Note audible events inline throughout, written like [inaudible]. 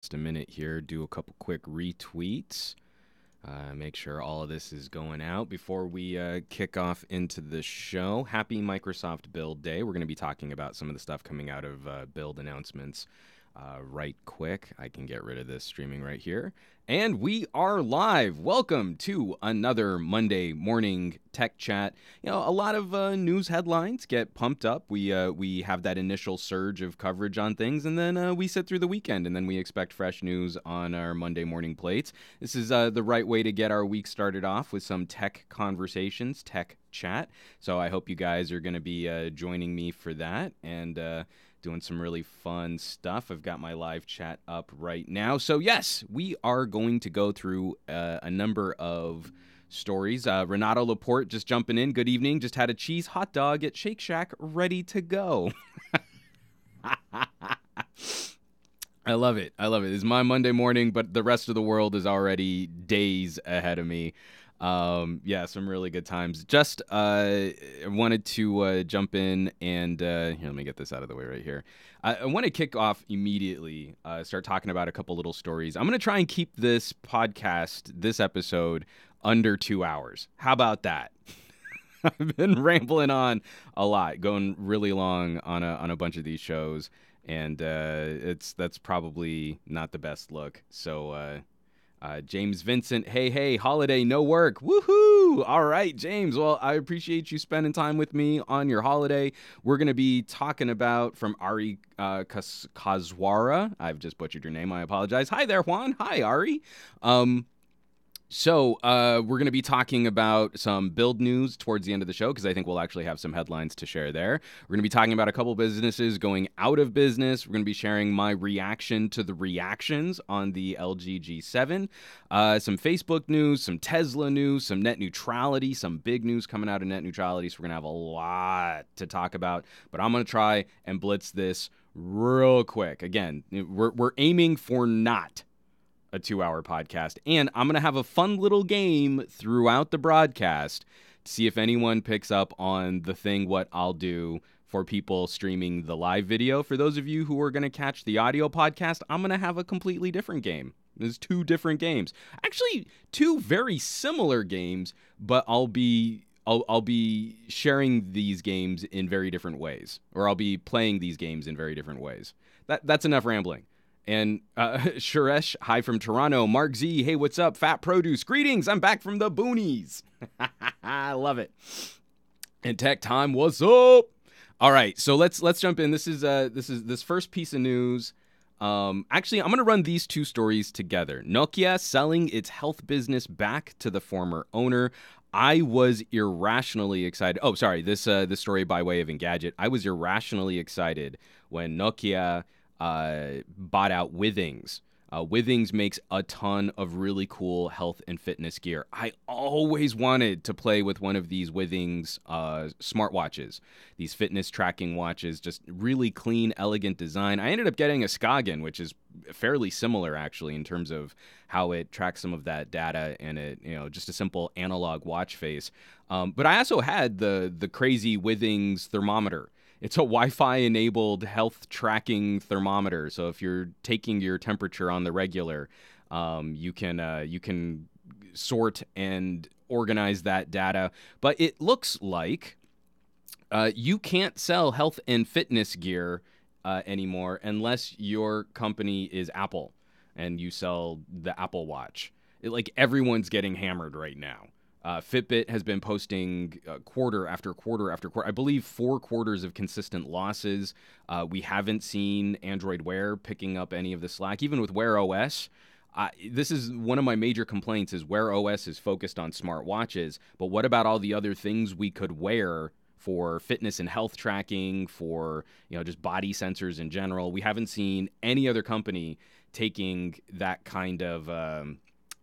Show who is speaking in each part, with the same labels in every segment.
Speaker 1: just a minute here, do a couple quick retweets. Uh, make sure all of this is going out before we uh, kick off into the show. Happy Microsoft Build Day. We're going to be talking about some of the stuff coming out of uh, build announcements uh, right quick. I can get rid of this streaming right here. And we are live. Welcome to another Monday morning tech chat. You know, a lot of uh, news headlines get pumped up. We uh, we have that initial surge of coverage on things, and then uh, we sit through the weekend, and then we expect fresh news on our Monday morning plates. This is uh, the right way to get our week started off with some tech conversations, tech chat. So I hope you guys are going to be uh, joining me for that, and uh, doing some really fun stuff. I've got my live chat up right now. So, yes, we are going to go through uh, a number of stories. Uh, Renato Laporte just jumping in. Good evening. Just had a cheese hot dog at Shake Shack ready to go. [laughs] I love it. I love it. It's my Monday morning, but the rest of the world is already days ahead of me. Um, yeah, some really good times. Just uh, wanted to uh, jump in and uh, here, let me get this out of the way right here. I, I want to kick off immediately. Uh, start talking about a couple little stories. I'm going to try and keep this podcast, this episode, under two hours. How about that? [laughs] I've been rambling on a lot, going really long on a on a bunch of these shows, and uh, it's that's probably not the best look. So uh, uh, James Vincent, hey, hey, holiday, no work. Woohoo! All right, James. Well, I appreciate you spending time with me on your holiday. We're going to be talking about from Ari uh. I've just butchered your name. I apologize. Hi there, Juan. Hi, Ari. Um, so, uh, we're going to be talking about some build news towards the end of the show because I think we'll actually have some headlines to share there. We're going to be talking about a couple businesses going out of business. We're going to be sharing my reaction to the reactions on the LG G7, uh, some Facebook news, some Tesla news, some net neutrality, some big news coming out of net neutrality. So, we're going to have a lot to talk about, but I'm going to try and blitz this real quick. Again, we're, we're aiming for not a two hour podcast. And I'm going to have a fun little game throughout the broadcast to see if anyone picks up on the thing what I'll do for people streaming the live video. For those of you who are going to catch the audio podcast, I'm going to have a completely different game. There's two different games. Actually, two very similar games, but I'll be I'll, I'll be sharing these games in very different ways, or I'll be playing these games in very different ways. That, that's enough rambling. And uh, [laughs] Suresh, hi from Toronto. Mark Z, hey, what's up? Fat Produce, greetings. I'm back from the boonies. [laughs] I love it. And Tech Time, what's up? All right, so let's let's jump in. This is uh this is this first piece of news. Um, actually, I'm going to run these two stories together. Nokia selling its health business back to the former owner. I was irrationally excited. Oh, sorry, this uh, this story by way of Engadget. I was irrationally excited when Nokia uh, bought out Withings. Uh, Withings makes a ton of really cool health and fitness gear. I always wanted to play with one of these Withings uh, smartwatches, these fitness tracking watches, just really clean, elegant design. I ended up getting a Skagen, which is fairly similar actually in terms of how it tracks some of that data and it, you know, just a simple analog watch face. Um, but I also had the the crazy Withings thermometer it's a Wi-Fi enabled health tracking thermometer. So if you're taking your temperature on the regular, um, you can uh, you can sort and organize that data. But it looks like uh, you can't sell health and fitness gear uh, anymore unless your company is Apple and you sell the Apple Watch. It, like everyone's getting hammered right now. Uh, Fitbit has been posting uh, quarter after quarter after quarter. I believe four quarters of consistent losses. Uh, we haven't seen Android Wear picking up any of the slack, even with Wear OS. this is one of my major complaints: is Wear OS is focused on smartwatches, but what about all the other things we could wear for fitness and health tracking, for you know just body sensors in general? We haven't seen any other company taking that kind of um,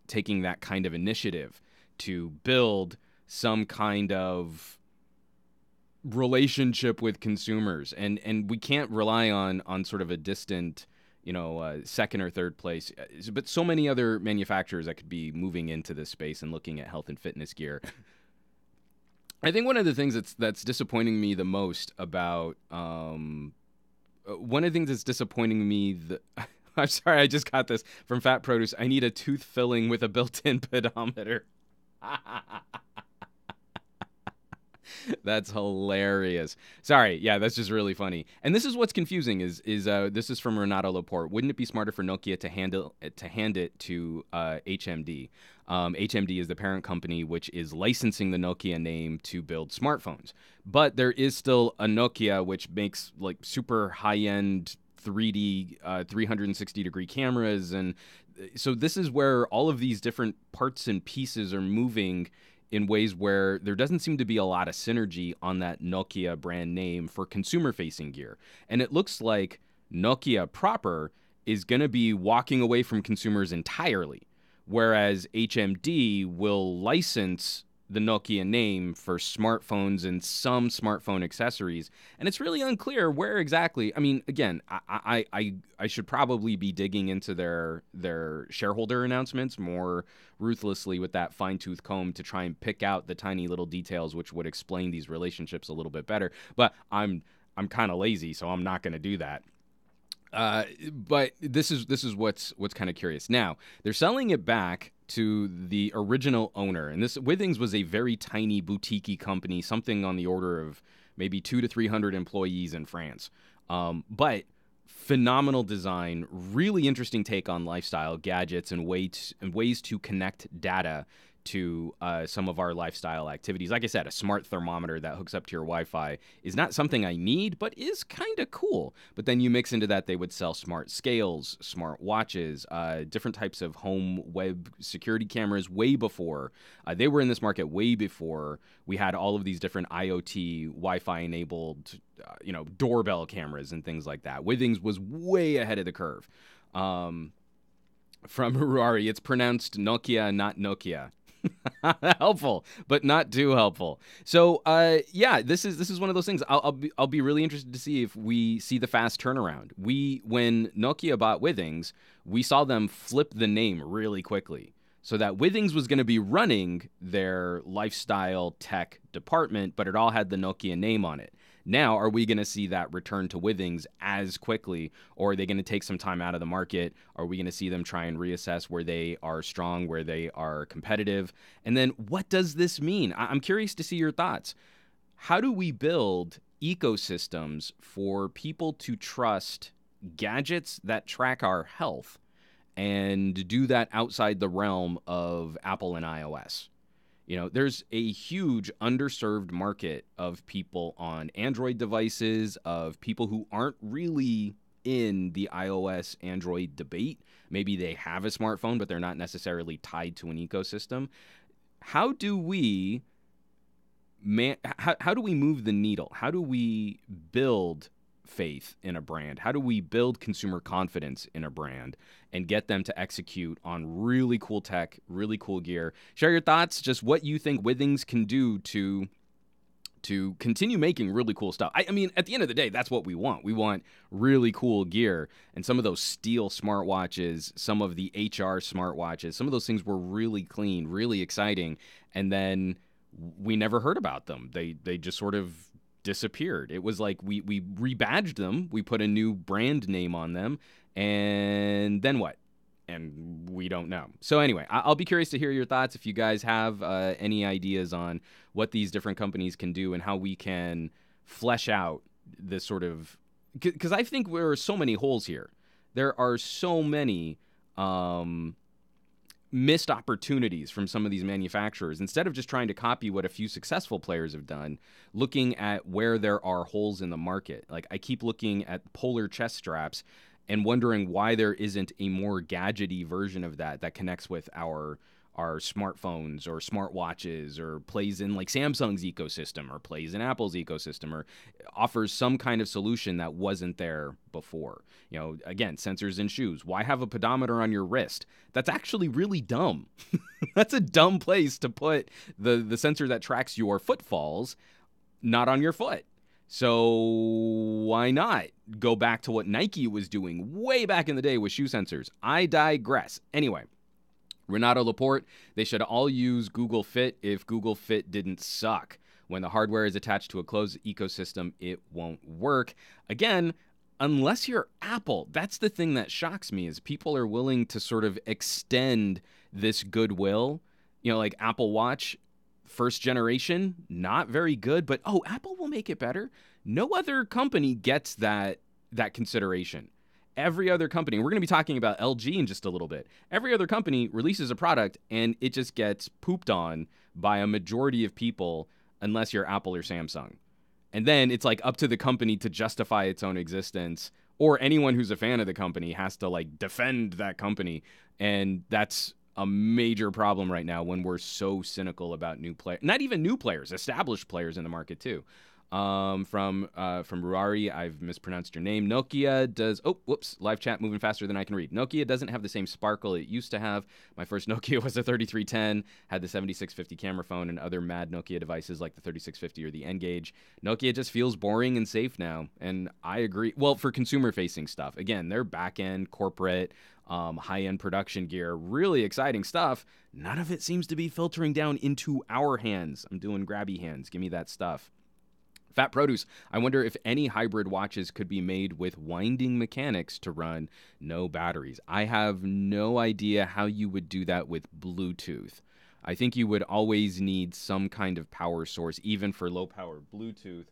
Speaker 1: taking that kind of initiative to build some kind of relationship with consumers and and we can't rely on on sort of a distant you know uh, second or third place uh, but so many other manufacturers that could be moving into this space and looking at health and fitness gear i think one of the things that's that's disappointing me the most about um, uh, one of the things that's disappointing me the [laughs] I'm sorry, I just got this from Fat Produce. I need a tooth filling with a built-in [laughs] pedometer. [laughs] that's hilarious. Sorry, yeah, that's just really funny. And this is what's confusing is is uh, this is from Renato Laporte. Wouldn't it be smarter for Nokia to handle to hand it to uh, HMD? Um, HMD is the parent company which is licensing the Nokia name to build smartphones. But there is still a Nokia which makes like super high end 3D, uh, 360 degree cameras. And so this is where all of these different parts and pieces are moving in ways where there doesn't seem to be a lot of synergy on that Nokia brand name for consumer facing gear. And it looks like Nokia proper is going to be walking away from consumers entirely, whereas HMD will license the Nokia name for smartphones and some smartphone accessories, and it's really unclear where exactly. I mean, again, I I I, should probably be digging into their their shareholder announcements more ruthlessly with that fine tooth comb to try and pick out the tiny little details which would explain these relationships a little bit better. But I'm I'm kind of lazy, so I'm not going to do that. Uh, but this is this is what's what's kind of curious. Now they're selling it back to the original owner, and this Withings was a very tiny boutique company, something on the order of maybe two to three hundred employees in France. Um, but phenomenal design, really interesting take on lifestyle, gadgets, and ways and ways to connect data to uh, some of our lifestyle activities. Like I said, a smart thermometer that hooks up to your Wi Fi is not something I need, but is kind of cool. But then you mix into that, they would sell smart scales, smart watches, uh, different types of home web security cameras way before. Uh, they were in this market way before we had all of these different IoT, Wi Fi enabled, uh, you know, doorbell cameras and things like that. Withings was way ahead of the curve. Um, from [laughs] Harari, it's pronounced Nokia, not Nokia. [laughs] helpful, but not too helpful. So, uh, yeah, this is this is one of those things. I'll, I'll be I'll be really interested to see if we see the fast turnaround. We when Nokia bought Withings, we saw them flip the name really quickly, so that Withings was going to be running their lifestyle tech department, but it all had the Nokia name on it. Now, are we going to see that return to Withings as quickly, or are they going to take some time out of the market? Are we going to see them try and reassess where they are strong, where they are competitive? And then, what does this mean? I- I'm curious to see your thoughts. How do we build ecosystems for people to trust gadgets that track our health and do that outside the realm of Apple and iOS? You know, there's a huge underserved market of people on Android devices, of people who aren't really in the iOS Android debate. Maybe they have a smartphone, but they're not necessarily tied to an ecosystem. How do we man how, how do we move the needle? How do we build faith in a brand? How do we build consumer confidence in a brand and get them to execute on really cool tech, really cool gear? Share your thoughts, just what you think Withings can do to to continue making really cool stuff. I, I, mean, at the end of the day, that's what we want. We want really cool gear. And some of those steel smartwatches, some of the HR smartwatches, some of those things were really clean, really exciting. And then we never heard about them. They they just sort of disappeared. It was like we we rebadged them, we put a new brand name on them, and then what? And we don't know. So anyway, I'll be curious to hear your thoughts if you guys have uh, any ideas on what these different companies can do and how we can flesh out this sort of because I think there are so many holes here. There are so many um, missed opportunities from some of these manufacturers. Instead of just trying to copy what a few successful players have done looking at where there are holes in the market. Like i keep looking at polar chest straps and wondering why there isn't a more gadgety version of that that connects with our our smartphones or smartwatches or plays in like Samsung's ecosystem or plays in Apple's ecosystem or offers some kind of solution that wasn't there before. You know, again, sensors in shoes. Why have a pedometer on your wrist? That's actually really dumb. [laughs] That's a dumb place to put the the sensor that tracks your footfalls not on your foot. So why not go back to what Nike was doing way back in the day with shoe sensors? I digress. Anyway, Renato Laporte, they should all use Google Fit if Google Fit didn't suck. When the hardware is attached to a closed ecosystem, it won't work. Again, unless you're Apple, that's the thing that shocks me is people are willing to sort of extend this goodwill. You know, like Apple Watch first generation, not very good, but oh, Apple will make it better. No other company gets that that consideration. Every other company, we're going to be talking about LG in just a little bit. Every other company releases a product and it just gets pooped on by a majority of people unless you're Apple or Samsung. And then it's like up to the company to justify its own existence or anyone who's a fan of the company has to like defend that company and that's a major problem right now when we're so cynical about new players not even new players established players in the market too um, from uh, from Ruari. I've mispronounced your name. Nokia does. Oh, whoops! Live chat moving faster than I can read. Nokia doesn't have the same sparkle it used to have. My first [laughs] Nokia was a 3310, had the 7650 camera phone and other mad Nokia devices like the 3650 or the N-Gage. Nokia just feels boring and safe now, and I agree. Well, for consumer-facing stuff, again, they're back-end corporate. Um, high end production gear, really exciting stuff. None of it seems to be filtering down into our hands. I'm doing grabby hands. Give me that stuff. Fat Produce, I wonder if any hybrid watches could be made with winding mechanics to run no batteries. I have no idea how you would do that with Bluetooth. I think you would always need some kind of power source, even for low power Bluetooth.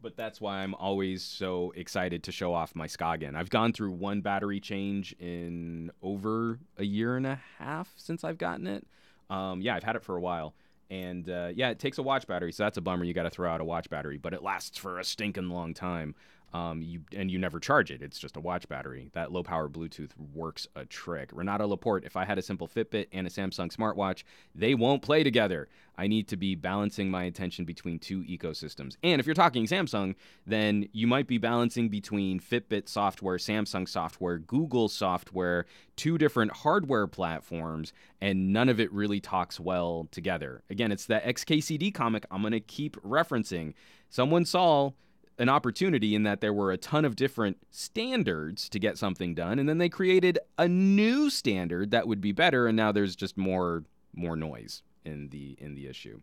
Speaker 1: But that's why I'm always so excited to show off my Skagen. I've gone through one battery change in over a year and a half since I've gotten it. Um, yeah, I've had it for a while and uh, yeah, it takes a watch battery, so that's a bummer. You got to throw out a watch battery, but it lasts for a stinking long time. Um, you and you never charge it. It's just a watch battery. That low power Bluetooth works a trick. Renato Laporte, if I had a simple Fitbit and a Samsung smartwatch, they won't play together. I need to be balancing my attention between two ecosystems. And if you're talking Samsung, then you might be balancing between Fitbit software, Samsung software, Google software, two different hardware platforms, and none of it really talks well together. Again, it's that XKCD comic I'm going to keep referencing. Someone saw an opportunity in that there were a ton of different standards to get something done and then they created a new standard that would be better and now there's just more more noise in the in the issue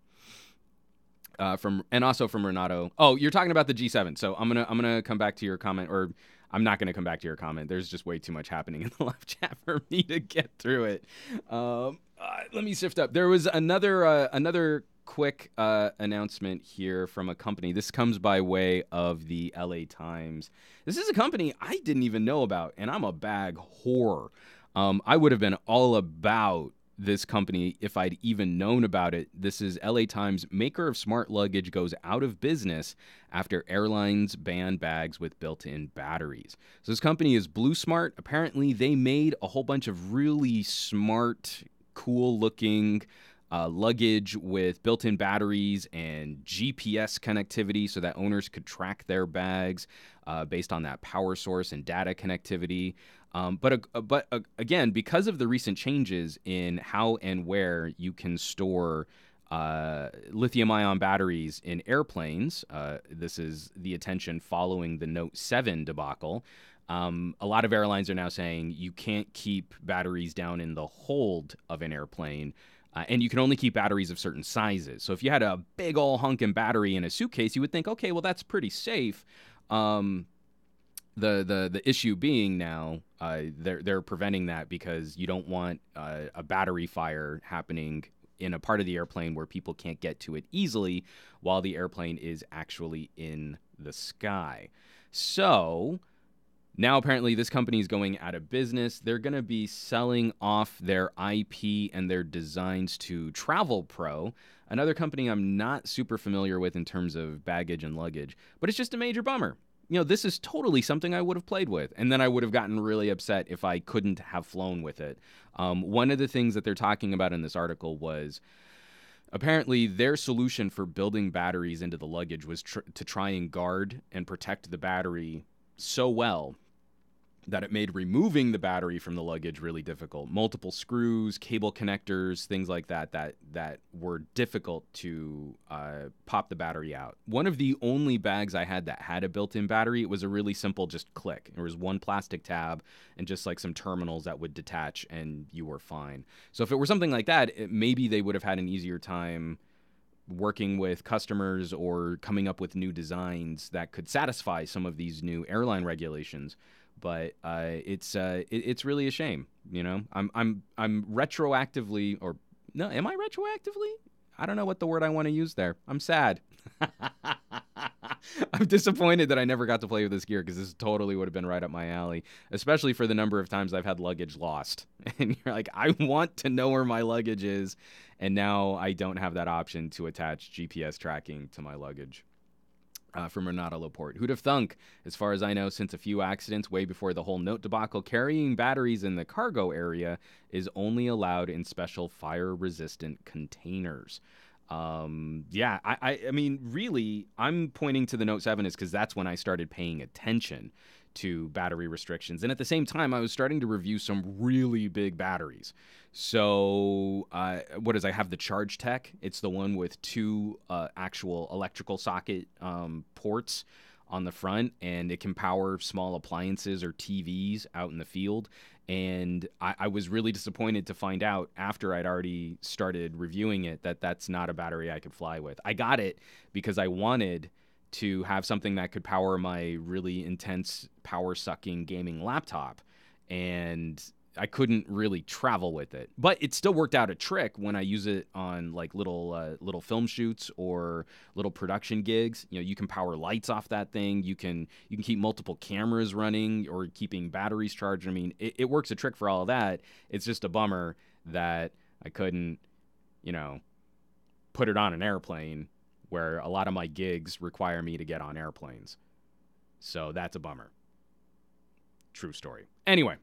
Speaker 1: uh, from and also from Renato. Oh, you're talking about the G7. So I'm gonna I'm gonna come back to your comment, or I'm not gonna come back to your comment. There's just way too much happening [laughs] in the live chat for me to get through it. Um, uh, let me sift up. There was another uh, another quick uh, announcement here from a company. This comes by way of the LA Times. This is a company I didn't even know about, and I'm a bag whore. Um, I would have been all about this company if I'd even known about it. This is LA Times maker of smart luggage goes out of business after airlines ban bags with built-in batteries. So this company is BlueSmart. Apparently they made a whole bunch of really smart, cool looking uh, luggage with built in batteries and GPS connectivity so that owners could track their bags uh, based on that power source and data connectivity. Um, but uh, but again, because of the recent changes in how and where you can store uh, lithium ion batteries in airplanes, uh, this is the attention following the Note 7 debacle. Um, a lot of airlines are now saying you can't keep batteries down in the hold of an airplane uh, and you can only keep batteries of certain sizes. So if you had a big old hunkin' battery in a suitcase, you would think, okay, well that's pretty safe. Um, the the the issue being now uh, they're they're preventing that because you don't want uh, a battery fire happening in a part of the airplane where people can't get to it easily while the airplane is actually in the sky. So now, apparently, this company is going out of business. They're going to be selling off their IP and their designs to Travel Pro, another company I'm not super familiar with in terms of baggage and luggage, but it's just a major bummer. You know, this is totally something I would have played with, and then I would have gotten really upset if I couldn't have flown with it. Um, one of the things that they're talking about in this article was apparently their solution for building batteries into the luggage was tr- to try and guard and protect the battery so well that it made removing the battery from the luggage really difficult. Multiple screws, cable connectors, things like that that that were difficult to uh, pop the battery out. One of the only bags I had that had a built-in battery, it was a really simple just click. There was one plastic tab and just like some terminals that would detach, and you were fine. So if it were something like that, it, maybe they would have had an easier time working with customers or coming up with new designs that could satisfy some of these new airline regulations. But uh, it's uh, it, it's really a shame. You know, I'm I'm I'm retroactively or no, am I retroactively? I don't know what the word I want to use there. I'm sad. [laughs] I'm disappointed that I never got to play with this gear because this totally would have been right up my alley, especially for the number of times I've had luggage lost. [laughs] And you're like, I want to know where my luggage is. And now I don't have that option to attach GPS tracking to my luggage. Uh, from Renato Laporte. Who'd have thunk? As far as I know, since a few accidents way before the whole note debacle, carrying batteries in the cargo area is only allowed in special fire resistant containers um, yeah, I, I, I mean, really, I'm pointing to the Note 7 is because that's when I started paying attention to battery restrictions. And at the same time, I was starting to review some really big batteries. So, uh, what is I have the Charge Tech? It's the one with two uh, actual electrical socket um, ports on the front, and it can power small appliances or TVs out in the field and I, I, was really disappointed to find out after I'd already started reviewing it that that's not a battery I could fly with. I got it because I wanted to have something that could power my really intense power sucking gaming laptop, and I couldn't really travel with it, but it still worked out a trick when I use it on like little uh, little film shoots or little production gigs. You know, you can power lights off that thing. You can you can keep multiple cameras running or keeping batteries charged. I mean, it, it works a trick for all of that. It's just a bummer that I couldn't, you know, put it on an airplane where a lot of my gigs require me to get on airplanes. So that's a bummer. True story. Anyway,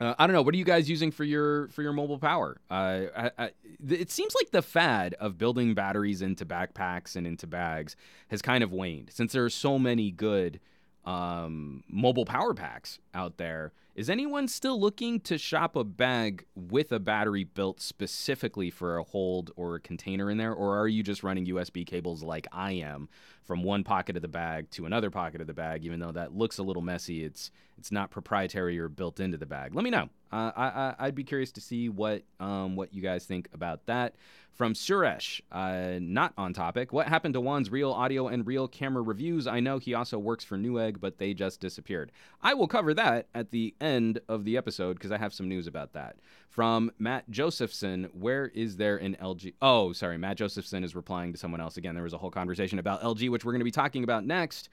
Speaker 1: uh, I don't know. What are you guys using for your for your mobile power? Uh, I, I, it seems like the fad of building batteries into backpacks and into bags has kind of waned since there are so many good um, mobile power packs out there. Is anyone still looking to shop a bag with a battery built specifically for a hold or a container in there, or are you just running USB cables like I am from one pocket of the bag to another pocket of the bag? Even though that looks a little messy, it's it's not proprietary or built into the bag. Let me know. Uh, I, I would be curious to see what um, what you guys think about that. From Suresh, uh, not on topic. What happened to Juan's real audio and real camera reviews? I know he also works for Newegg, but they just disappeared. I will cover that at the end of the episode because I have some news about that. From Matt Josephson, where is there an LG? Oh, sorry, Matt Josephson is replying to someone else again. There was a whole conversation about LG, which we're going to be talking about next.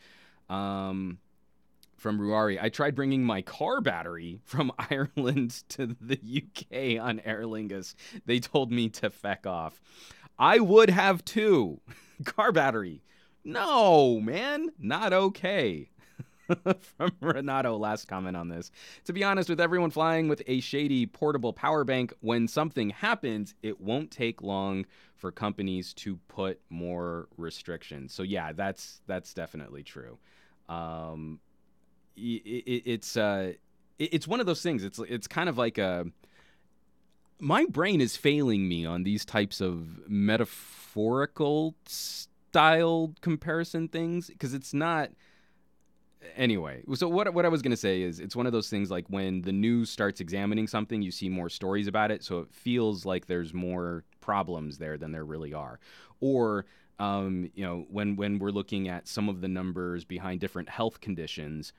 Speaker 1: Um, from Ruari. I tried bringing my car battery from [laughs] Ireland to the UK on Aer Lingus. They told me to feck off. I would have too. [laughs] car battery. No, man, not okay. [laughs] from Renato, last comment on this. To be honest, with everyone flying with a shady portable power bank, when something happens, it won't take long for companies to put more restrictions. So yeah, that's that's definitely true. Um, it's uh, it's one of those things. It's it's kind of like a my brain is failing me on these types of metaphorical styled comparison things because it's not anyway so what, what i was going to say is it's one of those things like when the news starts examining something you see more stories about it so it feels like there's more problems there than there really are or um, you know when when we're looking at some of the numbers behind different health conditions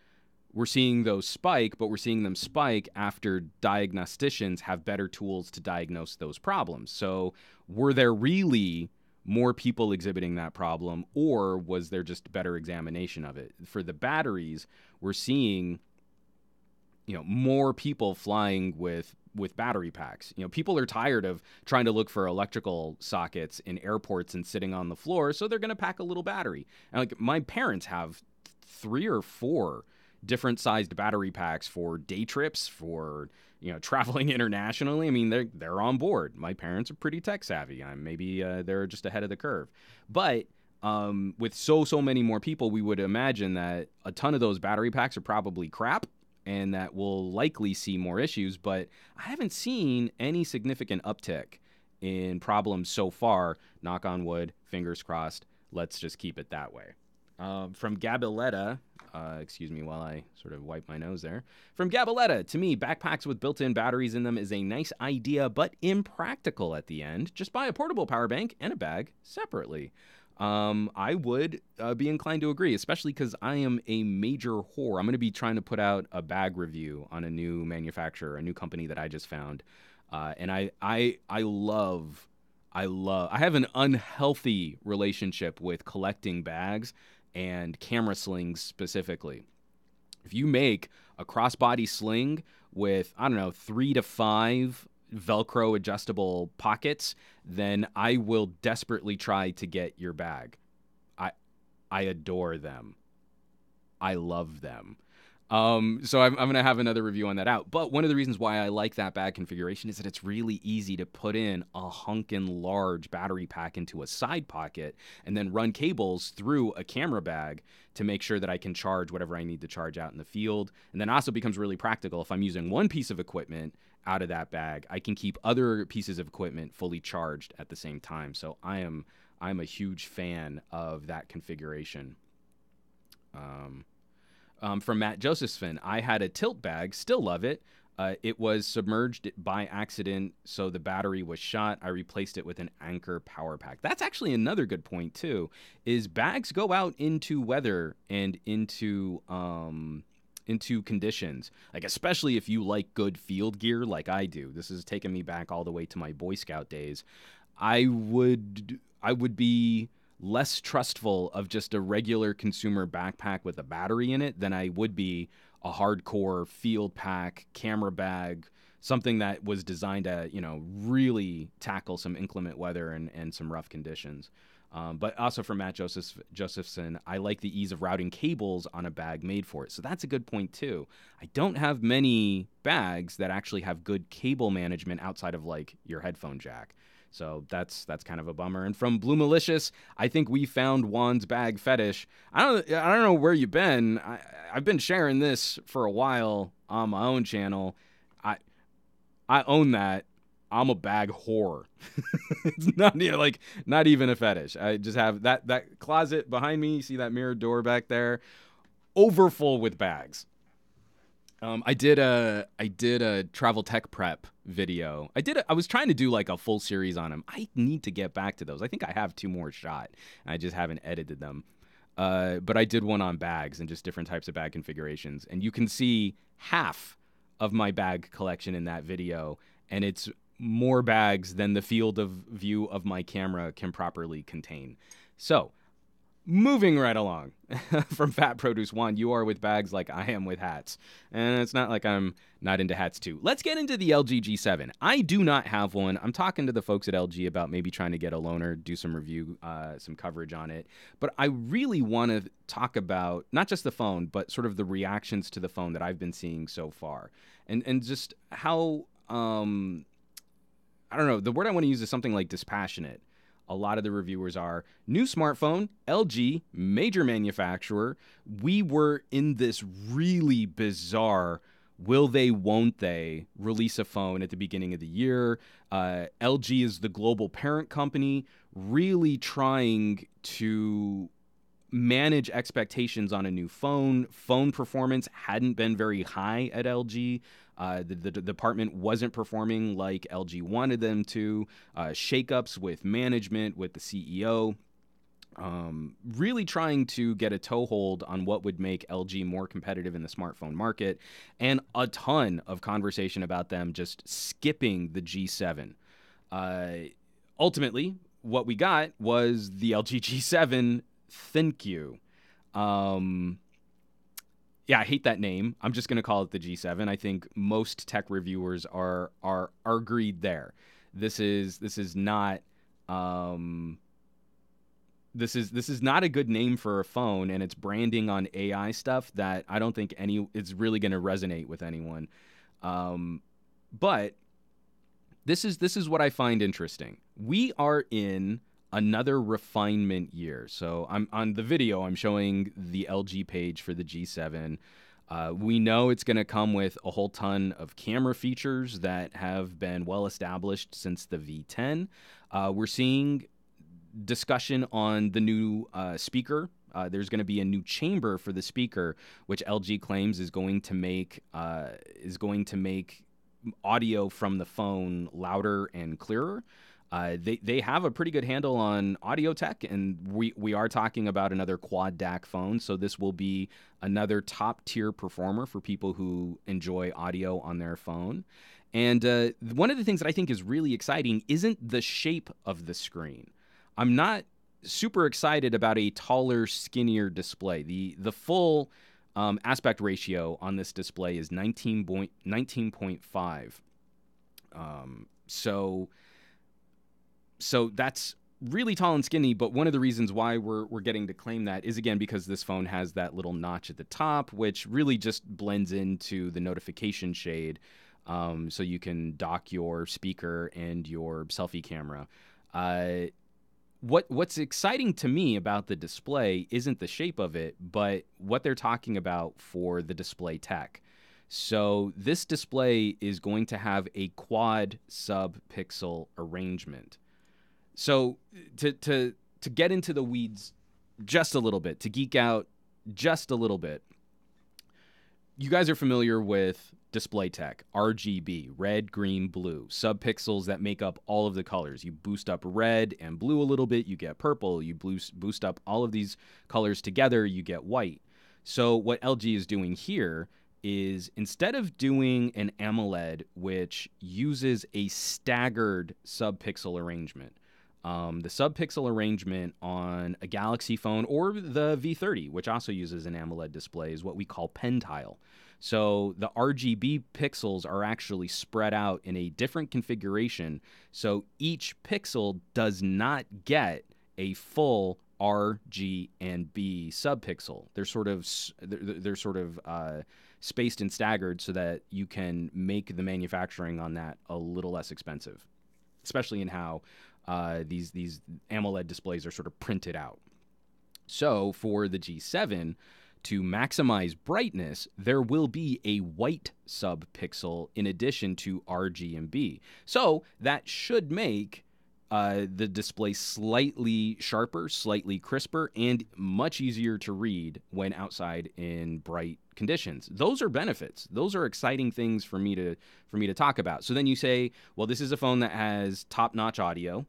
Speaker 1: we're seeing those spike, but we're seeing them spike after diagnosticians have better tools to diagnose those problems. So, were there really more people exhibiting that problem, or was there just better examination of it? For the batteries, we're seeing you know more people flying with with battery packs. You know, people are tired of trying to look for electrical sockets in airports and sitting on the floor, so they're going to pack a little battery. And like my parents have three or four different sized battery packs for day trips, for you know [laughs] traveling internationally. I mean, they're they're on board. My parents are pretty tech savvy. I'm maybe uh, they're just ahead of the curve, but. Um, with so so many more people, we would imagine that a ton of those battery packs are probably crap, and that we'll likely see more issues. But I haven't seen any significant uptick in problems so far. Knock on wood, fingers crossed. Let's just keep it that way. Um, from Gabaletta, uh, excuse me while I sort of wipe my nose there. From Gabaletta, to me, backpacks with built in batteries in them is a nice idea, but impractical at the end. Just buy a portable power bank and a bag separately. Um, I would uh, be inclined to agree, especially because I am a major whore. I'm going to be trying to put out a bag review on a new manufacturer, a new company that I just found, uh, and I, I, I love, I love, I have an unhealthy relationship with collecting bags and camera slings specifically. If you make a crossbody sling with I don't know three to five Velcro adjustable pockets, then I will desperately try to get your bag. I I adore them. I love them. Um, so I'm, I'm going to have another review on that out. But one of the reasons why I like that bag configuration is that it's really easy to put in a hunkin' large battery pack into a side pocket and then run cables through a camera bag to make sure that I can charge whatever I need to charge out in the field. And then also becomes really practical if I'm using one piece of equipment out of that bag, I can keep other pieces of equipment fully charged at the same time. So I am I'm a huge fan of that configuration. Um, um, from Matt Josephson, I had a Tylt bag, still love it. Uh, it was submerged by accident, so the battery was shot. I replaced it with an Anker power pack. That's actually another good point too. Is bags go out into weather and into um, into conditions, like especially if you like good field gear, like I do. This is taking me back all the way to my Boy Scout days. I would I would be less trustful of just a regular consumer backpack with a battery in it than I would be a hardcore field pack camera bag something that was designed to you know really tackle some inclement weather and, and some rough conditions. Um, but also from matt Joseph, josephson i like the ease of routing cables on a bag made for it. So that's a good point too. I don't have many bags that actually have good cable management outside of like your headphone jack so that's that's kind of a bummer. And from Blue Malicious, I think we found Juan's bag fetish. I don't I don't know where you've been. I, I've been sharing this for a while on my own channel. I I own that. I'm a bag whore. [laughs] it's not you know, like not even a fetish. I just have that that closet behind me. You see that mirror door back there, overfull with bags. Um, I did a I did a travel tech prep video. I did a, I was trying to do like a full series on them. I need to get back to those. I think I have two more shot. I just haven't edited them. Uh, but I did one on bags and just different types of bag configurations, and you can see half of my bag collection in that video, and it's more bags than the field of view of my camera can properly contain. So Moving right along [laughs] from Fat Produce One, you are with bags like I am with hats. And it's not like I'm not into hats too. Let's get into the LG G7. I do not have one. I'm talking to the folks at LG about maybe trying to get a loaner, do some review, uh, some coverage on it. But I really want to talk about not just the phone, but sort of the reactions to the phone that I've been seeing so far. And, and just how, um, I don't know, the word I want to use is something like dispassionate a lot of the reviewers are new smartphone, LG, major manufacturer. We were in this really bizarre will they, won't they release a phone at the beginning of the year. Uh, LG is the global parent company, really trying to manage expectations on a new phone. Phone performance hadn't been very high at LG. Uh, the, the, department wasn't performing like LG wanted them to. Uh, shakeups with management, with the CEO. Um, really trying to get a toehold on what would make LG more competitive in the smartphone market, and a ton of conversation about them just skipping the G7. Uh, ultimately, what we got was the LG G7 ThinQ. Um, yeah, I hate that name. I'm just going to call it the G7. I think most tech reviewers are are are agreed there. This is this is not um this is this is not a good name for a phone and it's branding on AI stuff that I don't think any it's really going to resonate with anyone. Um but this is this is what I find interesting. We are in another refinement year. So I'm on the video. I'm showing the LG page for the G7. Uh, we know it's going to come with a whole ton of camera features that have been well established since the V10. Uh, we're seeing discussion on the new uh, speaker Uh, there's going to be a new chamber for the speaker, which LG claims is going to make uh, is going to make audio from the phone louder and clearer. Uh, they they have a pretty good handle on audio tech, and we we are talking about another quad DAC phone, so this will be another top tier performer for people who enjoy audio on their phone. And uh, one of the things that I think is really exciting isn't the shape of the screen. I'm not super excited about a taller, skinnier display. The the full um, aspect ratio on this display is 19 point, 19.5. Um, so so that's really tall and skinny, but one of the reasons why we're, we're getting to claim that is again because this phone has that little notch at the top, which really just blends into the notification shade. Um, so you can dock your speaker and your selfie camera. Uh, what what's exciting to me about the display isn't the shape of it, but what they're talking about for the display tech. So this display is going to have a quad sub pixel arrangement. So to to to get into the weeds just a little bit, to geek out just a little bit. You guys are familiar with display tech, RGB, red, green, blue, subpixels that make up all of the colors. You boost up red and blue a little bit, you get purple. You boost, boost up all of these colors together, you get white. So, what LG is doing here is instead of doing an AMOLED, which uses a staggered subpixel arrangement, um, the subpixel arrangement on a Galaxy phone or the V30, which also uses an AMOLED display, is what we call pentile. So the RGB pixels are actually spread out in a different configuration. So each pixel does not get a full R, G, and B subpixel. They're sort of they're, sort of uh, spaced and staggered so that you can make the manufacturing on that a little less expensive, especially in how uh, these these AMOLED displays are sort of printed out. So for the G7, to maximize brightness, there will be a white subpixel in addition to RGB. So that should make uh, the display slightly sharper, slightly crisper, and much easier to read when outside in bright conditions. Those are benefits. Those are exciting things for me to for me to talk about. So then you say, well, this is a phone that has top-notch audio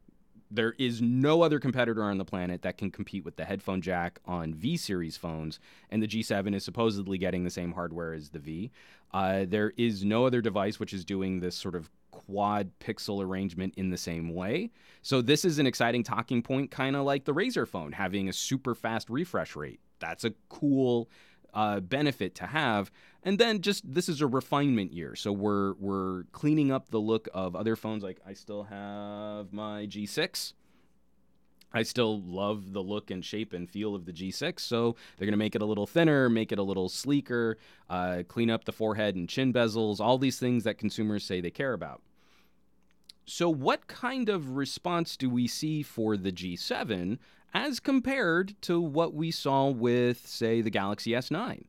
Speaker 1: there is no other competitor on the planet that can compete with the headphone jack on V series phones, and the G7 is supposedly getting the same hardware as the V. Uh, there is no other device which is doing this sort of quad pixel arrangement in the same way. So this is an exciting talking point, kind of like the Razer phone having a super fast refresh rate. That's a cool uh, benefit to have. And then just this is a refinement year, so we're we're cleaning up the look of other phones. Like I still have my G6. I still love the look and shape and feel of the G6, so they're going to make it a little thinner, make it a little sleeker, uh, clean up the forehead and chin bezels, all these things that consumers say they care about. So, what kind of response do we see for the G7 as compared to what we saw with, say, the Galaxy S9.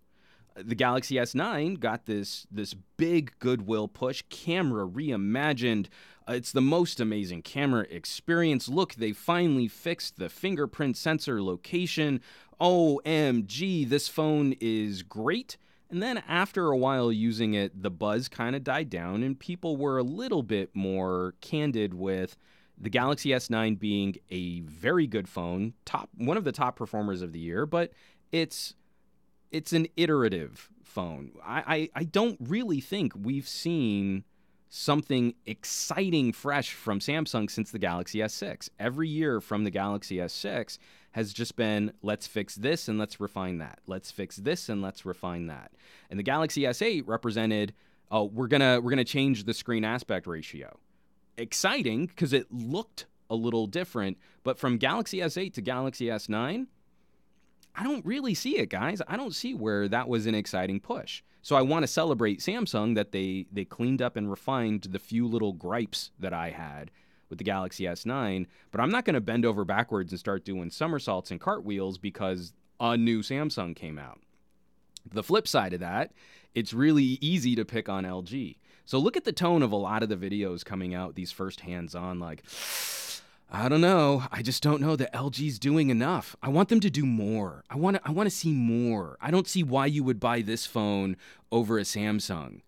Speaker 1: The Galaxy S9 got this this big goodwill push, camera reimagined. Uh, it's the most amazing camera experience. Look, they finally fixed the fingerprint sensor location. OMG, this phone is great. And then after a while using it, the buzz kind of died down, and people were a little bit more candid with the Galaxy S9 being a very good phone, top one of the top performers of the year, but it's it's an iterative phone. I, I, I don't really think we've seen something exciting fresh from Samsung since the Galaxy S6. Every year from the Galaxy S6 has just been let's fix this and let's refine that. Let's fix this and let's refine that. And the Galaxy S8 represented oh, we're going to we're going to change the screen aspect ratio exciting because it looked a little different. But from Galaxy S8 to Galaxy S9, I don't really see it, guys. I don't see where that was an exciting push. So I want to celebrate Samsung that they they cleaned up and refined the few little gripes that I had with the Galaxy S9, but I'm not going to bend over backwards and start doing somersaults and cartwheels because a new Samsung came out. The flip side of that, it's really easy to pick on LG. So look at the tone of a lot of the videos coming out, these first hands on, like, I don't know. I just don't know that LG's doing enough. I want them to do more. I want to I want to see more. I don't see why you would buy this phone over a Samsung.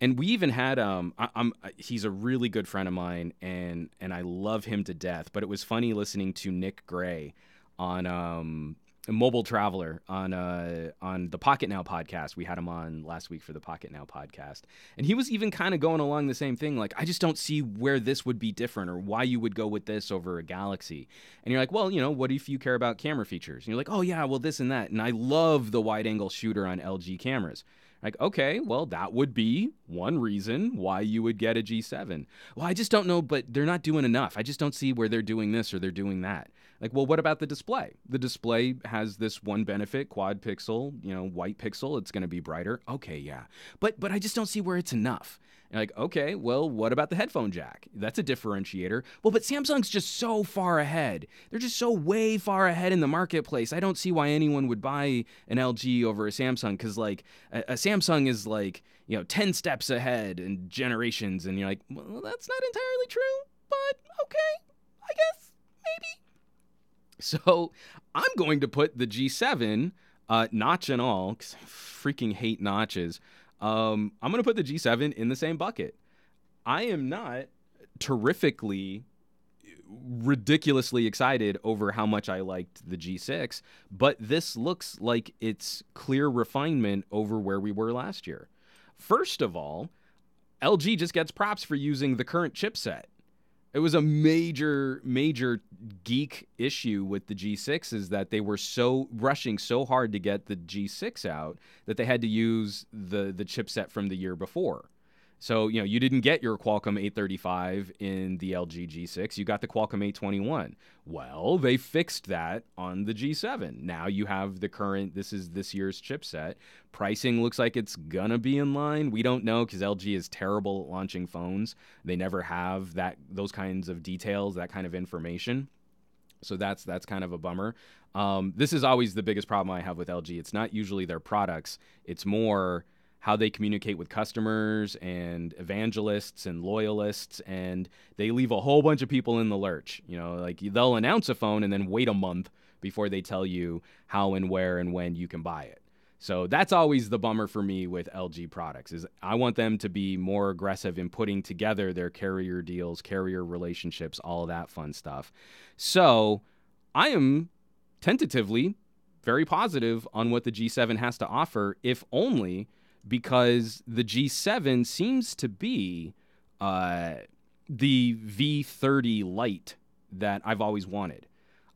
Speaker 1: And we even had um I, am he's a really good friend of mine and and I love him to death, but it was funny listening to Nick Gray on um mobile traveler on uh on the Pocketnow podcast. We had him on last week for the Pocketnow podcast. And he was even kind of going along the same thing like I just don't see where this would be different or why you would go with this over a Galaxy. And you're like, "Well, you know, what if you care about camera features?" And you're like, "Oh yeah, well this and that." And I love the wide angle shooter on LG cameras. Like, okay, well, that would be one reason why you would get a G7. Well, I just don't know, but they're not doing enough. I just don't see where they're doing this or they're doing that. Like, well, what about the display? The display has this one benefit, quad pixel, you know, white pixel, it's going to be brighter. Okay, yeah. But but I just don't see where it's enough. And like, okay, well, what about the headphone jack? That's a differentiator. Well, but Samsung's just so far ahead. They're just so way far ahead in the marketplace. I don't see why anyone would buy an LG over a Samsung cuz like a, a Samsung is like, you know, 10 steps ahead in generations and you're like, well, that's not entirely true, but okay. I guess maybe so I'm going to put the G7, uh, notch and all, because I freaking hate notches. Um, I'm going to put the G7 in the same bucket. I am not terrifically, ridiculously excited over how much I liked the G6, but this looks like it's clear refinement over where we were last year. First of all, LG just gets props for using the current chipset. It was a major, major geek issue with the G6 is that they were so rushing so hard to get the G6 out that they had to use the the chipset from the year before. So, you know, you didn't get your Qualcomm 835 in the LG G6, you got the Qualcomm 821. Well, they fixed that on the G7. Now you have the current, this is this year's chipset. Pricing looks like it's gonna be in line. We don't know because LG is terrible at launching phones. They never have that those kinds of details, that kind of information. So that's that's kind of a bummer. Um, this is always the biggest problem I have with LG. It's not usually their products. It's more how they communicate with customers and evangelists and loyalists and they leave a whole bunch of people in the lurch you know like they'll announce a phone and then wait a month before they tell you how and where and when you can buy it so that's always the bummer for me with LG products is I want them to be more aggressive in putting together their carrier deals, carrier relationships, all that fun stuff. So I am tentatively very positive on what the G7 has to offer, if only because the G7 seems to be uh, the V30 Lite that I've always wanted.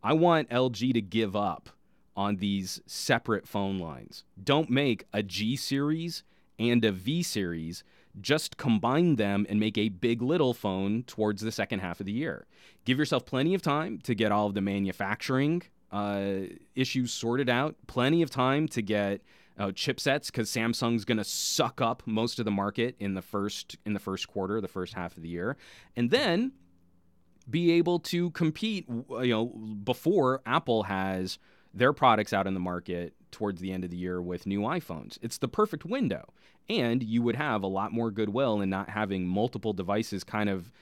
Speaker 1: I want LG to give up on these separate phone lines. Don't make a G series and a V series. Just combine them and make a big little phone towards the second half of the year. Give yourself plenty of time to get all of the manufacturing uh, issues sorted out, plenty of time to get uh, chipsets because Samsung's going to suck up most of the market in the first in the first quarter, the first half of the year, and then be able to compete. You know, before Apple has their products out in the market towards the end of the year with new iPhones. It's the perfect window, and you would have a lot more goodwill in not having multiple devices kind of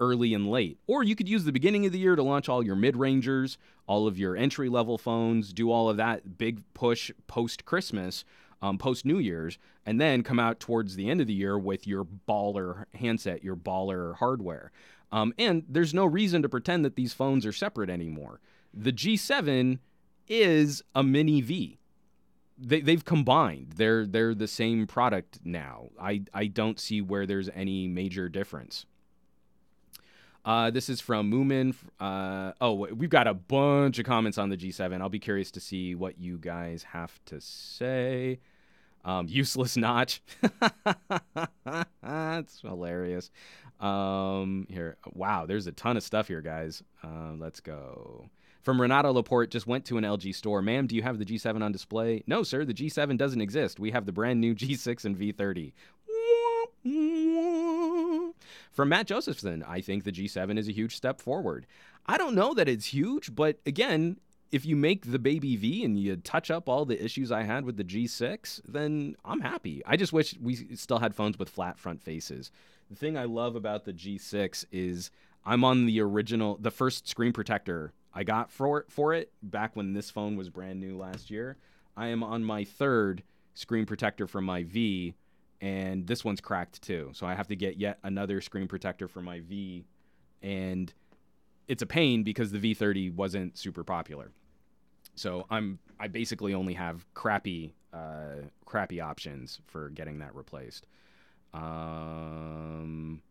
Speaker 1: early and late. Or you could use the beginning of the year to launch all your mid rangers, all of your entry level phones, do all of that big push post Christmas, um, post New Year's, and then come out towards the end of the year with your baller handset, your baller hardware. Um, and there's no reason to pretend that these phones are separate anymore. The G7 is a mini V. They, they've combined. They're they're the same product now. I, I don't see where there's any major difference. Uh, this is from Moomin. Uh, oh, we've got a bunch of comments on the G7. I'll be curious to see what you guys have to say. Um, useless notch. [laughs] That's hilarious. Um, here, wow, there's a ton of stuff here, guys. Uh, let's go. From Renato Laporte, just went to an LG store. Ma'am, do you have the G7 on display? No, sir, the G7 doesn't exist. We have the brand new G6 and V30. From Matt Josephson, I think the G7 is a huge step forward. I don't know that it's huge, but again, if you make the baby V and you touch up all the issues I had with the G6, then I'm happy. I just wish we still had phones with flat front faces. The thing I love about the G6 is I'm on the original, the first screen protector I got for for it back when this phone was brand new last year. I am on my third screen protector for my V, and this one's cracked too. So I have to get yet another screen protector for my V, and it's a pain because the V30 wasn't super popular. So I'm I basically only have crappy uh, crappy options for getting that replaced. Um,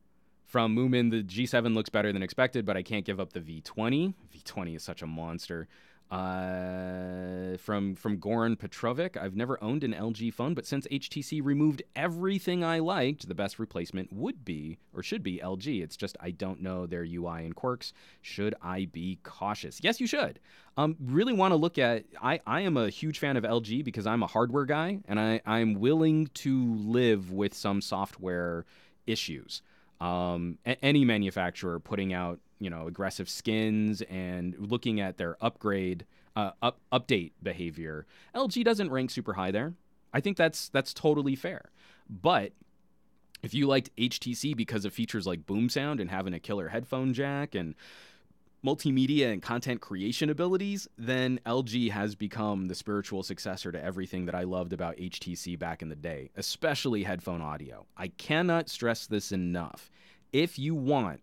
Speaker 1: from Moomin, the G7 looks better than expected, but I can't give up the V20. V20 is such a monster. Uh, from from Goran Petrovic, I've never owned an LG phone, but since HTC removed everything I liked, the best replacement would be or should be LG. It's just I don't know their UI and quirks. Should I be cautious? Yes, you should. Um, really want to look at. I I am a huge fan of LG because I'm a hardware guy, and I I'm willing to live with some software issues. Um, a- any manufacturer putting out you know aggressive skins and looking at their upgrade uh, up, update behavior lg doesn't rank super high there i think that's that's totally fair but if you liked htc because of features like BoomSound and having a killer headphone jack and multimedia and content creation abilities, then LG has become the spiritual successor to everything that I loved about HTC back in the day, especially headphone audio. I cannot stress this enough. If you want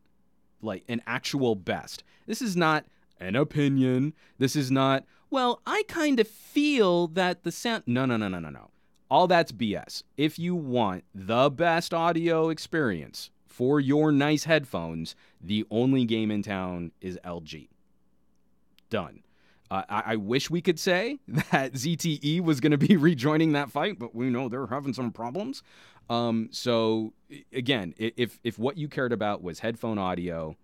Speaker 1: like an actual best. This is not an opinion. This is not, well, I kind of feel that the sound. No, no, no, no, no, no. All that's BS. If you want the best audio experience for your nice headphones, the only game in town is LG. Done. Uh, I, I, wish we could say [laughs] that ZTE was going to be [laughs] rejoining that fight, but we know they're having some problems. Um, so again, if if what you cared about was headphone audio,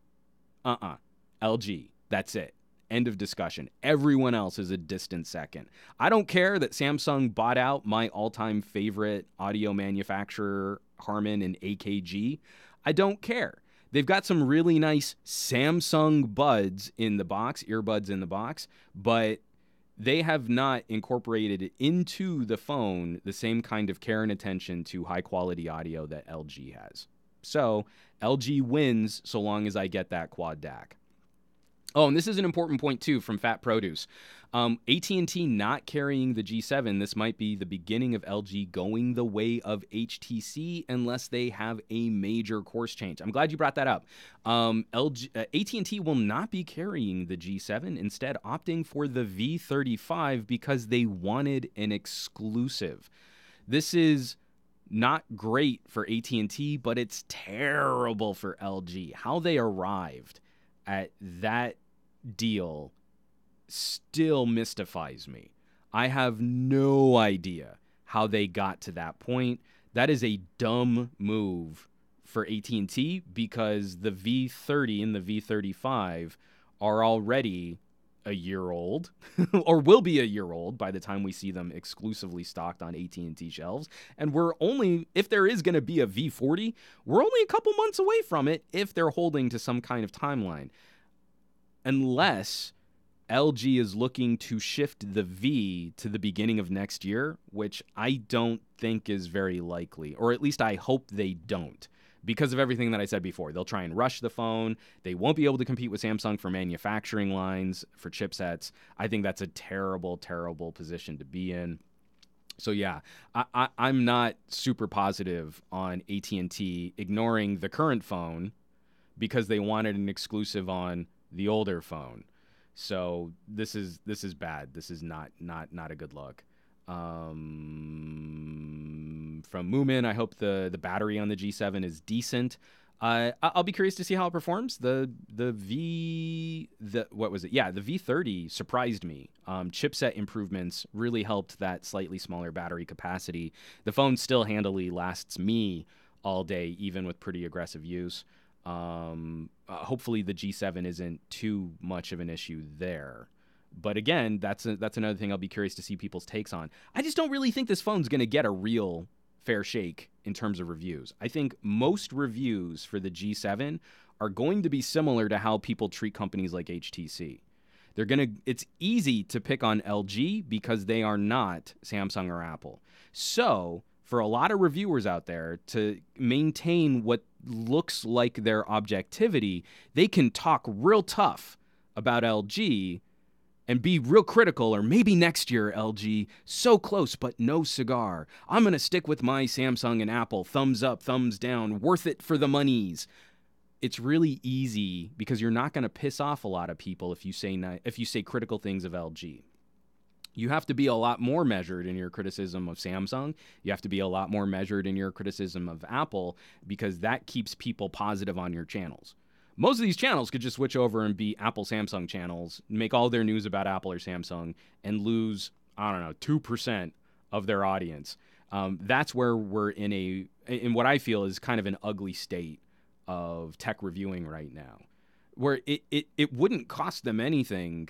Speaker 1: uh uh-uh. uh LG, that's it. End of discussion. Everyone else is a distant second. I don't care that Samsung bought out my all time favorite audio manufacturer, Harman and AKG. I don't care. They've got some really nice Samsung buds in the box, earbuds in the box, but they have not incorporated into the phone the same kind of care and attention to high quality audio that LG has. So LG wins so long as I get that quad DAC. Oh, and this is an important point too from Fat Produce. Um, AT&T not carrying the G7. This might be the beginning of LG going the way of HTC unless they have a major course change. I'm glad you brought that up. Um, LG, uh, AT&T will not be carrying the G7, instead opting for the V35 because they wanted an exclusive. This is not great for AT&T, but it's terrible for LG. How they arrived at that deal still mystifies me. I have no idea how they got to that point. That is a dumb move for AT&T because the V30 and the V35 are already a year old [laughs] or will be a year old by the time we see them exclusively stocked on AT&T shelves and we're only if there is going to be a V40 we're only a couple months away from it if they're holding to some kind of timeline unless LG is looking to shift the V to the beginning of next year, which I don't think is very likely, or at least I hope they don't. Because of everything that I said before, they'll try and rush the phone. They won't be able to compete with Samsung for manufacturing lines, for chipsets. I think that's a terrible, terrible position to be in. So yeah, I, am not super positive on AT&T ignoring the current phone because they wanted an exclusive on the older phone. So this is this is bad. This is not not not a good look. Um, from Moomin, I hope the the battery on the G7 is decent. Uh, I'll be curious to see how it performs. The the V the what was it? Yeah, the V30 surprised me. Um, chipset improvements really helped that slightly smaller battery capacity. The phone still handily lasts me all day, even with pretty aggressive use. Um, uh, hopefully, the G7 isn't too much of an issue there. But again, that's a, that's another thing I'll be curious to see people's takes on. I just don't really think this phone's going to get a real fair shake in terms of reviews. I think most reviews for the G7 are going to be similar to how people treat companies like HTC. They're going to it's easy to pick on LG because they are not Samsung or Apple. So, for a lot of reviewers out there to maintain what looks like their objectivity, they can talk real tough about LG and be real critical, or maybe next year, LG, so close, but no cigar. I'm going to stick with my Samsung and Apple, thumbs up, thumbs down, worth it for the monies. It's really easy because you're not going to piss off a lot of people if you say if you say critical things of LG. You have to be a lot more measured in your criticism of Samsung. You have to be a lot more measured in your criticism of Apple because that keeps people positive on your channels most of these channels could just switch over and be Apple Samsung channels, make all their news about Apple or Samsung, and lose I don't know two percent of their audience. Um, that's where we're in a in what I feel is kind of an ugly state of tech reviewing right now, where it it, it wouldn't cost them anything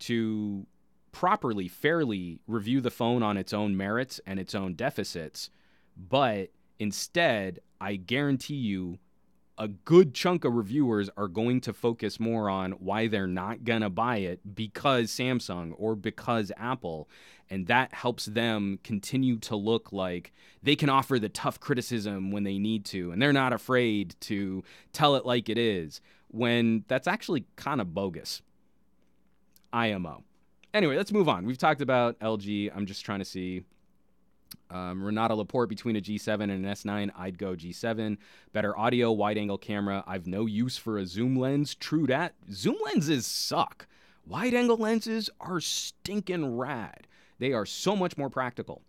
Speaker 1: to properly, fairly review the phone on its own merits and its own deficits, but instead, I guarantee you a good chunk of reviewers are going to focus more on why they're not going to buy it because Samsung or because Apple. And that helps them continue to look like they can offer the tough criticism when they need to. And they're not afraid to tell it like it is when that's actually kind of bogus. IMO. Anyway, let's move on. We've talked about LG. I'm just trying to see um, Renata Laporte between a G7 and an S9, I'd go G7. Better audio, wide angle camera. I've no use for a zoom lens. True that. Zoom lenses suck. Wide angle lenses are stinking rad. They are so much more practical.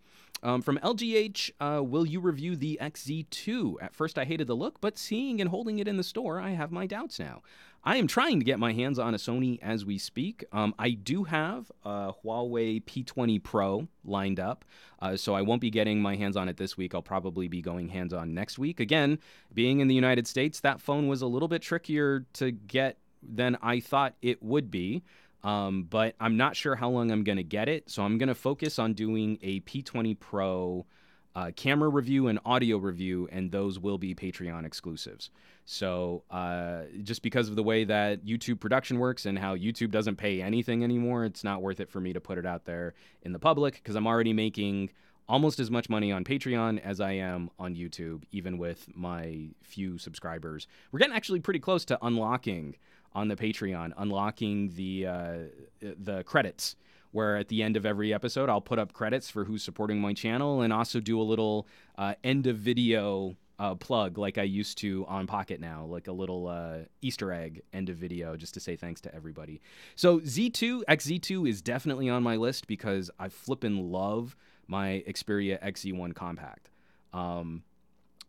Speaker 1: Um, from LGH, uh, will you review the XZ2? At first, I hated the look, but seeing and holding it in the store, I have my doubts now. I am trying to get my hands on a Sony as we speak. Um, I do have a Huawei P20 Pro lined up, uh, so I won't be getting my hands on it this week. I'll probably be going hands on next week. Again, being in the United States, that phone was a little bit trickier to get than I thought it would be. Um, but I'm not sure how long I'm going to get it, so I'm going to focus on doing a P20 Pro uh, camera review and audio review, and those will be Patreon exclusives. So, uh, just because of the way that YouTube production works and how YouTube doesn't pay anything anymore, it's not worth it for me to put it out there in the public because I'm already making almost as much money on Patreon as I am on YouTube, even with my few subscribers. We're getting actually pretty close to unlocking on the Patreon, unlocking the uh, the credits where at the end of every episode I'll put up credits for who's supporting my channel and also do a little uh, end of video uh, plug like I used to on Pocketnow, like a little uh, Easter egg end of video just to say thanks to everybody. So Z2, XZ2 is definitely on my list because I flippin' love my Xperia XZ1 Compact. Um,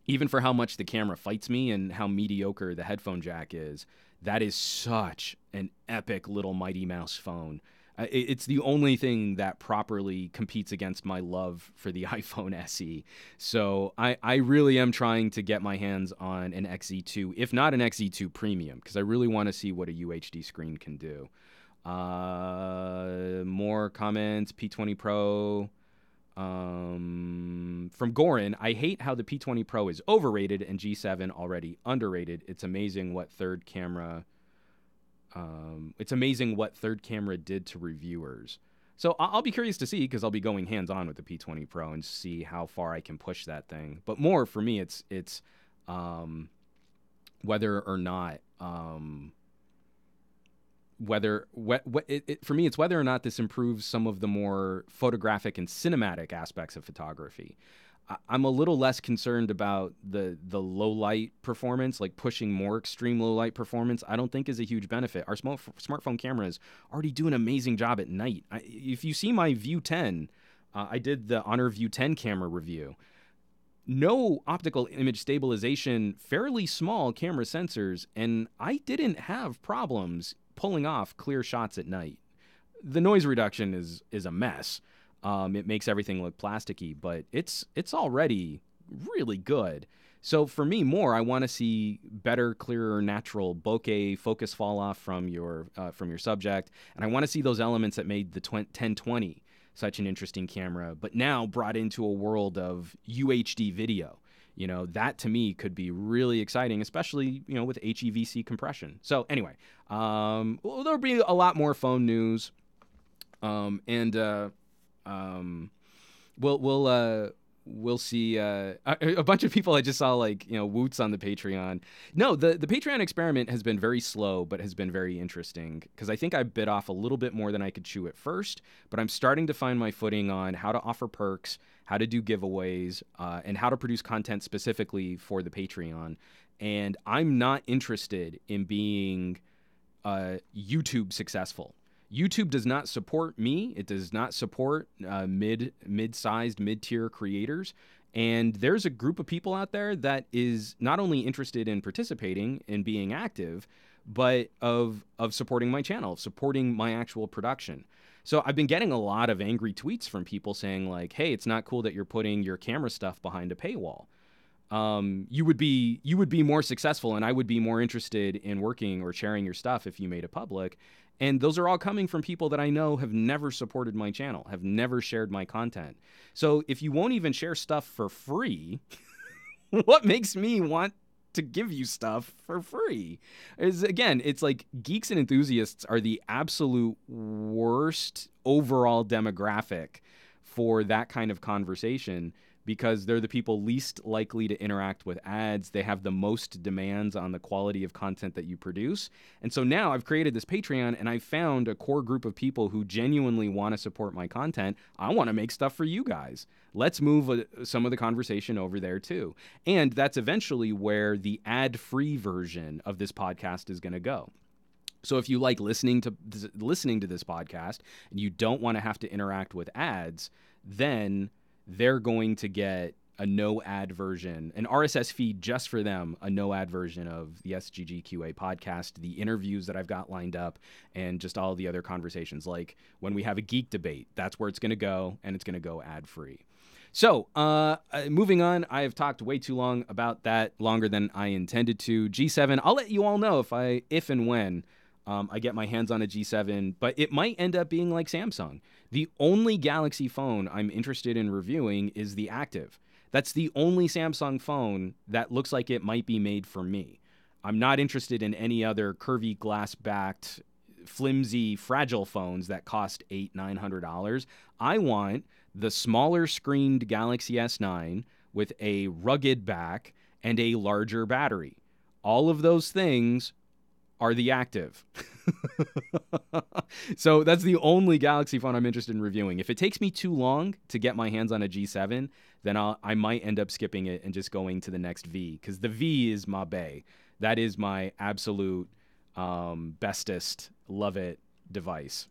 Speaker 1: even for how much the camera fights me and how mediocre the headphone jack is, that is such an epic little Mighty Mouse phone. It's the only thing that properly competes against my love for the [laughs] iPhone SE. So I, I really am trying to get my hands on an XZ2, if not an XZ2 Premium, because I really want to see what a UHD screen can do. Uh, more comments. P20 Pro. Um, from Goran, I hate how the P20 Pro is overrated and G7 already underrated. It's amazing what third camera um, it's amazing what third camera did to reviewers. So I'll be curious to see because I'll be going hands on with the P20 Pro and see how far I can push that thing. But more for me, it's it's um, whether or not um, whether what, what it, it, for me it's whether or not this improves some of the more photographic and cinematic aspects of photography. I'm a little less concerned about the the low light performance, like pushing more extreme low light performance. I don't think is a huge benefit. Our smart, smartphone cameras already do an amazing job at night. I, if you see my View 10, uh, I did the Honor View 10 camera review. No optical image stabilization, fairly small camera sensors, and I didn't have problems pulling off clear shots at night. The noise reduction is is a mess um, it makes everything look plasticky, but it's it's already really good. So for me, more I want to see better, clearer, natural bokeh focus fall off from your uh, from your subject, and I want to see those elements that made the 1020 such an interesting camera, but now brought into a world of UHD video. You know that to me could be really exciting, especially you know with HEVC compression. So anyway, um, well, there'll be a lot more phone news, um, and uh, um, we'll we'll uh, we'll see uh, a, a, bunch of people I just saw like you know woots on the Patreon. No, the the Patreon experiment has been very slow, but has been very interesting because I think I bit off a little bit more than I could chew at first. But I'm starting to find my footing on how to offer perks, how to do giveaways, uh, and how to produce content specifically for the Patreon. And I'm not interested in being uh, YouTube successful. YouTube does not support me. It does not support uh, mid mid-sized mid-tier creators. And there's a group of people out there that is not only interested in participating and being active, but of of supporting my channel, supporting my actual production. So I've been getting a lot of angry tweets from people saying like, "Hey, it's not cool that you're putting your camera stuff behind a paywall." Um, you would be you would be more successful, and I would be more interested in working or sharing your stuff if you made it public. And those are all coming from people that I know have never supported my channel, have never shared my content. So if you won't even share stuff for free, [laughs] what makes me want to give you stuff for free? Is again, it's like geeks and enthusiasts are the absolute worst overall demographic for that kind of conversation because they're the people least likely to interact with ads. They have the most demands on the quality of content that you produce. And so now I've created this Patreon and I've found a core group of people who genuinely want to support my content. I want to make stuff for you guys. Let's move uh, some of the conversation over there too. And that's eventually where the ad free version of this podcast is going to go. So if you like listening to listening to this podcast and you don't want to have to interact with ads, then they're going to get a no ad version, an RSS feed just for them, a no ad version of the SGGQA podcast, the interviews that I've got lined up, and just all the other conversations. Like when we have a geek debate, that's where it's going to go, and it's going to go ad free. So, uh, uh, moving on, I have talked way too long about that, longer than I intended to. G7, I'll let you all know if I, if and when um, I get my hands on a G7, but it might end up being like Samsung. The only Galaxy phone I'm interested in reviewing is the Active. That's the only Samsung phone that looks like it might be made for me. I'm not interested in any other curvy glass backed, flimsy, fragile phones that cost eight, nine hundred dollars. I want the smaller screened Galaxy S9 with a rugged back and a larger battery. All of those things are the active. [laughs] so that's the only Galaxy phone I'm interested in reviewing. If it takes me too long to get my hands on a G7, then I'll, I might end up skipping it and just going to the next V because the V is my bay. That is my absolute um, bestest, love it device.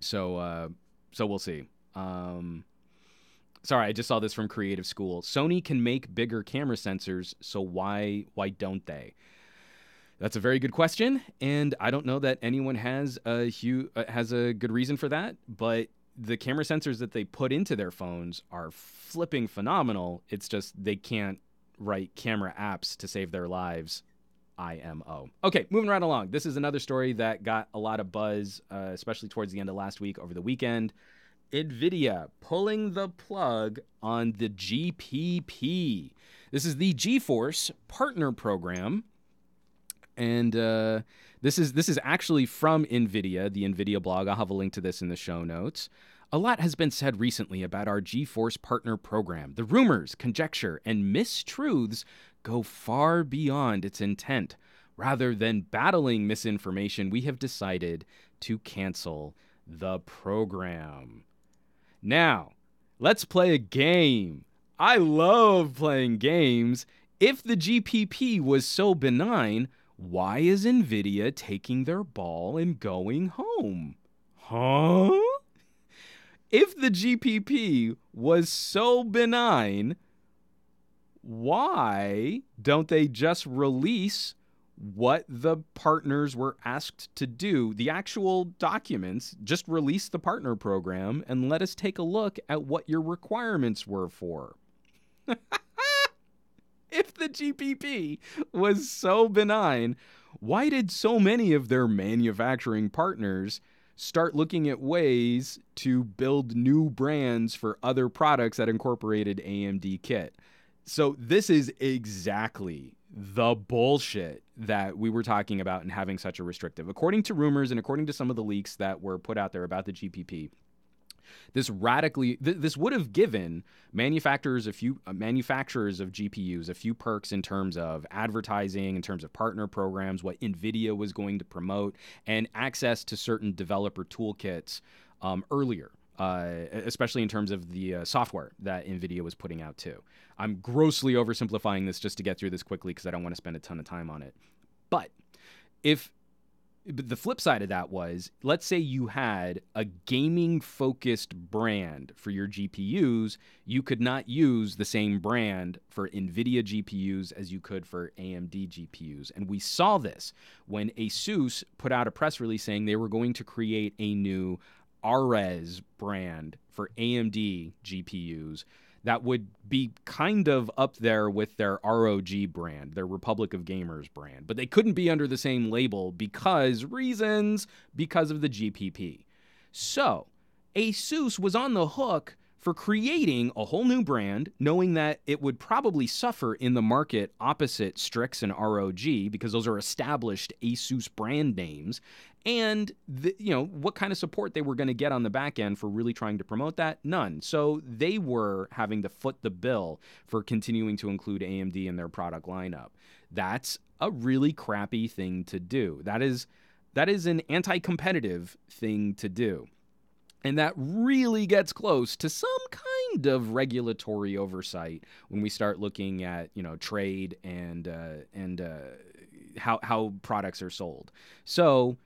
Speaker 1: So, uh, so we'll see. Um, sorry, I just saw this from Creative School. Sony can make bigger camera sensors, so why why don't they? That's a very good question, and I don't know that anyone has a hu- uh, has a good reason for that. But the camera sensors that they put into their phones are flipping phenomenal. It's just they can't write camera apps to save their lives. IMO. Okay, moving right along. This is another story that got a lot of buzz, uh, especially towards the end of last week over the weekend. NVIDIA pulling the plug on the GPP. This is the GeForce Partner Program and uh, this is this is actually from NVIDIA, the NVIDIA blog. I'll have a link to this in the show notes. A lot has been said recently about our GeForce Partner Program. The rumors, conjecture, and mistruths go far beyond its intent. Rather than battling misinformation, we have decided to cancel the program. Now, let's play a game. I love playing games. If the GPP was so benign, why is NVIDIA taking their ball and going home? Huh? If the GPP was so benign, why don't they just release what the partners were asked to do? The actual documents, just release the partner program and let us take a look at what your requirements were for. [laughs] if the GPP was so benign, why did so many of their manufacturing partners start looking at ways to build new brands for other products that incorporated AMD kit? So, this is exactly the bullshit that we were talking about and having such a restrictive. According to rumors and according to some of the leaks that were put out there about the GPP, This radically th- this would have given manufacturers a few uh, manufacturers of GPUs a few perks in terms of advertising, in terms of partner programs, what Nvidia was going to promote, and access to certain developer toolkits um, earlier. Uh, especially in terms of the uh, software that NVIDIA was putting out too. I'm grossly oversimplifying this just to get through this quickly because I don't want to spend a ton of time on it. But if but the flip side of that was let's say you had a gaming focused brand for your GPUs, you could not use the same brand for NVIDIA GPUs as you could for AMD GPUs. And we saw this when Asus put out a press release saying they were going to create a new AREZ brand for AMD GPUs that would be kind of up there with their ROG brand, their Republic of Gamers brand. But they couldn't be under the same label because reasons, because of the GPP. So, Asus was on the hook for creating a whole new brand, knowing that it would probably suffer in the market opposite Strix and ROG because those are established Asus brand names, and the, you know what kind of support they were going to get on the back end for really trying to promote that? None. So they were having to foot the bill for continuing to include amd in their product lineup. That's a really crappy thing to do. That is that is an anti-competitive thing to do. And that really gets close to some kind of regulatory oversight when we start looking at you know trade and uh, and uh, how how products are sold. So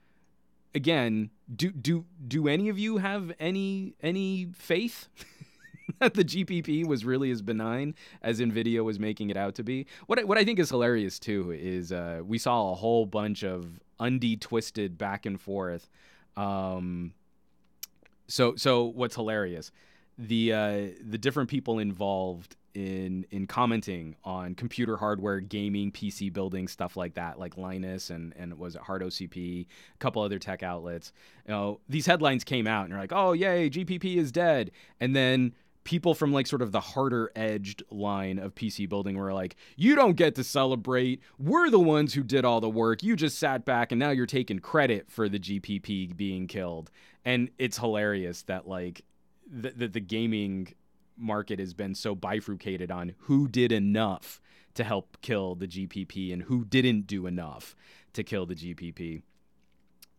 Speaker 1: again, do do do any of you have any any faith [laughs] that the GPP was really as benign as Nvidia was making it out to be? What I, what I think is hilarious too is uh, we saw a whole bunch of undie twisted back and forth. Um, so so what's hilarious? The uh, the different people involved in in commenting on computer hardware, gaming, PC building, stuff like that, like Linus and and was it HardOCP, a couple other tech outlets. You know, these headlines came out and you're like, oh yay, GPP is dead, and then people from like sort of the harder edged line of PC building were like, you don't get to celebrate. We're the ones who did all the work. You just sat back and now you're taking credit for the GPP being killed. And it's hilarious that like the, the, the gaming market has been so bifurcated on who did enough to help kill the GPP and who didn't do enough to kill the GPP.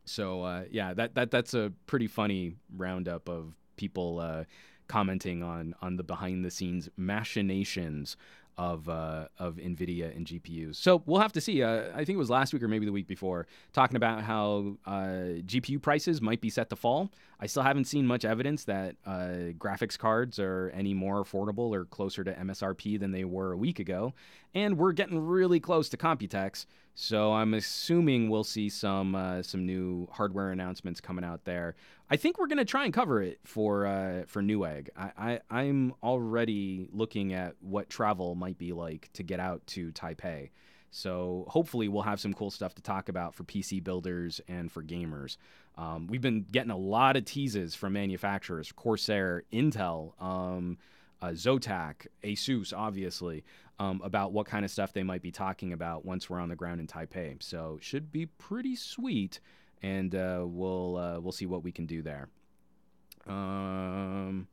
Speaker 1: So uh, yeah, that that that's a pretty funny roundup of people uh, commenting on on the behind the scenes machinations of uh, of NVIDIA and GPUs. So we'll have to see. Uh, I think it was last week or maybe the week before, talking about how uh, GPU prices might be set to fall. I still haven't seen much evidence that uh, graphics cards are any more affordable or closer to MSRP than they were a week ago. And we're getting really close to Computex, so I'm assuming we'll see some uh, some new hardware announcements coming out there. I think we're gonna try and cover it for uh, for Newegg. I, I I'm already looking at what travel might be like to get out to Taipei. So hopefully we'll have some cool stuff to talk about for PC builders and for gamers. Um, we've been getting a lot of teases from manufacturers, Corsair, Intel, um, uh, Zotac, Asus, obviously, um, about what kind of stuff they might be talking about once we're on the ground in Taipei. So should be pretty sweet, and uh, we'll uh, we'll see what we can do there. Um,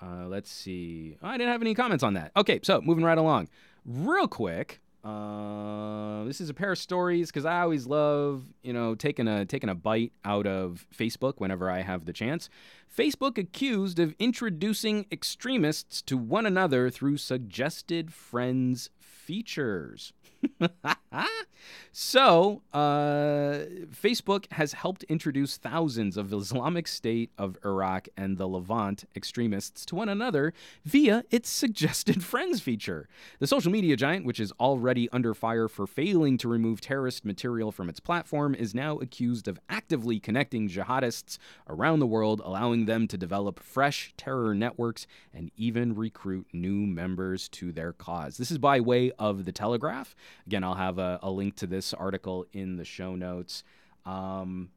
Speaker 1: uh, let's see. I didn't have any comments on that. Okay, so moving right along, real quick. Uh, this is a pair of stories because I always love, you know, taking a taking a bite out of Facebook whenever I have the chance. Facebook accused of introducing extremists to one another through suggested friends features. [laughs] so, uh, Facebook has helped introduce thousands of Islamic State of Iraq and the Levant extremists to one another via its suggested [laughs] friends feature. The social media giant, which is already under fire for failing to remove terrorist material from its platform, is now accused of actively connecting jihadists around the world, allowing them to develop fresh terror networks and even recruit new members to their cause. This is by way of The Telegraph. Again, I'll have a, a link to this article in the show notes. Um,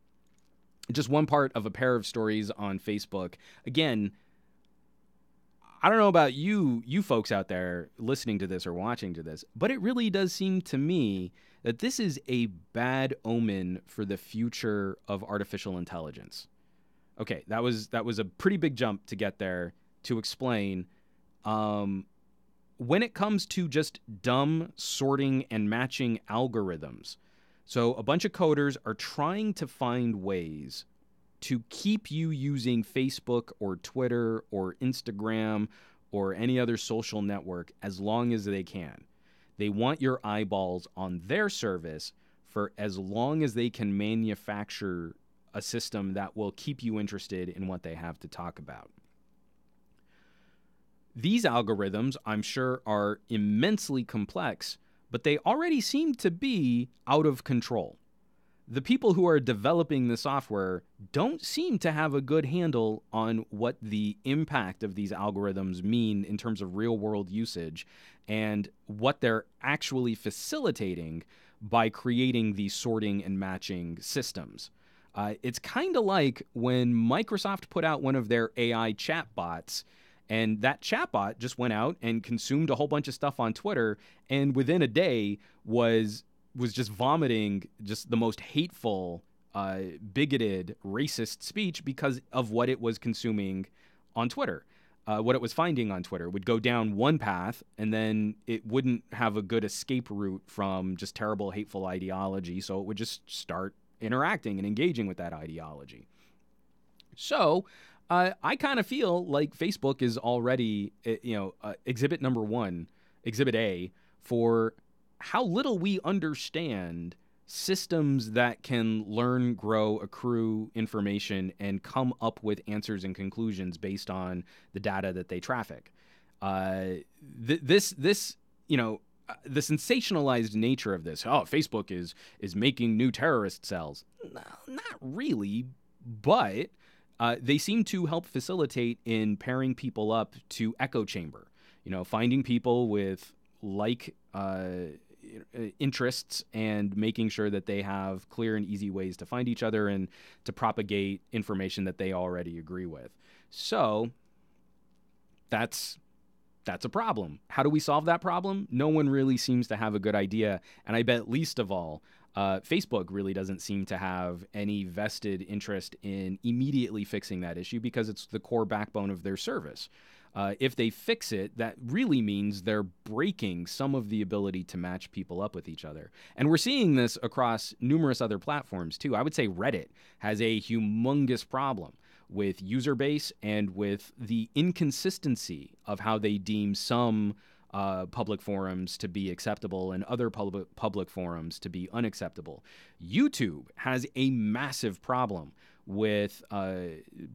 Speaker 1: just one part of a pair of stories on Facebook. Again, I don't know about you, you folks out there listening to this or watching to this, but it really does seem to me that this is a bad omen for the future of artificial intelligence. Okay, that was that was a pretty big jump to get there to explain. Um, when it comes to just dumb sorting and matching algorithms, so a bunch of coders are trying to find ways to keep you using Facebook or Twitter or Instagram or any other social network as long as they can. They want your eyeballs on their service for as long as they can manufacture a system that will keep you interested in what they have to talk about. These algorithms, I'm sure, are immensely complex, but they already seem to be out of control. The people who are developing the software don't seem to have a good handle on what the impact of these algorithms mean in terms of real world usage and what they're actually facilitating by creating these sorting and matching systems. Uh, it's kind of like when Microsoft put out one of their AI chatbots and that chatbot just went out and consumed a whole bunch of stuff on Twitter, and within a day was was just vomiting just the most hateful, uh, bigoted, racist speech because of what it was consuming on Twitter. Uh, what it was finding on Twitter would go down one path, and then it wouldn't have a good escape route from just terrible, hateful ideology. So it would just start interacting and engaging with that ideology. So uh, I kind of feel like Facebook is already, uh, you know, uh, exhibit number one, exhibit A, for how little we understand systems that can learn, grow, accrue information, and come up with answers and conclusions based on the data that they traffic. Uh, th- this, this, you know, uh, the sensationalized nature of this. Oh, Facebook is is making new terrorist cells. No, not really, but uh, they seem to help facilitate in pairing people up to echo chamber. You know, finding people with like uh, interests and making sure that they have clear and easy ways to find each other and to propagate information that they already agree with. So that's that's a problem. How do we solve that problem? No one really seems to have a good idea. And I bet least of all, uh, Facebook really doesn't seem to have any vested interest in immediately fixing that issue because it's the core backbone of their service. Uh, if they fix it, that really means they're breaking some of the ability to match people up with each other. And we're seeing this across numerous other platforms too. I would say Reddit has a humongous problem with user base and with the inconsistency of how they deem some uh, public forums to be acceptable and other public public forums to be unacceptable. YouTube has a massive problem with uh,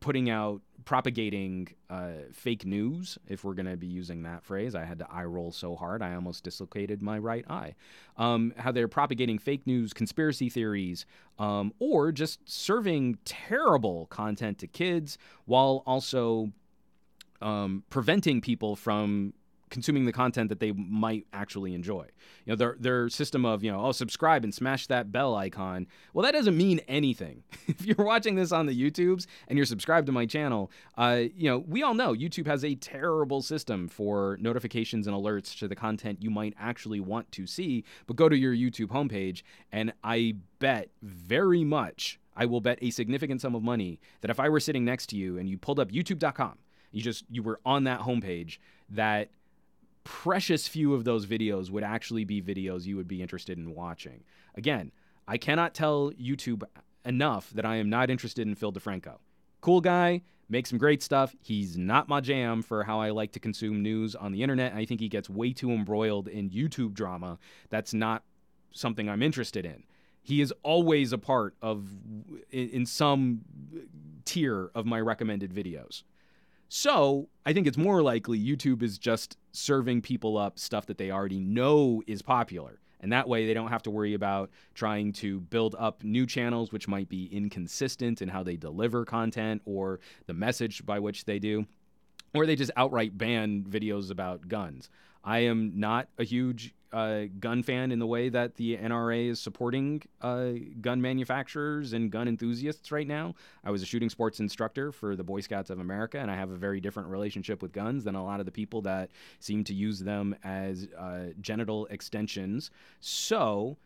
Speaker 1: putting out propagating uh, fake news, if we're going to be using that phrase. I had to eye roll so hard, I almost dislocated my right eye. Um, how they're propagating fake news, conspiracy theories, um, or just serving terrible content to kids while also um, preventing people from consuming the content that they might actually enjoy. You know, their their system of, you know, oh, subscribe and smash that bell icon. Well, that doesn't mean anything. [laughs] if you're watching this on the YouTubes and you're subscribed to my channel, uh, you know, we all know YouTube has a terrible system for notifications and alerts to the content you might actually want to see. But go to your YouTube homepage, and I bet very much I will bet a significant sum of money that if I were sitting next to you and you pulled up youtube.com, you just you were on that homepage that precious few of those videos would actually be videos you would be interested in watching. Again, I cannot tell YouTube enough that I am not interested in Phil DeFranco. Cool guy, makes some great stuff. He's not my jam for how I like to consume news on the internet. I think he gets way too embroiled in YouTube drama. That's not something I'm interested in. He is always a part of in, some tier of my recommended videos. So I think it's more likely YouTube is just serving people up stuff that they already know is popular. And that way they don't have to worry about trying to build up new channels, which might be inconsistent in how they deliver content or the message by which they do. Or they just outright ban videos about guns. I am not a huge uh, gun fan in the way that the NRA is supporting uh, gun manufacturers and gun enthusiasts right now. I was a shooting sports instructor for the Boy Scouts of America, and I have a very different relationship with guns than a lot of the people that seem to use them as uh, genital extensions. So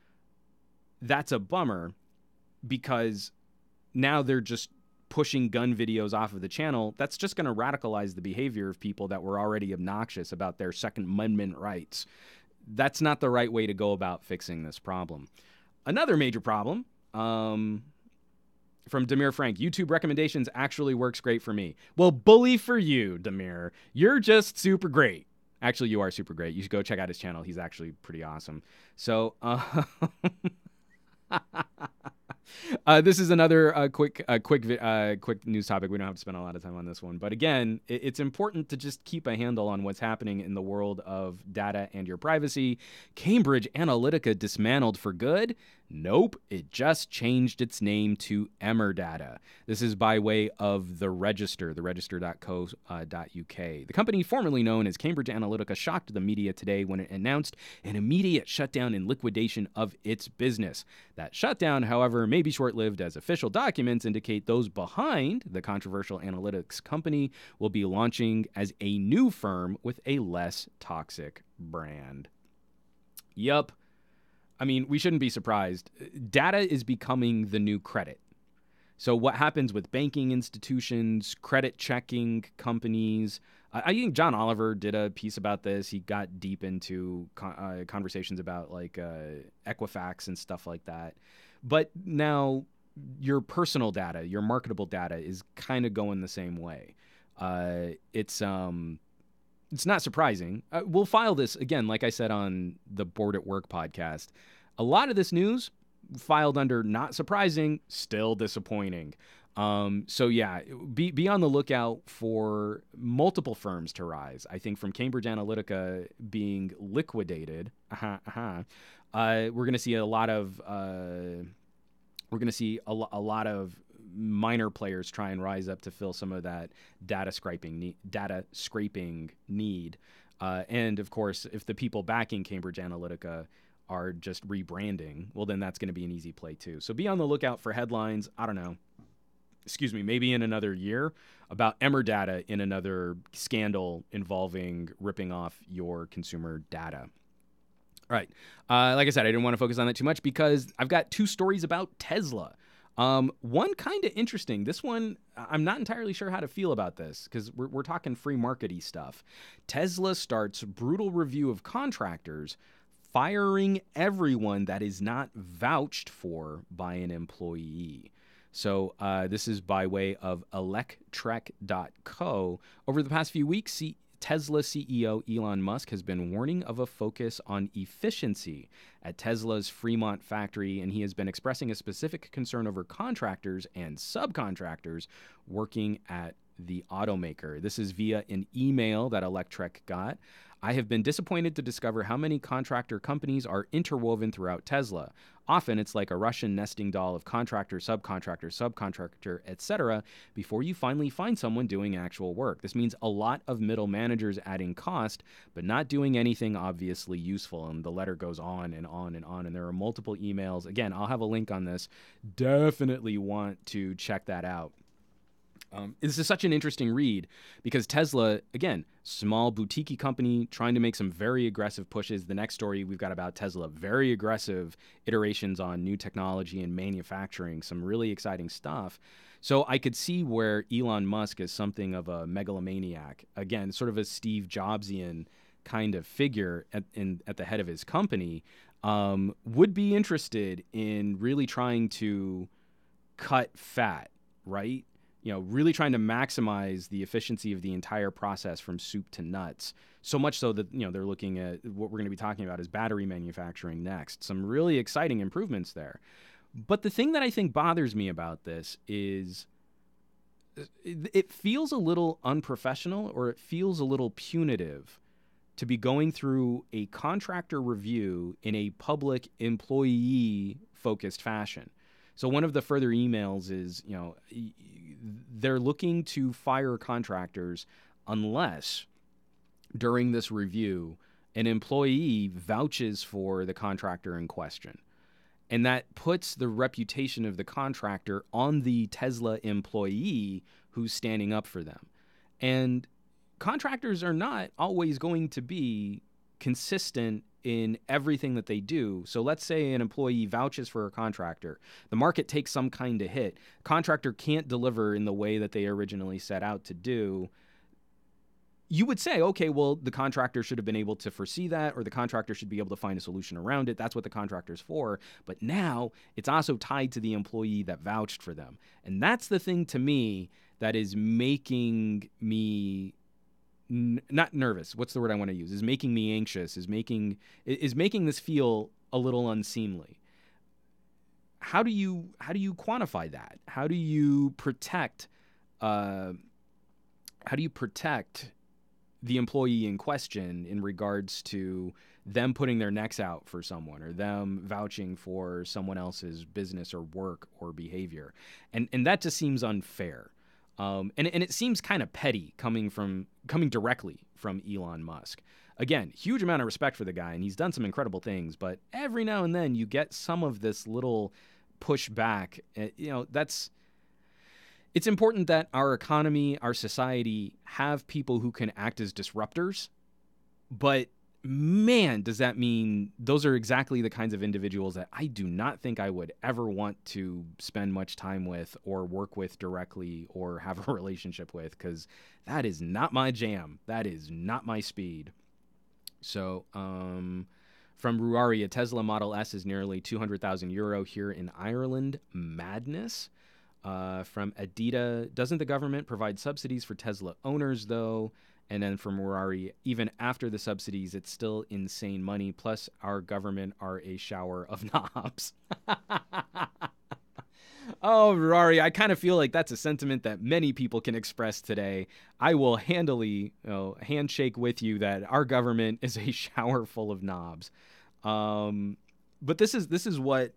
Speaker 1: that's a bummer because now they're just pushing gun videos off of the channel, that's just going to radicalize the behavior of people that were already obnoxious about their Second Amendment rights. That's not the right way to go about fixing this problem. Another major problem um, from Demir Frank YouTube recommendations actually works great for me. Well, bully for you, Demir. You're just super great. Actually, you are super great. You should go check out his channel. He's actually pretty awesome. So, uh, [laughs] [laughs] Uh, this is another uh, quick, uh, quick, uh, quick news topic. We don't have to spend a lot of time on this one, but again, it, it's important to just keep a handle on what's happening in the world of data and your privacy. Cambridge Analytica dismantled for good. Nope, it just changed its name to Emerdata. This is by way of the Register, the register.co.uk. Uh, the company formerly known as Cambridge Analytica shocked the media today when it announced an immediate shutdown and liquidation of its business. That shutdown, however, may be short lived as official documents indicate those behind the controversial analytics company will be launching as a new firm with a less toxic brand. Yup. I mean, we shouldn't be surprised. Data is becoming the new credit. So, what happens with banking institutions, credit checking companies? I think John Oliver did a piece about this. He got deep into uh, conversations about like uh, Equifax and stuff like that. But now your personal data, your marketable data is kind of going the same way. Uh, it's um, it's not surprising. Uh, we'll file this again, like I said on the Board at Work podcast. A lot of this news filed under not surprising, still disappointing. Um, so yeah, be be on the lookout for multiple firms to rise. I think from Cambridge Analytica being liquidated, uh-huh, uh-huh, uh, we're going to see a lot of uh, we're going to see a, a, lot of minor players try and rise up to fill some of that data scraping need, data scraping need. Uh, and of course, if the people backing Cambridge Analytica are just rebranding, well, then that's going to be an easy play too. So be on the lookout for headlines. I don't know. Excuse me, maybe in another year about Emerdata in another scandal involving ripping off your consumer data. All right. Uh, like I said, I didn't want to focus on that too much because I've got two stories about Tesla. Um, one kind of interesting. This one, I'm not entirely sure how to feel about this because we're, we're talking free markety stuff. Tesla starts brutal review of contractors, firing everyone that is not vouched for by an employee. So uh, this is by way of electrek.co. Over the past few weeks, Tesla CEO Elon Musk has been warning of a focus on efficiency at Tesla's Fremont factory, and he has been expressing a specific concern over contractors and subcontractors working at the automaker. This is via an email that Electrek got. I have been disappointed to discover how many contractor companies are interwoven throughout Tesla. Often it's like a Russian nesting doll of contractor, subcontractor, subcontractor, etc. before you finally find someone doing actual work. This means a lot of middle managers adding cost, but not doing anything obviously useful. And the letter goes on and on and on. And there are multiple emails. Again, I'll have a link on this. Definitely want to check that out. Um, this is such an interesting read because Tesla, again, small boutique company trying to make some very aggressive pushes. The next story we've got about Tesla, very aggressive iterations on new technology and manufacturing, some really exciting stuff. So I could see where Elon Musk is something of a megalomaniac. Again, sort of a Steve Jobsian kind of figure at, in, at the head of his company, um, would be interested in really trying to cut fat, right? You know, really trying to maximize the efficiency of the entire process from soup to nuts. So much so that, you know, they're looking at what we're going to be talking about is battery manufacturing next. Some really exciting improvements there. But the thing that I think bothers me about this is uh, it feels a little unprofessional or it feels a little punitive to be going through a contractor review in a public employee focused fashion. So one of the further emails is, you know, they're looking to fire contractors unless during this review an employee vouches for the contractor in question. And that puts the reputation of the contractor on the Tesla employee who's standing up for them. And contractors are not always going to be consistent in everything that they do. So let's say an employee vouches for a contractor. The market takes some kind of hit. Contractor can't deliver in the way that they originally set out to do you would say, okay, well, the contractor should have been able to foresee that, or the contractor should be able to find a solution around it. That's what the contractor's for. But now it's also tied to the employee that vouched for them. And that's the thing to me that is making me n- not nervous. What's the word I want to use? Is making me anxious, is making is making this feel a little unseemly. How do you how do you quantify that? How do you protect uh, how do you protect the employee in question in regards to them putting their necks out for someone or them vouching for someone else's business or work or behavior. And and that just seems unfair. Um, and, and it seems kind of petty coming from coming directly from Elon Musk. Again, huge amount of respect for the guy, and he's done some incredible things. But every now and then, you get some of this little pushback. Eh, you know, that's it's important that our economy, our society have people who can act as disruptors. But man, does that mean those are exactly the kinds of individuals that I do not think I would ever want to spend much time with or work with directly or have a [laughs] relationship with because that is not my jam. That is not my speed. So, um, from Ruari, a Tesla Model S is nearly 200,000 euro here in Ireland. Madness. Uh, from Adita, doesn't the government provide subsidies for Tesla owners though? And then for Ferrari, even after the subsidies, it's still insane money. Plus, our government are a shower of [laughs] knobs. oh, Ferrari, I kind of feel like that's a sentiment that many people can express today. I will handily you know, handshake with you that our government is a [laughs] shower full of knobs. Um, but this is this is what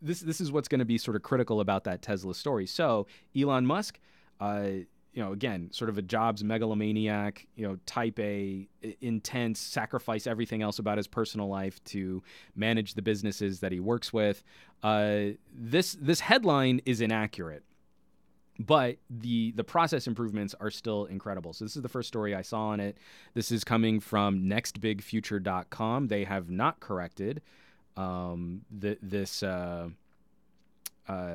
Speaker 1: this this is what's going to be sort of critical about that Tesla story. So Elon Musk, uh, you know, again, sort of a Jobs megalomaniac, you know, type A, intense, sacrifice everything else about his personal life to manage the businesses that he works with. Uh, this this headline is inaccurate but the the process improvements are still incredible. So this is the first story I saw on it. This is coming from nextbigfuture.com. They have not corrected um, th- this uh, uh,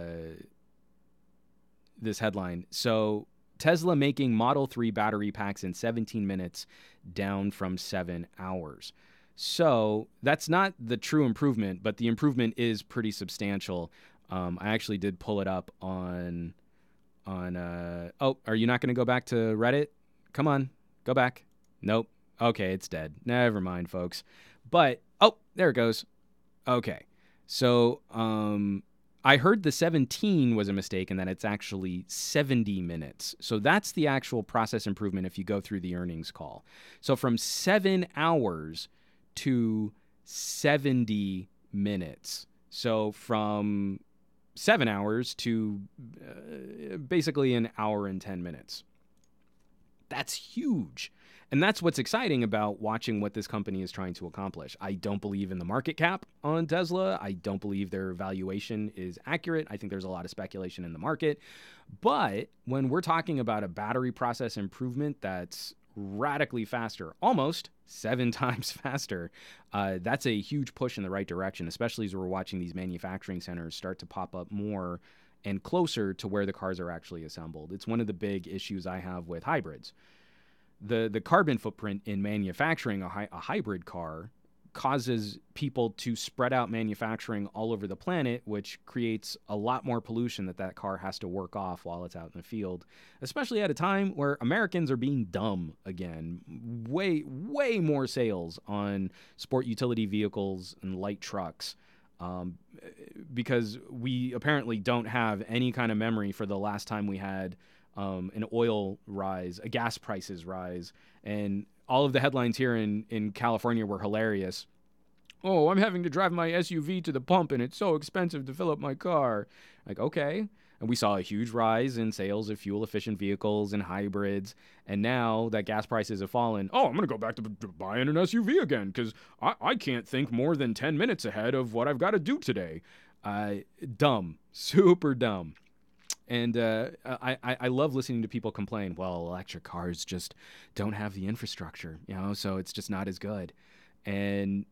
Speaker 1: this headline. So Tesla making Model 3 battery packs in 17 minutes, down from seven hours. So that's not the true improvement, but the improvement is pretty substantial. Um, I actually did pull it up on on. Uh, oh, are you not going to go back to Reddit? Come on, go back. Nope. Okay, it's dead. Never mind, folks. But oh, there it goes. Okay. So um, I heard the 17 was a mistake and that it's actually 70 minutes. So that's the actual process improvement if you go through the earnings call. So from seven hours to 70 minutes. So from seven hours to uh, basically an hour and 10 minutes. That's huge. And that's what's exciting about watching what this company is trying to accomplish. I don't believe in the market cap on Tesla. I don't believe their valuation is accurate. I think there's a lot of speculation in the market. But when we're talking about a battery process improvement that's radically faster, almost seven [laughs] times faster, uh, that's a huge push in the right direction, especially as we're watching these manufacturing centers start to pop up more and closer to where the cars are actually assembled. It's one of the big issues I have with hybrids the the carbon footprint in manufacturing a, hi- a hybrid car causes people to spread out manufacturing all over the planet, which creates a lot more pollution that that car has to work off while it's out in the field, especially at a time where Americans are being dumb again. Way, way more sales on sport utility vehicles and light trucks. Um, because we apparently don't have any kind of memory for the last time we had um, an oil rise, a gas prices rise, and all of the headlines here in in California were hilarious. Oh, I'm having to drive my SUV to the pump, and it's so expensive to fill up my car. Like, okay. And we saw a huge rise in sales of fuel efficient vehicles and hybrids. And now that gas prices have fallen, oh, I'm going to go back to buying an SUV again because I, I can't think more than 10 minutes ahead of what I've got to do today. Uh, dumb, super dumb. And uh, I, I love listening to people complain, well, electric cars just don't have the infrastructure, you know, so it's just not as good. And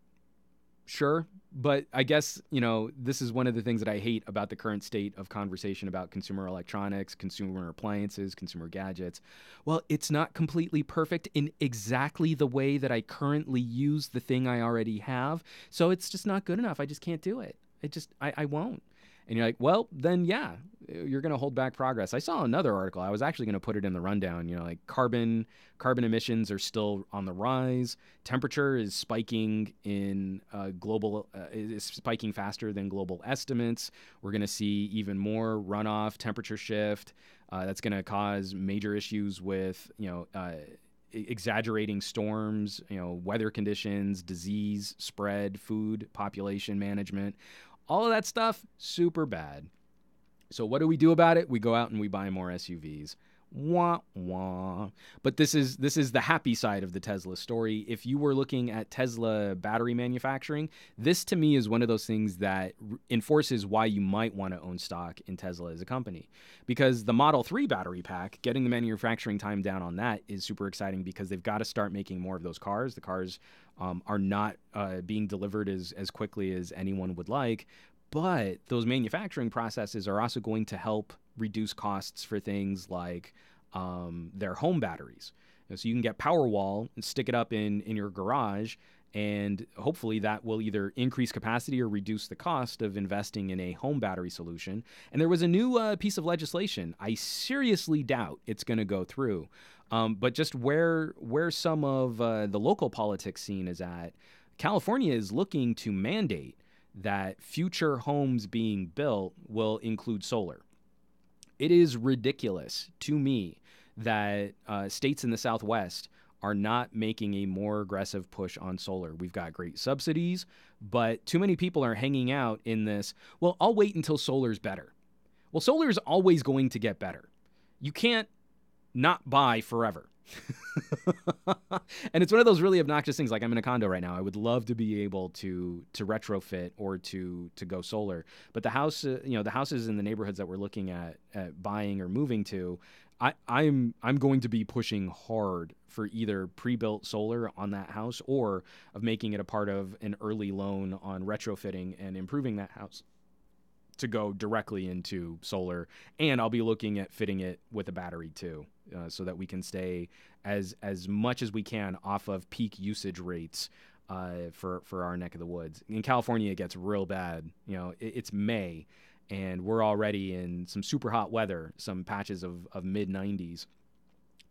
Speaker 1: sure. But I guess, you know, this is one of the things that I hate about the current state of conversation about consumer electronics, consumer appliances, consumer gadgets. Well, it's not completely perfect in exactly the way that I currently use the thing I already have. So it's just not good enough. I just can't do it. It just, I, I won't. And you're like, well, then yeah, you're going to hold back progress. I saw another article. I was actually going to put it in the rundown. You know, like carbon carbon emissions are still on the rise. Temperature is spiking in uh, global uh, is spiking faster than global estimates. We're going to see even more runoff, temperature shift. Uh, that's going to cause major issues with you know uh, exaggerating storms, you know, weather conditions, disease spread, food population management. All of that stuff super bad. So what do we do about it? We go out and we buy more SUVs. Wah wah. But this is this is the happy side of the Tesla story. If you were looking at Tesla battery manufacturing, this to me is one of those things that enforces why you might want to own stock in Tesla as a company. Because the Model 3 battery pack, getting the manufacturing time down on that is super exciting because they've got to start making more of those cars. The cars um, are not uh, being delivered as as quickly as anyone would like. But those manufacturing processes are also going to help reduce costs for things like um, their home batteries. So you can get Powerwall and stick it up in in your garage, and hopefully that will either increase capacity or reduce the cost of investing in a home battery solution. And there was a new uh, piece of legislation. I seriously doubt it's going to go through, um, but just where where some of uh, the local politics scene is at, California is looking to mandate that future homes being built will include solar. It is ridiculous to me that uh, states in the Southwest are not making a more aggressive push on solar. We've got great subsidies, but too many people are hanging out in this. Well, I'll wait until solar's better. Well, solar is always going to get better. You can't not buy forever. [laughs] and it's one of those really obnoxious things. Like I'm in a condo right now. I would love to be able to to retrofit or to to go solar. But the house, uh, you know, the houses in the neighborhoods that we're looking at, at buying or moving to, I, I'm I'm going to be pushing hard for either pre-built solar on that house or of making it a part of an early loan on retrofitting and improving that house to go directly into solar. And I'll be looking at fitting it with a battery too uh, so that we can stay as as much as we can off of peak usage rates uh, for for our neck of the woods. In California, it gets real bad. You know, it, it's May, and we're already in some super hot weather, some patches of of mid 90s.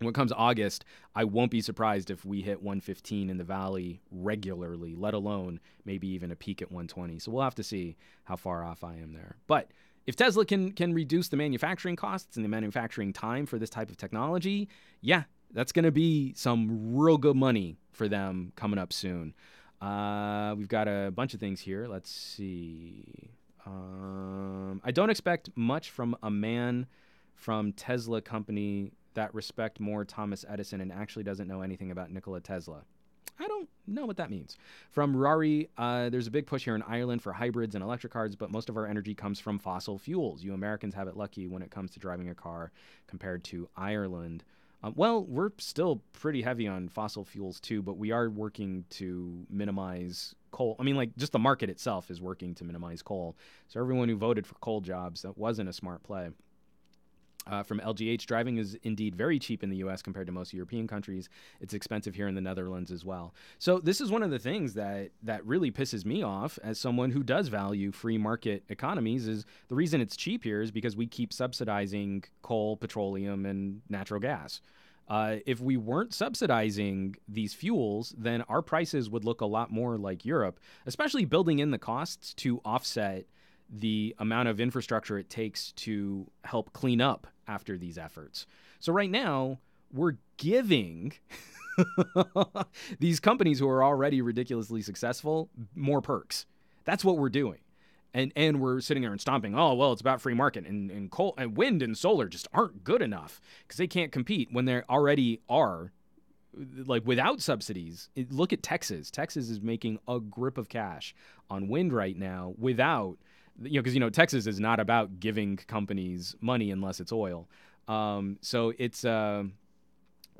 Speaker 1: When it comes August, I won't be surprised if we hit 115 in the valley regularly, let alone maybe even a peak at 120. So we'll have to see how far off I am there. But if Tesla can can reduce the manufacturing costs and the manufacturing time for this type of technology, yeah, that's going to be some real good money for them coming up soon. Uh, we've got a bunch of things here. Let's see. Um, I don't expect much from a man from Tesla company that respect more Thomas Edison and actually doesn't know anything about Nikola Tesla. I don't know what that means. From Rari, uh, there's a big push here in Ireland for hybrids and electric cars, but most of our energy comes from fossil fuels. You Americans have it lucky when it comes to driving a car compared to Ireland. Um, well, we're still pretty heavy on fossil fuels too, but we are working to minimize coal. I mean, like just the market itself is working to minimize coal. So everyone who voted for coal jobs, that wasn't a smart play uh, from LGH. Driving is indeed very cheap in the US compared to most European countries. It's expensive here in the Netherlands as well. So this is one of the things that that really pisses me off as someone who does value free market economies is the reason it's cheap here is because we keep subsidizing coal, petroleum and natural gas. Uh, if we weren't subsidizing these fuels, then our prices would look a lot more like Europe, especially building in the costs to offset the amount of infrastructure it takes to help clean up after these efforts. So right now, we're giving [laughs] these companies who are already ridiculously successful more perks. That's what we're doing. And and we're sitting there and stomping, oh well, it's about free market and, and coal and wind and solar just aren't good enough because they can't compete when they already are like without subsidies. Look at Texas. Texas is making a grip of cash on wind right now without you know, because you know Texas is not about giving companies money unless it's oil. Um, so it's uh,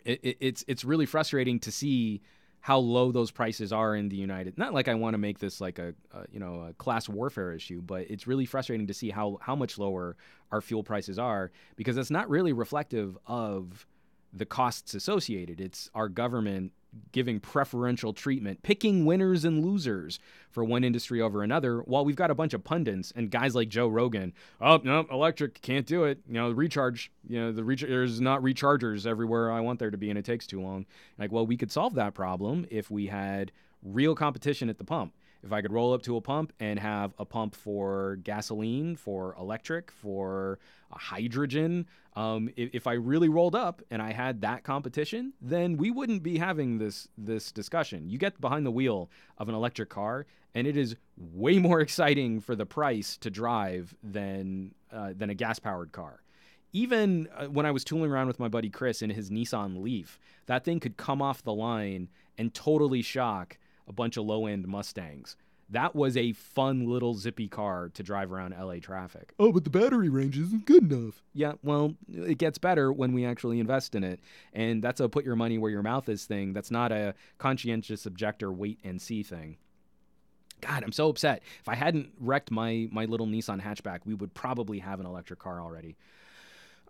Speaker 1: it, it's it's really frustrating to see how low those prices are in the United. Not like I want to make this like a, a, you know a class warfare issue, but it's really frustrating to see how how much lower our fuel prices are because it's not really reflective of the costs associated. It's our government giving preferential treatment, picking winners and losers for one industry over another, while we've got a bunch of pundits and guys like Joe Rogan. Oh no, electric can't do it. You know, recharge. You know, the reach there's not rechargers everywhere I want there to be, and it takes too long. Like, well, we could solve that problem if we had real competition at the pump. If I could roll up to a pump and have a pump for gasoline, for electric, for hydrogen, um, if, if, I really rolled up and I had that competition, then we wouldn't be having this this discussion. You get behind the wheel of an electric car, and it is way [laughs] more exciting for the price to drive than uh, than a gas powered car. Even uh, when I was tooling around with my buddy Chris in his Nissan Leaf, that thing could come off the line and totally shock a bunch of low end Mustangs that was a fun little zippy car to drive around LA traffic.
Speaker 2: Oh, but the battery range isn't good enough.
Speaker 1: Yeah, well, it gets better when we actually invest in it. And that's a put your money where your mouth is thing. That's not a conscientious objector wait and see thing. God, I'm so upset. If I hadn't wrecked my my little Nissan hatchback, we would probably have an electric car already.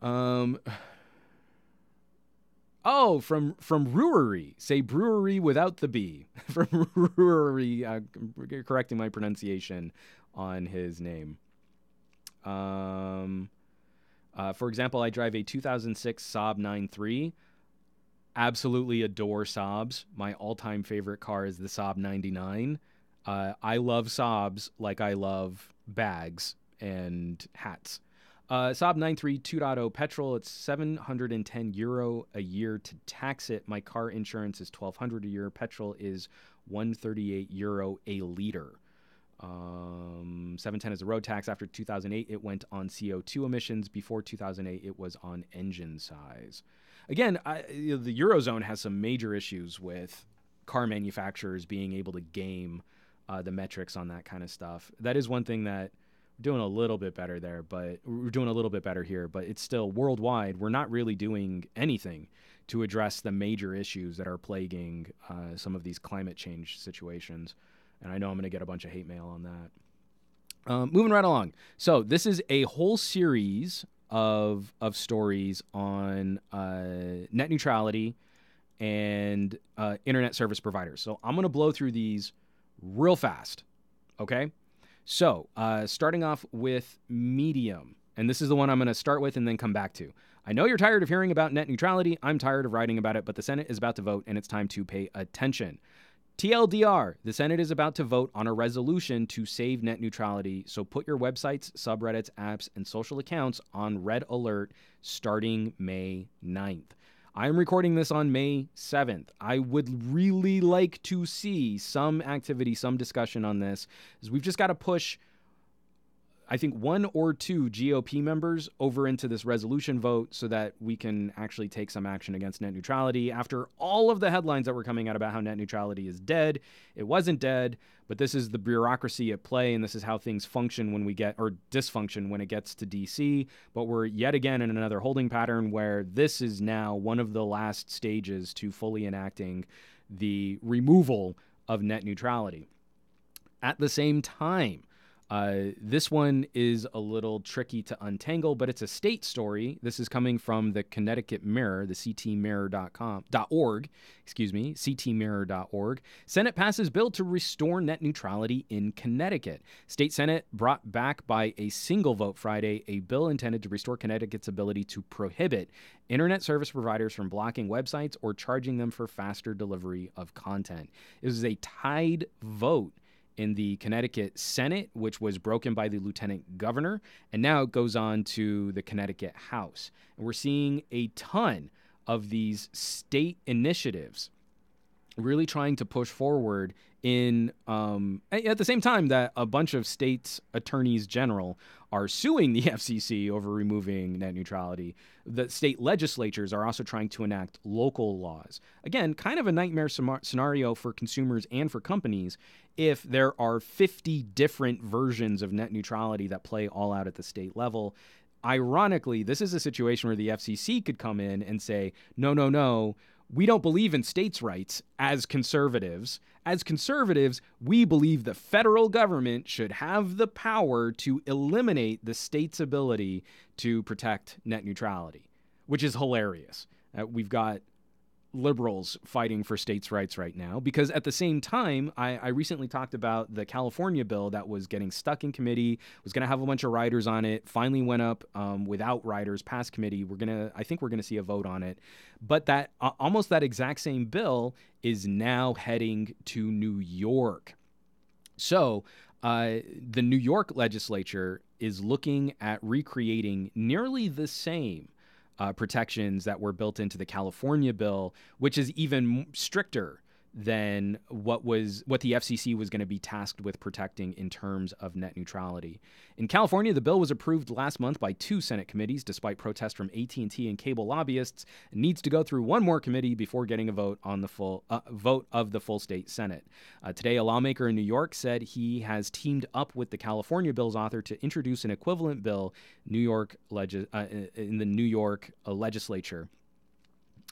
Speaker 1: Um Oh, from from brewery. Say brewery without the B. [laughs] from brewery. Uh, correcting my pronunciation on his name. Um, uh, for example, I drive a 2006 Saab 9.3. Absolutely adore Saabs. My all-time favorite car is the Saab 99. Uh, I love Saabs like I love bags and hats. Uh, Saab 93 2.0 petrol, it's 710 euro a year to tax it. My car insurance is 1200 a year. Petrol is 138 euro a liter. Um, 710 is the road tax. After 2008, it went on CO2 emissions. Before 2008, it was on engine size. Again, I, the Eurozone has some major issues with car manufacturers being able to game uh, the metrics on that kind of stuff. That is one thing that doing a little bit better there, but we're doing a little bit better here, but it's still worldwide. We're not really doing anything to address the major issues that are plaguing uh, some of these climate change situations. And I know I'm going to get a bunch of hate mail on that. Um, moving right along. So this is a whole series of of stories on uh, net neutrality and uh, internet service providers. So I'm going to blow through these real fast. Okay. So, uh, starting off with Medium, and this is the one I'm going to start with and then come back to. I know you're tired of hearing about net neutrality. I'm tired of writing about it, but the Senate is about to vote and it's time to pay attention. TLDR, the Senate is about to vote on a resolution to save net neutrality, so put your websites, subreddits, apps, and social accounts on red alert starting May 9th. I'm recording this on May 7th. I would really like to see some activity, some discussion on this, because we've just got to push I think one or two GOP members over into this resolution vote so that we can actually take some action against net neutrality. After all of the headlines that were coming out about how net neutrality is dead, it wasn't dead, but this is the bureaucracy at play, and this is how things function when we get, or dysfunction when it gets to DC. But we're yet again in another holding pattern where this is now one of the last stages to fully enacting the removal of net neutrality. At the same time, uh, this one is a little tricky to untangle, but it's a state story. This is coming from the Connecticut Mirror, the ctmirror.com, .org, excuse me, ctmirror.org. Senate passes bill to restore net neutrality in Connecticut. State Senate brought back by a single vote Friday a bill intended to restore Connecticut's ability to prohibit internet service providers from blocking websites or charging them for faster delivery of content. It was a tied vote in the Connecticut Senate, which was broken by the lieutenant governor, and now it goes on to the Connecticut House. And we're seeing a ton of these state initiatives really trying to push forward in um, at the same time that a bunch of states attorneys general are suing the [laughs] FCC over removing net neutrality. The state legislatures are also trying to enact local laws. Again, kind of a nightmare scenario for consumers and for companies if there are 50 different versions of net neutrality that play all out at the state level. Ironically, this is a situation where the FCC could come in and say, no, no, no, we don't believe in states' rights as conservatives. As conservatives, we believe the federal government should have the power to eliminate the state's ability to protect net neutrality, which is hilarious. Uh, we've got liberals fighting for states' rights right now because at the same time, I, I recently talked about the California bill that was getting stuck in committee, was going to have a bunch of riders on it, finally went up um, without riders past committee. We're going to, I think we're going to see a vote on it. But that uh, almost that exact same bill is now heading to New York. So, uh, the New York legislature is looking at recreating nearly the same uh, protections that were built into the California bill, which is even stricter than what was what the FCC was going to be tasked with protecting in terms of net neutrality. In California, the bill was approved last month by two Senate committees despite protests from AT&T and cable lobbyists. Needs to go through one more committee before getting a vote on the full uh, vote of the full state Senate. Uh, today, a lawmaker in New York said he has teamed up with the California bill's author to introduce an equivalent bill New York uh, in the New York uh, legislature.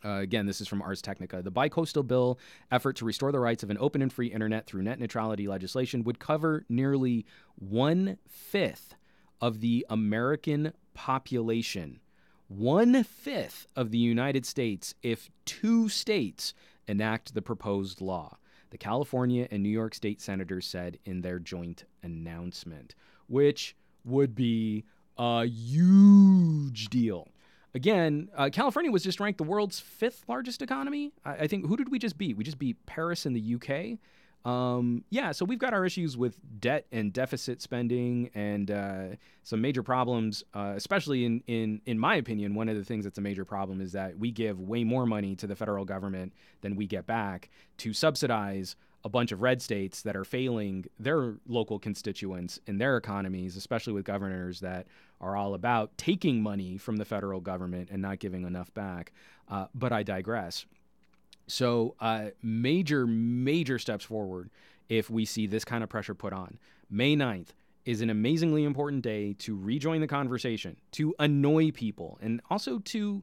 Speaker 1: Uh, again, this is from Ars Technica. The bicoastal bill effort to restore the rights of an open and free internet through net neutrality legislation would cover nearly one fifth of the American population. One fifth of the United States if two states enact the proposed law. The California and New York state senators said in their joint announcement, which would be a huge deal again, uh, California was just ranked the world's fifth largest economy. I, I, think who did we just beat? We just beat Paris in the UK. Um, yeah, so we've got our issues with debt and deficit spending and uh, some major problems, uh, especially in, in in my opinion. One of the things that's a major problem is that we give way more money to the federal government than we get back to subsidize a bunch of red states that are failing their local constituents in their economies, especially with governors that are all about taking money from the federal government and not giving enough back. Uh, but I digress. So, uh, major, major steps forward if we see this kind of pressure put on. May 9th is an amazingly important day to rejoin the conversation, to annoy people, and also to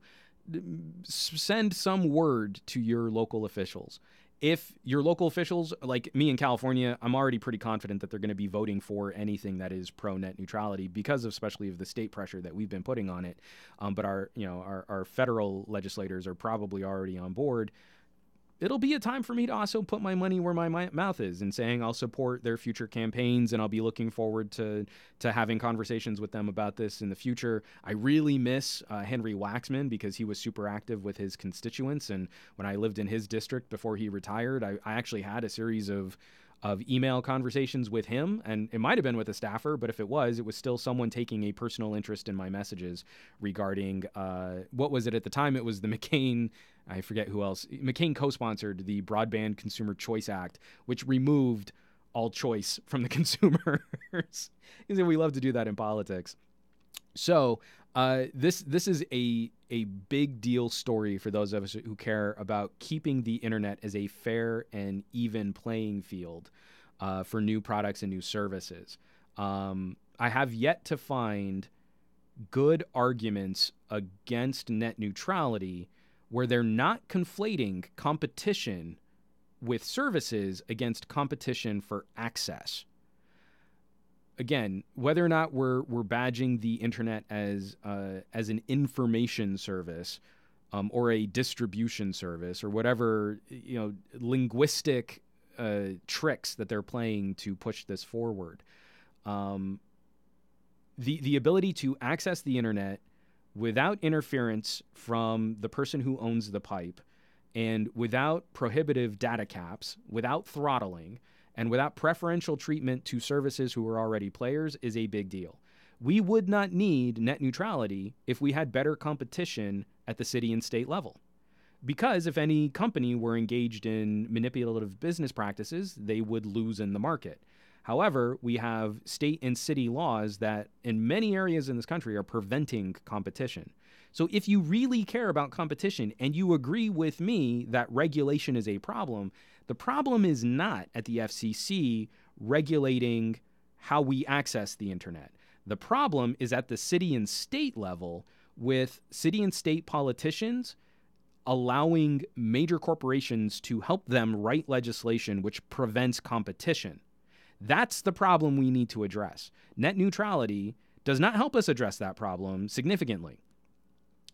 Speaker 1: send some word to your local officials if your local officials, like me in California, I'm already pretty confident that they're going to be voting for anything that is pro net neutrality because of especially of the state pressure that we've been putting on it. Um, but our, you know, our, our federal legislators are probably already on board it'll be a time for me to also put my money where my, mouth is and saying I'll support their future campaigns and I'll be looking forward to to having conversations with them about this in the future. I really miss uh, Henry Waxman because he was super active with his constituents and when I lived in his district before he retired, I, I actually had a series of of email conversations with him. And it might have been with a staffer, but if it was, it was still someone taking a personal interest in my messages regarding uh, what was it at the time? It was the [laughs] McCain. I forget who else. McCain co sponsored the Broadband Consumer Choice Act, which removed all choice from the [laughs] consumers. we love to do that in politics. So uh, this this is a a big deal story for those of us who care about keeping the internet as a fair and even playing field uh, for new products and new services. Um, I have yet to find good arguments against net neutrality where they're not conflating competition with services against competition for access. Again, whether or not we're we're badging the internet as uh, as an information service um, or a distribution service or whatever you know linguistic uh, tricks that they're playing to push this forward, um, the the ability to access the internet without interference from the person who owns the pipe and without prohibitive data caps, without throttling and without preferential treatment to services who are already players is a big deal. We would not need net neutrality if we had better competition at the city and state level. Because if any company were engaged in manipulative business practices, they would lose in the market. However, we have state and city laws that, in many areas in this country, are preventing competition. So, if you really care about competition and you agree with me that regulation is a problem, the problem is not at the FCC regulating how we access the internet. The problem is at the city and state level with city and state politicians
Speaker 3: allowing major corporations to help them write legislation which prevents competition. That's the problem we need to address. Net neutrality does not help us address that problem significantly.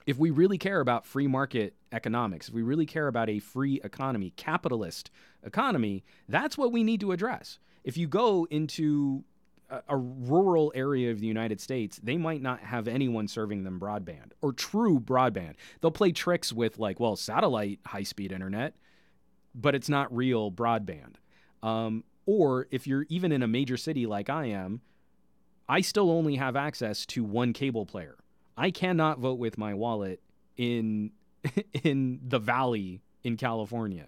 Speaker 3: If we really care about free market economics, if we really care about a free economy, capitalist economy, that's what we need to address. If you go into a, a rural area of the United States, they might not have anyone serving them broadband or true broadband. They'll play tricks with, like, well, satellite high speed internet, but it's not real broadband. Um, or if you're even in a major city like I am, I still only have access to one cable player. I cannot vote with my wallet in [laughs] in the valley in California.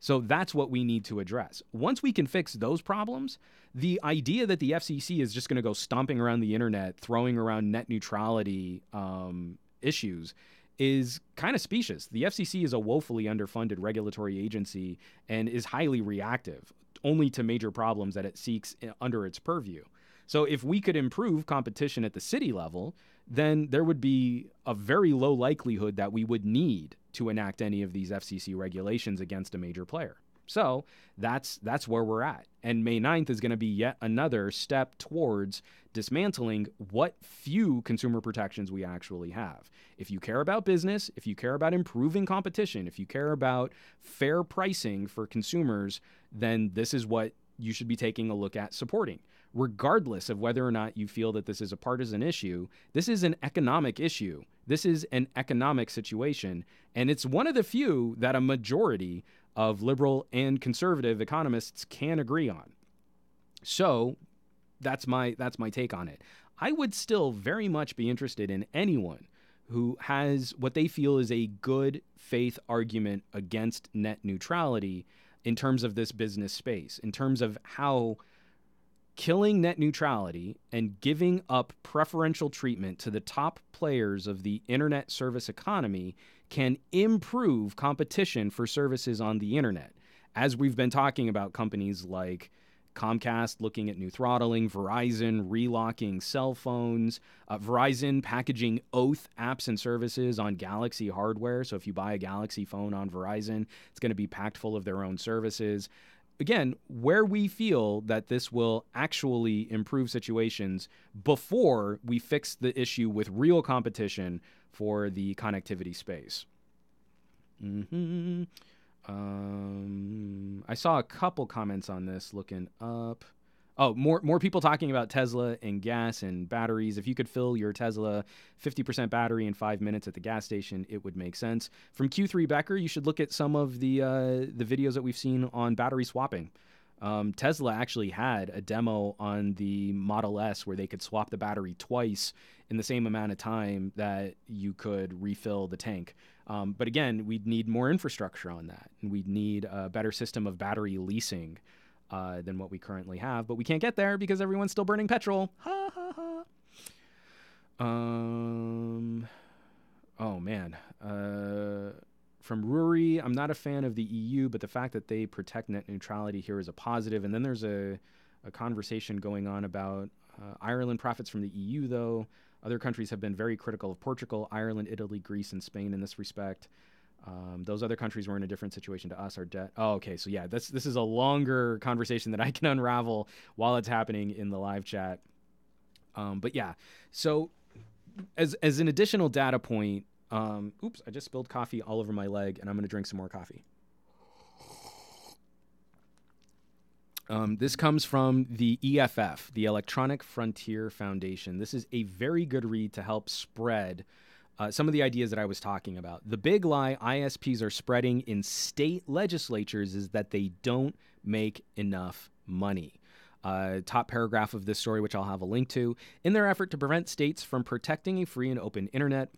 Speaker 3: So that's what we need to address. Once we can fix those problems, the idea that the FCC is just going to go stomping around the internet, throwing around net neutrality um, issues, is kind of specious. The FCC is a woefully underfunded regulatory agency and is highly reactive only to major problems that it seeks under its purview. So if we could improve competition at the city level, then there would be a very low likelihood that we would need to enact any of these FCC regulations against a major player. So that's that's where we're at. And May 9th is going to be yet another step towards dismantling what few consumer protections we actually have. If you care about business, if you care about improving competition, if you care about fair pricing for consumers, then this is what you should be taking a look at supporting. Regardless of whether or not you feel that this is a partisan issue, this is an economic issue. This is an economic situation. And it's one of the few that a majority of liberal and conservative economists can agree on. So that's my that's my take on it. I would still very much be interested in anyone who has what they feel is a good faith argument against net neutrality in terms of this business space, in terms of how killing net neutrality and giving up preferential treatment to the top players of the internet service economy can improve competition for services on the internet. As we've been talking about companies like Comcast looking at new throttling, Verizon relocking cell phones, uh, Verizon packaging Oath apps and services on Galaxy hardware. So if you buy a Galaxy phone on Verizon, it's going to be packed full of their own services. Again, where we feel that this will actually improve situations before we fix the issue with real competition for the connectivity space. Mm-hmm. Um, I saw a couple comments on this looking up. Oh, more more people talking about Tesla and gas and batteries. If you could fill your Tesla 50% battery in five minutes at the gas station, it would make sense. From Q3 Becker, you should look at some of the uh, the videos that we've seen on battery swapping. Um, Tesla actually had a demo on the Model S where they could swap the battery twice in the same amount of time that you could refill the tank. Um, but again, we'd need more infrastructure on that, and we'd need a better system of battery leasing uh, than what we currently have. But we can't get there because everyone's still burning petrol. Ha ha ha. Um. Oh man. Uh, from Ruri, I'm not a fan of the EU, but the fact that they protect net neutrality here is a positive. And then there's a, a conversation going on about uh, Ireland profits from the EU, though. Other countries have been very critical of Portugal, Ireland, Italy, Greece, and Spain in this respect. Um, those other countries were in a different situation to us. Our debt. Oh, okay. So yeah, this this is a longer conversation that I can [laughs] unravel while it's happening in the live chat. Um, but yeah, so as as an additional data point, um, oops, I just spilled coffee all over my leg, and I'm going to drink some more coffee. Um, this comes from the EFF, the Electronic Frontier Foundation. This is a very good read to help spread uh, some of the ideas that I was talking about. The big lie ISPs are spreading in state legislatures is that they don't make enough money. Uh, top paragraph of this story, which I'll have a link to. In their effort to prevent states from protecting a free and open internet,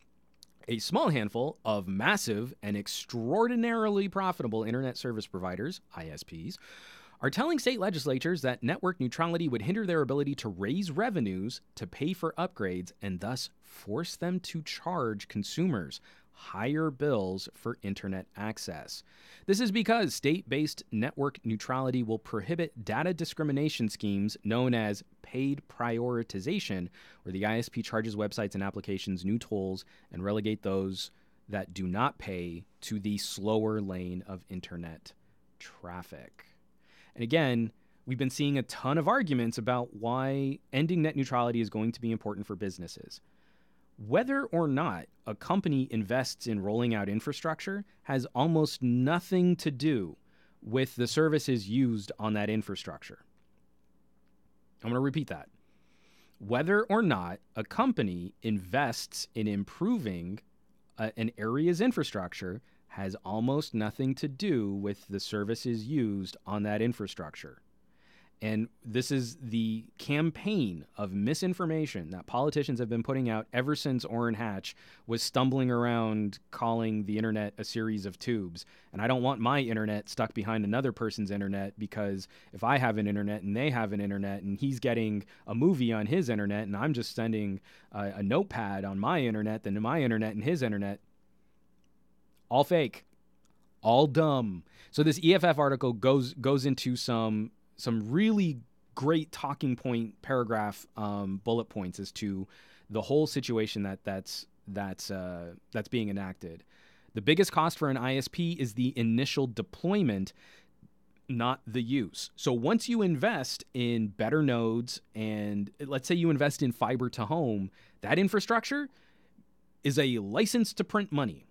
Speaker 3: a small handful of massive and extraordinarily profitable internet service providers, ISPs, are telling state legislatures that network neutrality would hinder their ability to raise revenues to pay for upgrades and thus force them to charge consumers higher bills for internet access. This is because state based network neutrality will prohibit data discrimination schemes known as paid prioritization, where the ISP charges websites and applications new tolls and relegate those that do not pay to the slower lane of internet traffic. And again, we've been seeing a ton of arguments about why ending net neutrality is going to be important for businesses. Whether or not a company invests in rolling out infrastructure has almost nothing to do with the services used on that infrastructure. I'm going to repeat that. Whether or not a company invests in improving uh, an area's infrastructure has almost nothing to do with the services used on that infrastructure. And this is the campaign of misinformation that politicians have been putting out ever since Orrin Hatch was stumbling around calling the internet a series of tubes. And I don't want my internet stuck behind another person's internet because if I have an internet and they have an internet and he's getting a movie on his internet and I'm just sending a, a notepad on my internet, then my internet and his internet, all fake, all dumb. So this EFF article goes goes into some some really great talking point paragraph um, bullet points as to the whole situation that that's that's uh, that's being enacted. The biggest cost for an ISP is the initial deployment, not the use. So once you invest in better nodes, and let's say you invest in fiber to home, that infrastructure is a license to print money.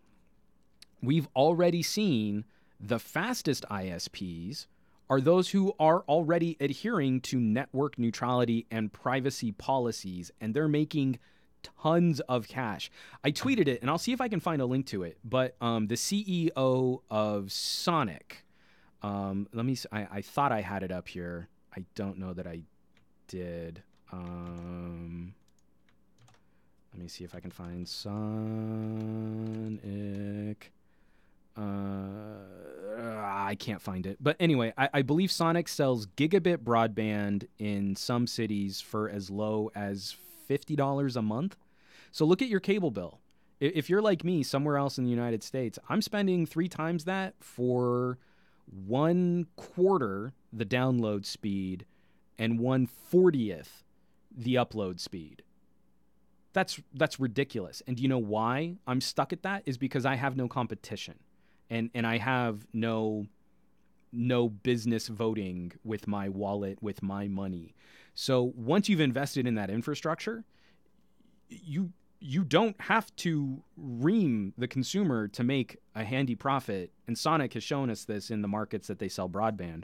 Speaker 3: We've already seen the fastest ISPs are those who are already adhering to network neutrality and privacy policies, and they're making tons of cash. I tweeted it, and I'll see if I can find a link to it. But um, the CEO of Sonic, um, let me. I, I thought I had it up here. I don't know that I did. Um, let me see if I can find Sonic. Uh, I can't find it. But anyway, I, I, believe Sonic sells gigabit broadband in some cities for as low as $50 a month. So look at your cable bill. If you're like me somewhere else in the United States, I'm spending three times that for one quarter the download speed and one fortieth the upload speed. That's that's ridiculous. And do you know why I'm stuck at that? Is because I have no competition and and I have no no business voting with my wallet with my money. So once you've invested in that infrastructure, you you don't have to ream the consumer to make a handy profit. And Sonic has shown us this in the markets that they sell broadband.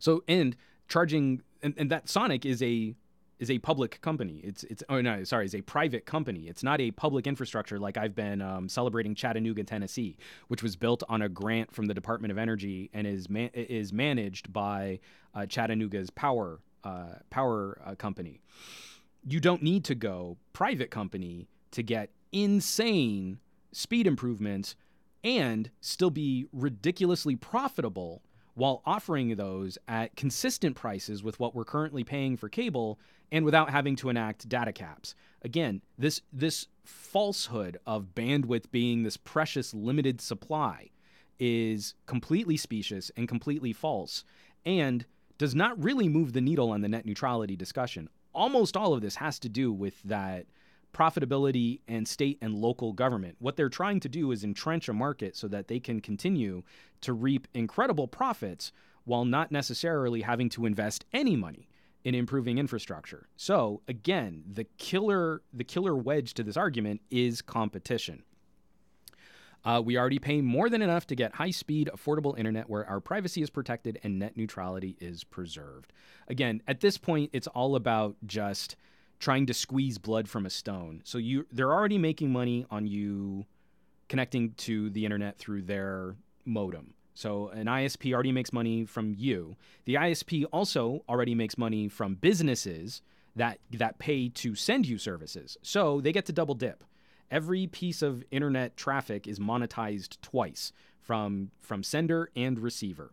Speaker 3: So and charging and, and that Sonic is a is a public company. It's it's oh no sorry, is a private company. It's not a public infrastructure like I've been um, celebrating Chattanooga, Tennessee, which was built on a grant from the Department of Energy and is man- is managed by uh, Chattanooga's power uh, power uh, company. You don't need to go private company to get insane speed improvements and still be ridiculously profitable while offering those at consistent prices with what we're currently paying for cable and without having to enact data caps. Again, this this falsehood of bandwidth being this precious limited supply is completely specious and completely false and does not really move the needle on the net neutrality discussion. Almost all of this has to do with that profitability and state and local government. What they're trying to do is entrench a market so that they can continue to reap incredible profits while not necessarily having to invest any money in improving infrastructure. So again, the killer the killer wedge to this argument is competition. Uh, we already pay more than enough to get high speed, affordable internet where our privacy is protected and net neutrality is preserved. Again, at this point, it's all about just trying to squeeze blood from a stone. So you they're already making money on you connecting to the internet through their modem. So an ISP already makes money from you. The ISP also already makes money from businesses that that pay to send you services. So they get to double dip. Every piece of internet traffic is monetized twice from from sender and receiver.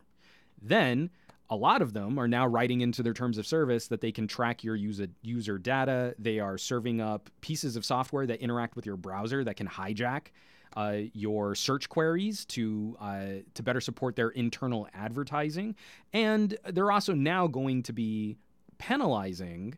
Speaker 3: Then a lot of them are now writing into their terms of service that they can track your user user data. They are serving up pieces of software that interact with your browser that can hijack uh, your search queries to uh, to better support their internal advertising, and they're also now going to be penalizing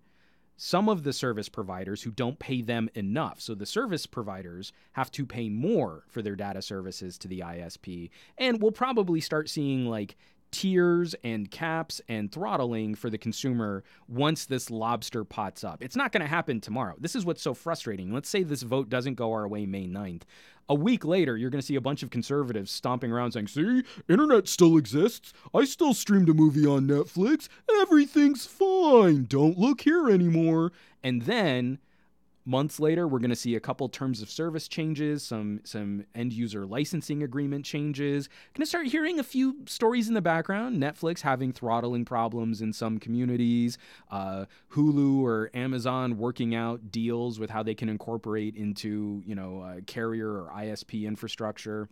Speaker 3: some of the service providers who don't pay them enough. So the service providers have to pay more for their data services to the ISP. And we'll probably start seeing like tiers and caps and throttling for the consumer once this lobster pots up. It's not going to happen tomorrow. This is what's so frustrating. Let's say this vote doesn't go our way May 9th. A week later, you're going to see a bunch of conservatives stomping around saying,
Speaker 2: See, internet still exists. I still streamed a movie on Netflix. Everything's fine. Don't look here anymore.
Speaker 3: And then months later we're going to see a couple terms of service changes some some end user licensing agreement changes. Going to start hearing a few stories in the background. Netflix having throttling problems in some communities. Uh, hulu or amazon working out deals with how they can incorporate into you know uh, carrier or isp infrastructure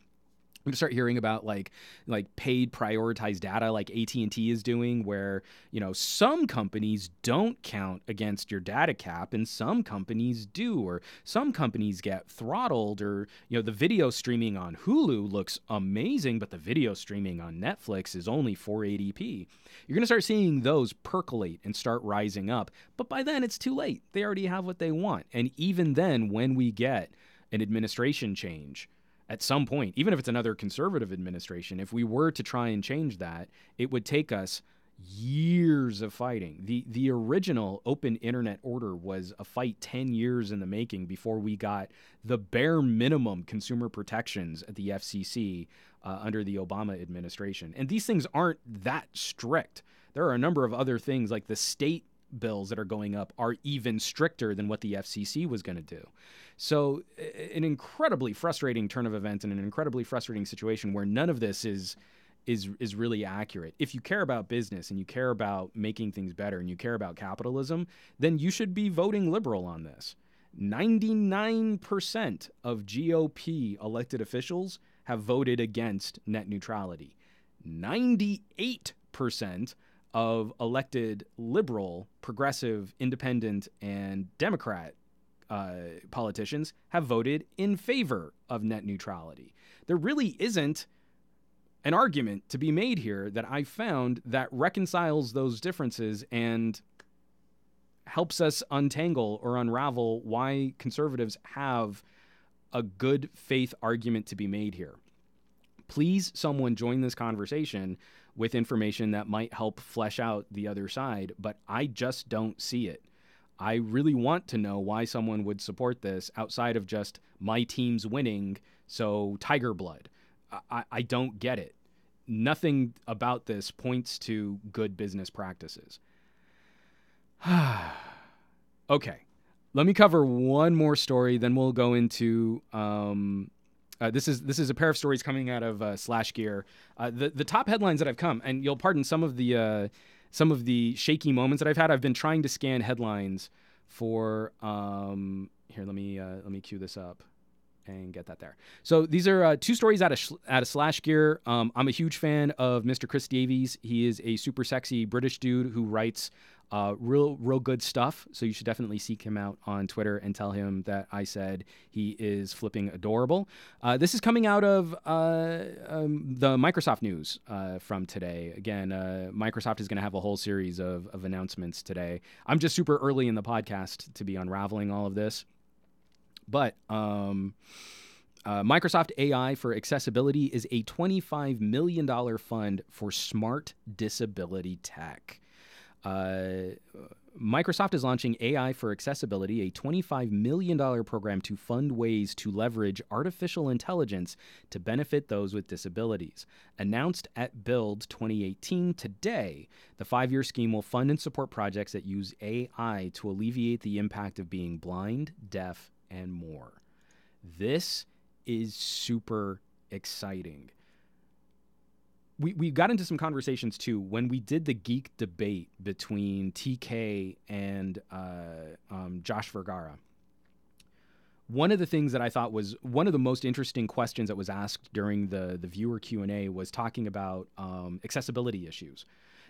Speaker 3: we start hearing about like like paid prioritized data like AT&T is doing where you know some companies don't count against your data cap and some companies do or some companies get throttled or you know the video streaming on Hulu looks amazing but the video streaming on Netflix is only 480p you're going to start seeing those percolate and start rising up but by then it's too late. They already have what they want. And even then when we get an administration change at some point, even if it's another conservative administration, if we were to try and change that, it would take us years of fighting. The the original open internet order was a fight 10 years in the making before we got the bare minimum consumer protections at the FCC uh, under the Obama administration. And these things aren't that strict. There are a number of other things like the state bills that are going up are even stricter than what the FCC was going to do. So, an incredibly frustrating turn of events and an incredibly frustrating situation where none of this is is is really accurate. If you care about business and you care about making things better and you care about capitalism, then you should be voting liberal on this. 99% of GOP elected officials have voted against net neutrality. 98% of elected liberal, progressive, independent, and Democrat uh, politicians have voted in favor of net neutrality. There really isn't an argument to be made here that I found that reconciles those differences and helps us untangle or unravel why conservatives have a good faith argument to be made here. Please, someone join this conversation with information that might help flesh out the other side, but I just don't see it. I really want to know why someone would support this outside of just my team's winning, so Tiger Blood. I, I don't get it. Nothing about this points to good business practices. [sighs] okay, let me cover one more story, then we'll go into um, uh, this is this is a pair of stories coming out of uh, SlashGear. Uh, the the top headlines that I've come, and you'll pardon some of the uh, some of the shaky moments that I've had. I've been trying to scan headlines for. Um, here, let me uh, let me cue this up and get that there. So these are uh, two stories out of sh- out of SlashGear. Um, I'm a huge fan of Mr. Chris Davies. He is a super sexy British dude who writes uh, real, real good stuff. So you should definitely seek him out on Twitter and tell him that I said he is flipping adorable. Uh, this is coming out of uh, um, the Microsoft news uh, from today. Again, uh, Microsoft is going to have a whole series of, of announcements today. I'm just super early in the podcast to be unraveling all of this. But um, uh, Microsoft AI for Accessibility is a $25 million fund for smart disability tech. Uh, Microsoft is launching AI for Accessibility, a $25 million program to fund ways to leverage artificial intelligence to benefit those with disabilities. Announced at Build 2018 today, the five year scheme will fund and support projects that use AI to alleviate the impact of being blind, deaf, and more. This is super exciting we, we got into some conversations too when we did the geek debate between TK and uh, um, Josh Vergara. One of the things that I thought was one of the most interesting questions that was asked during the the viewer Q and A was talking about um, accessibility issues.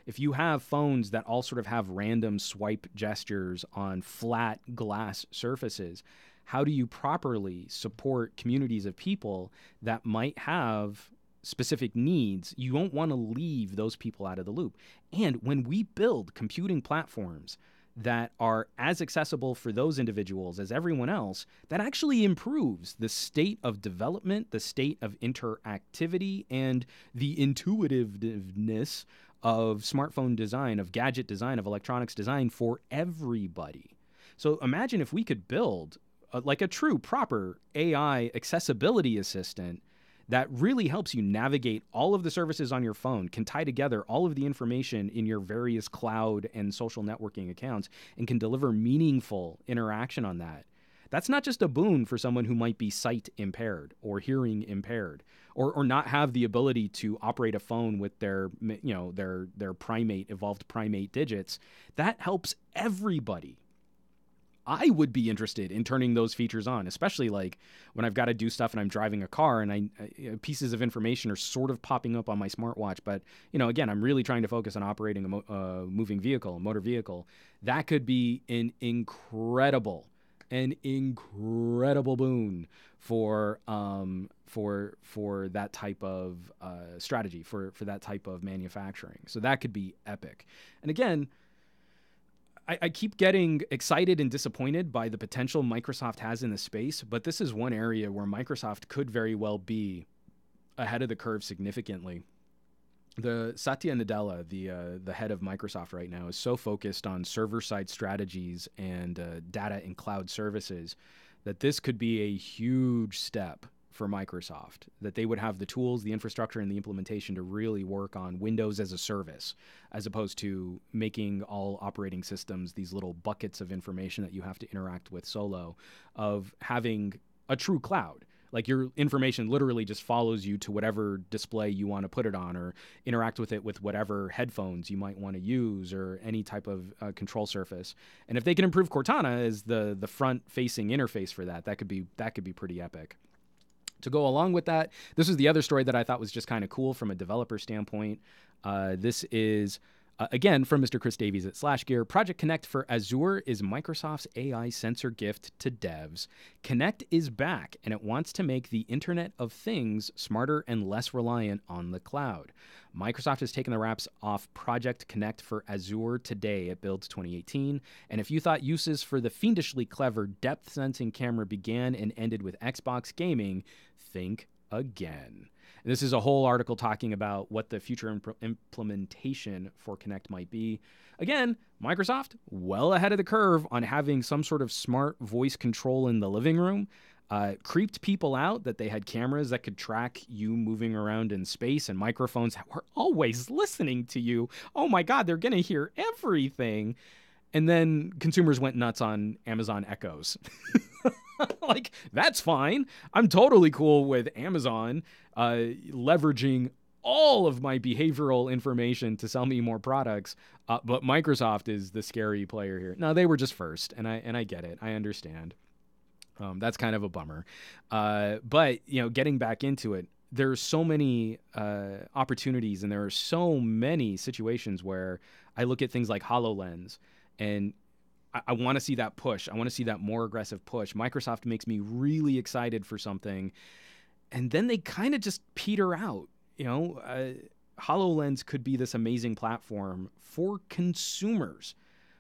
Speaker 3: If you have phones that all sort of have random swipe gestures on flat glass surfaces, how do you properly support communities of people that might have specific needs, you don't want to leave those people out of the loop. And when we build computing platforms that are as accessible for those individuals as everyone else, that actually improves the state of development, the state of interactivity, and the intuitiveness of smartphone design, of gadget design, of electronics design for everybody. So imagine if we could build a, like a true, proper AI accessibility assistant that really helps you navigate all of the services on your phone, can tie together all of the information in your various cloud and social networking accounts, and can deliver meaningful interaction on that. That's not just a boon for someone who might be sight impaired or hearing impaired or, or not have the ability to operate a phone with their you know their their primate evolved primate digits. That helps everybody. I would be interested in turning those features on, especially like when I've got to do stuff and I'm driving a car and I uh, pieces of information are sort of popping up on my smartwatch. But you know, again, I'm really trying to focus on operating a mo- uh, moving vehicle, a motor vehicle. That could be an incredible, an incredible boon for um, for for that type of uh, strategy for for that type of manufacturing. So that could be epic. And again I, I, keep getting excited and disappointed by the potential Microsoft has in the space, but this is one area where Microsoft could very well be ahead of the curve significantly. The Satya Nadella, the uh, the head of Microsoft right now, is so focused on server side strategies and uh, data and cloud services that this could be a huge step for Microsoft, that they would have the tools, the infrastructure, and the implementation to really work on Windows as a service, as opposed to making all operating systems these little buckets of information that you have to interact with solo, of having a true cloud. Like your information literally just follows you to whatever display you want to put it on, or interact with it with whatever headphones you might want to use, or any type of uh, control surface. And if they can improve Cortana as the the front facing interface for that, that could be that could be pretty epic. To go along with that, this is the other story that I thought was just kind of cool from a developer standpoint. Uh, this is uh, again, from Mr. Chris Davies at SlashGear, Project Kinect for Azure is Microsoft's AI sensor gift to devs. Kinect is back, and it wants to make the Internet of Things smarter and less reliant on the cloud. Microsoft has taken the wraps off Project Kinect for Azure today at Builds 2018. And if you thought uses for the fiendishly clever depth sensing camera began and ended with Xbox gaming, think again. And this is a whole article talking about what the future imp- implementation for Kinect might be. Again, Microsoft well ahead of the curve on having some sort of smart voice control in the living room. Uh, creeped people out that they had cameras that could track you moving around in space and microphones that were always listening to you. Oh my God, they're going to hear everything. And then consumers went nuts on Amazon Echoes. [laughs] like, that's fine. I'm totally cool with Amazon uh, leveraging all of my behavioral information to sell me more products. Uh, but Microsoft is the scary player here. No, they were just first, and I and I get it. I understand. Um, that's kind of a bummer. Uh, but you know, getting back into it, there's so many uh, opportunities, and there are so many situations where I look at things like Hololens, and I, I want to see that push. I want to see that more aggressive push. Microsoft makes me really excited for something, and then they kind of just peter out. You know, uh, HoloLens could be this amazing platform for consumers,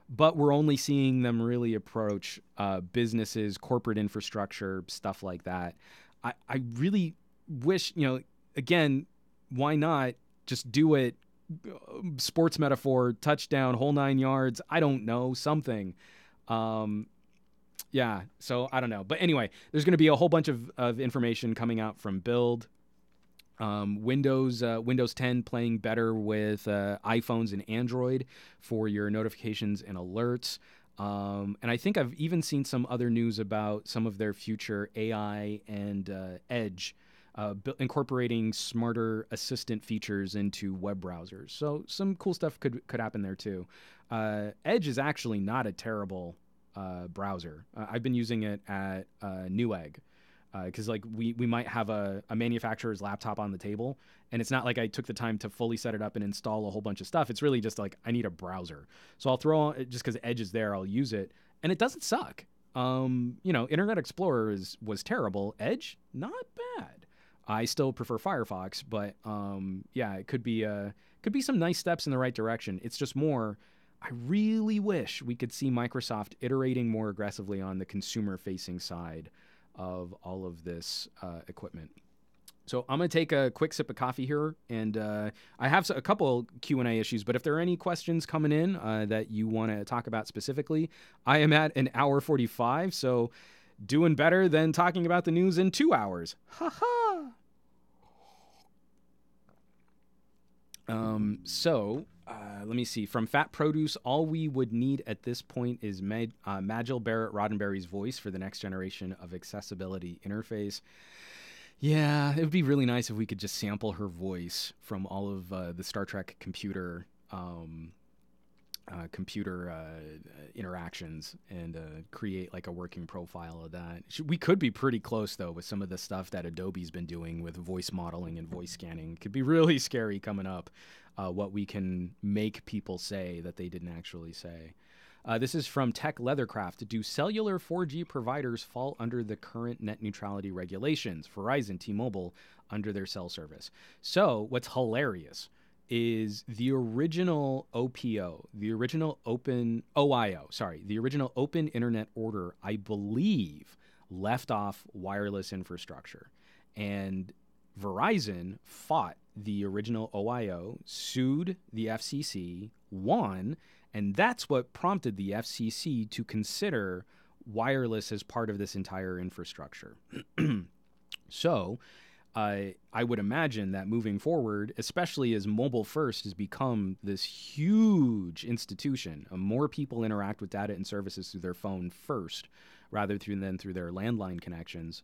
Speaker 3: but we're only seeing them really approach uh, businesses, corporate infrastructure, stuff like that. I, I really wish, you know, again, why not just do it sports metaphor, touchdown, whole nine yards. I don't know, something. Um, yeah, so I don't know. But anyway, there's going to be a whole bunch of, of information coming out from Build. Um, Windows uh, Windows 10 playing better with uh, iPhones and Android for your notifications and alerts. Um, and I think I've even seen some other news about some of their future AI and uh, Edge uh, incorporating smarter assistant features into web browsers. So some cool stuff could could happen there too. Uh, Edge is actually not a terrible uh, browser. Uh, I've been using it at uh, Newegg because uh, like we we might have a, a manufacturer's laptop on the table, and it's not like I took the time to fully set it up and install a whole bunch of stuff. It's really just like I need a browser, so I'll throw on just because Edge is there, I'll use it, and it doesn't suck. Um, you know, Internet Explorer is was terrible. Edge, not bad. I still prefer Firefox, but um, yeah, it could be uh, could be some nice steps in the right direction. It's just more. I really wish we could see Microsoft iterating more aggressively on the consumer facing side of all of this uh, equipment. So I'm going to take a quick sip of coffee here, and uh, I have a couple Q and A issues. But if there are any questions coming in uh, that you want to talk about specifically, I am at an hour 45, so doing better than talking about the news in two hours. Ha ha. Um, so uh, let me see. From Fat Produce, all we would need at this point is Mag- uh, Majel Barrett Roddenberry's voice for the next generation of accessibility interface. Yeah, it would be really nice if we could just sample her voice from all of uh, the Star Trek computer um, uh, computer uh, interactions and uh, create like a working profile of that. We could be pretty close though with some of the stuff that Adobe's been doing with voice modeling and voice scanning. Could be [laughs] really scary coming up. Uh, what we can make people say that they didn't actually say. Uh, this is from Tech Leathercraft. Do cellular 4G providers fall under the current net neutrality regulations? Verizon, T Mobile, under their cell service. So, what's hilarious is the original OPO, the original open OIO, sorry, the original open internet order, I believe, left off wireless infrastructure. And Verizon fought the original OIO, sued the FCC, won, and that's what prompted the FCC to consider wireless as part of this entire infrastructure. [clears throat] so, I I would imagine that moving forward, especially as mobile first has become this huge institution, uh, more people interact with data and services through their phone first, rather than through their landline connections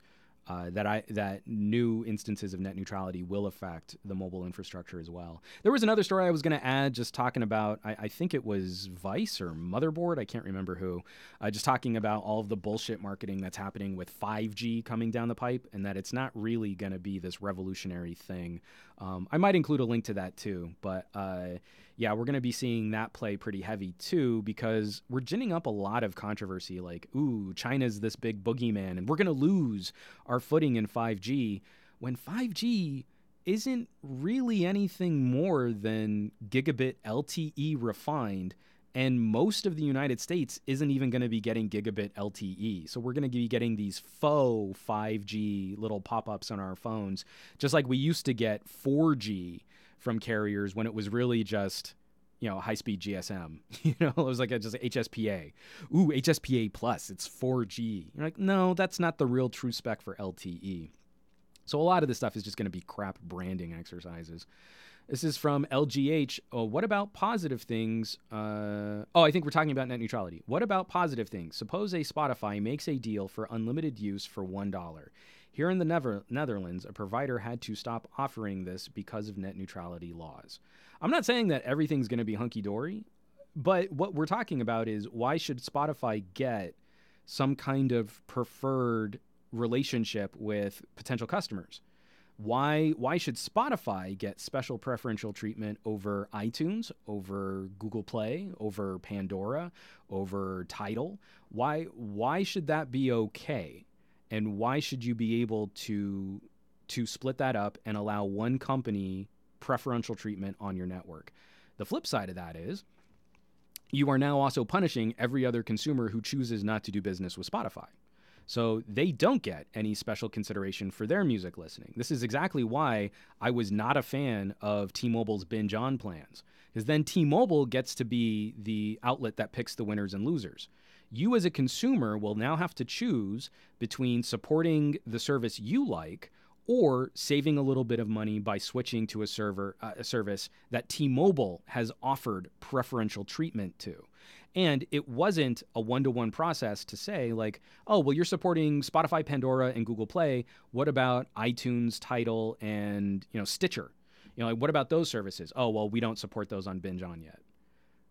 Speaker 3: uh, that I that new instances of net neutrality will affect the mobile infrastructure as well. There was another story I was going to add, just talking about I, I, think it was Vice or Motherboard, I can't remember who, uh, just talking about all of the bullshit marketing that's happening with 5G coming down the pipe, and that it's not really going to be this revolutionary thing. Um, I might include a link to that too, but. Uh, yeah, we're going to be seeing that play pretty heavy too because we're ginning up a lot of controversy like, ooh, China's this big boogeyman and we're going to lose our footing in 5G when 5G isn't really anything more than gigabit LTE refined. And most of the United States isn't even going to be getting gigabit LTE. So we're going to be getting these faux 5G little pop ups on our phones, just like we used to get 4G from carriers when it was really just you know high speed GSM. [laughs] You know, it was like a, just HSPA. Ooh, HSPA plus. It's 4G. You're like, no, that's not the real true spec for LTE. So a lot of this stuff is just going to be crap branding exercises. This is from LGH. Oh, what about positive things? Uh, oh, I think we're talking about net neutrality. What about positive things? Suppose a Spotify makes a deal for unlimited use for one dollar. Here in the Never- Netherlands, a provider had to stop offering this because of net neutrality laws. I'm not saying that everything's going to be hunky dory, but what we're talking about is why should Spotify get some kind of preferred relationship with potential customers? Why why should Spotify get special preferential treatment over iTunes, over Google Play, over Pandora, over Tidal? Why why should that be okay? And why should you be able to to split that up and allow one company preferential treatment on your network the flip side of that is you are now also punishing every other consumer who chooses not to do business with Spotify. So they don't get any special consideration for their music listening. This is exactly why I was not a fan of T Mobile's binge on plans, because then T Mobile gets to be the outlet that picks the winners and losers you as a consumer will now have to choose between supporting the service you like or saving a little bit of money by switching to a server uh, a service that T-Mobile has offered preferential treatment to. And it wasn't a one-to-one process to say like, "Oh, well you're supporting Spotify, Pandora and Google Play. What about iTunes, Tidal and, you know, Stitcher?" You know, like, what about those services? Oh, well, we don't support those on Binge On yet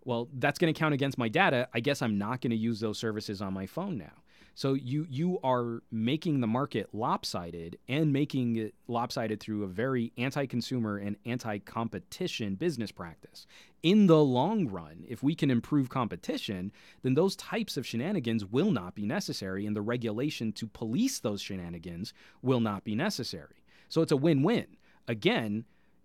Speaker 3: well, that's going to count against my data. I guess I'm not going to use those services on my phone now. So you you are making the market lopsided and making it lopsided through a very anti-consumer and anti-competition business practice. In the long run, if we can improve competition, then those types of shenanigans will not be necessary and the regulation to police those shenanigans will not be necessary. So it's a win-win. Again,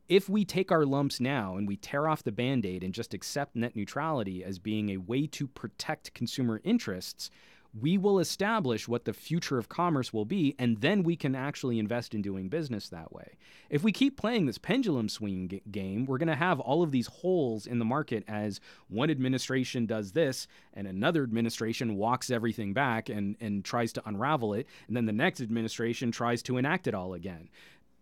Speaker 3: if we take our lumps now and we tear off the band aid and just accept net neutrality as being a way to protect consumer interests, we will establish what the future of commerce will be, and then we can actually invest in doing business that way. If we keep playing this pendulum swing g- game, we're going to have all of these holes in the market as one administration does this and another administration walks everything back and, and tries to unravel it, and then the next administration tries to enact it all again.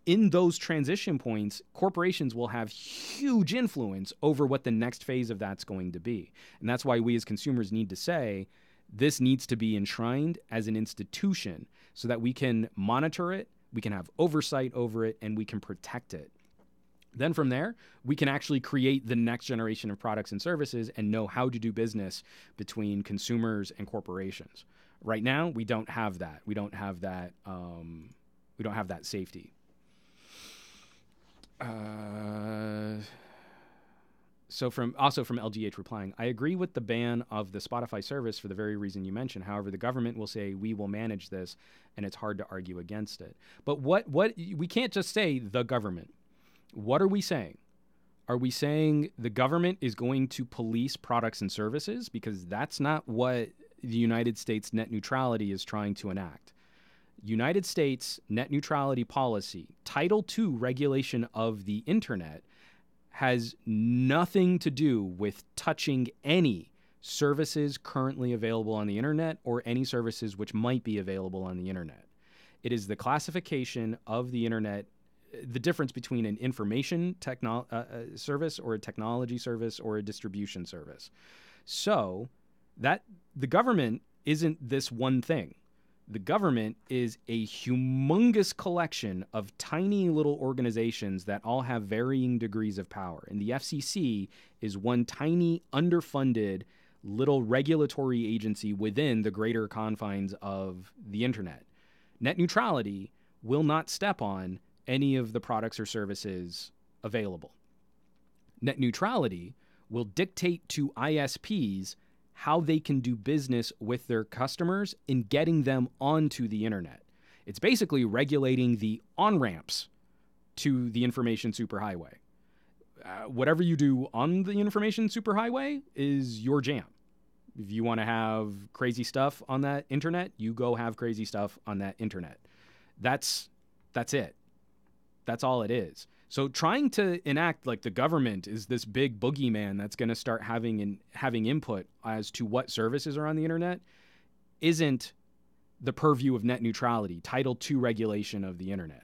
Speaker 3: In those transition points, corporations will have huge influence over what the next phase of that's going to be. And that's why we as consumers need to say, this needs to be enshrined as an institution so that we can monitor it, we can have oversight over it, and we can protect it. Then from there, we can actually create the next generation of products and services and know how to do business between consumers and corporations. Right now, we don't have that. We don't have that. Um, we don't have that safety. Uh, so from also from LGH replying, I agree with the ban of the Spotify service for the very reason you mentioned. However, the government will say we will manage this, and it's hard to argue against it. But what what we can't just say the government. What are we saying? Are we saying the government is going to police products and services because that's not what the United States net neutrality is trying to enact. United States net neutrality policy, Title II regulation of the internet has nothing to do with touching any services currently available on the internet or any services which might be available on the internet. It is the classification of the internet, the difference between an information techno- uh, uh, service or a technology service or a distribution service. So that the government isn't this one thing the government is a humongous collection of tiny little organizations that all have varying degrees of power. And the FCC is one tiny, underfunded little regulatory agency within the greater confines of the internet. Net neutrality will not step on any of the products or services available. Net neutrality will dictate to ISPs how they can do business with their customers in getting them onto the internet. It's basically regulating the on ramps to the information superhighway. Uh, whatever you do on the information superhighway is your jam. If you want to have crazy stuff on that internet, you go have crazy stuff on that internet. That's that's it. That's all it is. So trying to enact like the government is this big boogeyman that's going to start having in, having input as to what services are on the internet isn't the purview of net neutrality, Title II regulation of the internet.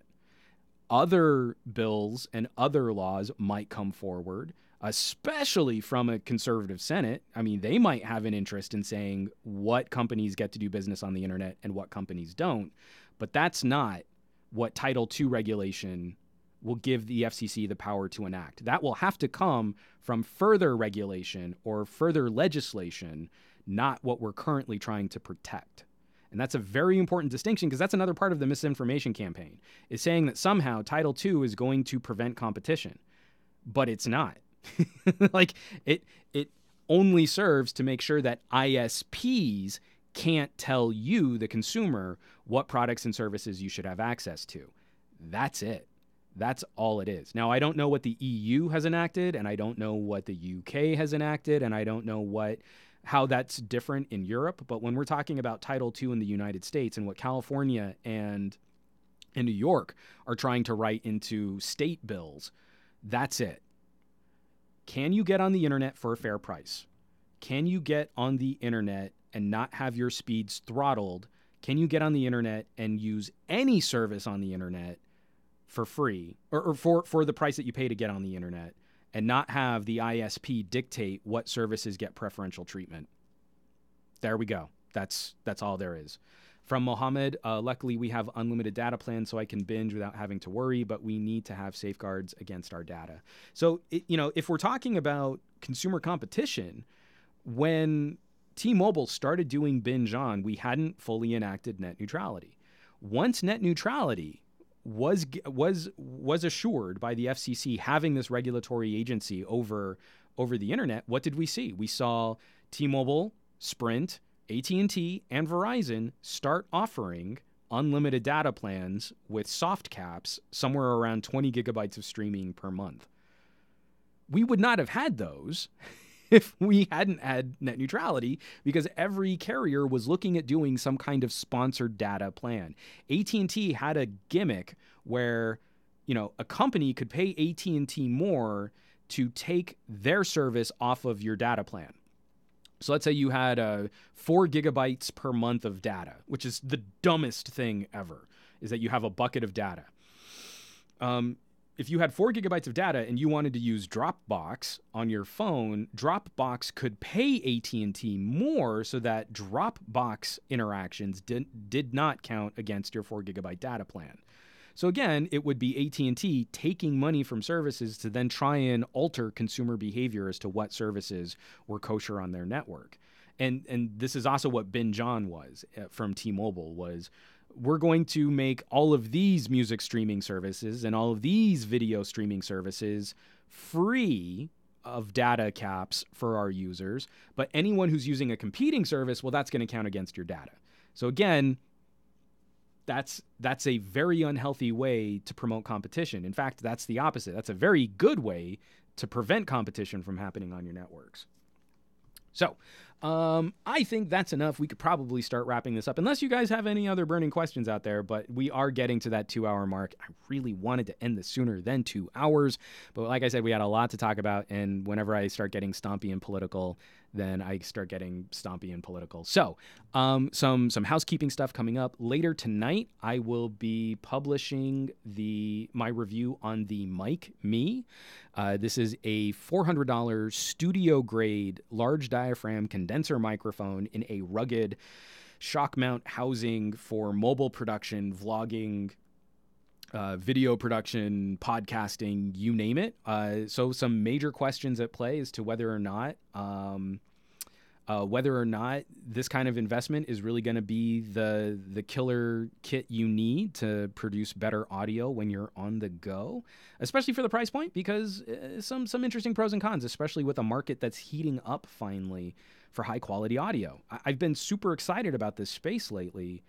Speaker 3: Other bills and other laws might come forward, especially from a conservative Senate. I mean, they might have an interest in saying what companies get to do business on the internet and what companies don't. But that's not what Title II regulation will give the FCC the power to enact. That will have to come from further regulation or further legislation, not what we're currently trying to protect. And that's a very important distinction because that's another part of the misinformation campaign is saying that somehow Title II is going to prevent competition, but it's not. [laughs] like it it only serves to make sure that ISPs can't tell you the consumer what products and services you should have access to. That's it. That's all it is. Now, I don't know what the EU has enacted, and I don't know what the UK has enacted, and I don't know what how that's different in Europe. But when we're talking about Title II in the United States and what California and and New York are trying to write into state bills, that's it. Can you get on the internet for a fair price? Can you get on the internet and not have your speeds throttled? Can you get on the internet and use any service on the internet for free or, or for, for the price that you pay to get on the internet and not have the ISP dictate what services get preferential treatment. There we go. That's that's all there is. From Mohammed, uh, luckily we have unlimited data plans, so I can binge without having to worry. But we need to have safeguards against our data. So it, you know, if we're talking about consumer competition, when T-Mobile started doing binge on, we hadn't fully enacted net neutrality. Once net neutrality was was was assured by the FCC having this regulatory agency over over the internet. What did we see? We saw T-Mobile, Sprint, AT&T, and Verizon start offering unlimited data plans with soft caps, somewhere around 20 gigabytes of streaming per month. We would not have had those [laughs] if we hadn't had net neutrality because every carrier was looking at doing some kind of sponsored data plan. AT&T had a gimmick where, you know, a company could pay AT&T more to take their service off of your data plan. So let's say you had uh, four gigabytes per month of data, which is the dumbest thing ever, is that you have a bucket of data. Um, if you had four gigabytes of data and you wanted to use Dropbox on your phone, Dropbox could pay AT&T more so that Dropbox interactions did, did not count against your four gigabyte data plan. So again, it would be AT&T taking money from services to then try and alter consumer behavior as to what services were kosher on their network. And and this is also what Binge On was uh, from T-Mobile was we're going to make all of these music streaming services and all of these video streaming services free of data caps for our users. But anyone who's using a competing service, well, that's going to count against your data. So again, that's that's a very unhealthy way to promote competition. In fact, that's the opposite. That's a very good way to prevent competition from happening on your networks. So, um, I think that's enough. We could probably start wrapping this up, unless you guys have any other burning questions out there. But we are getting to that two hour mark. I really wanted to end this sooner than two hours. But like I said, we had a lot to talk about. And whenever I start getting stompy and political, then I start getting stompy and political. So, um, some some housekeeping stuff coming up later tonight. I will be publishing the my review on the Mic Me. Uh, this is a $400 studio grade large diaphragm condenser microphone in a rugged shock mount housing for mobile production, vlogging, uh, video production, podcasting, you name it. Uh, so, some major questions at play as to whether or not. Um, uh, whether or not this kind of investment is really going to be the the killer kit you need to produce better audio when you're on the go, especially for the price point, because uh, some some interesting pros and cons, especially with a market that's heating up finally for high quality audio. I- I've been super excited about this space lately.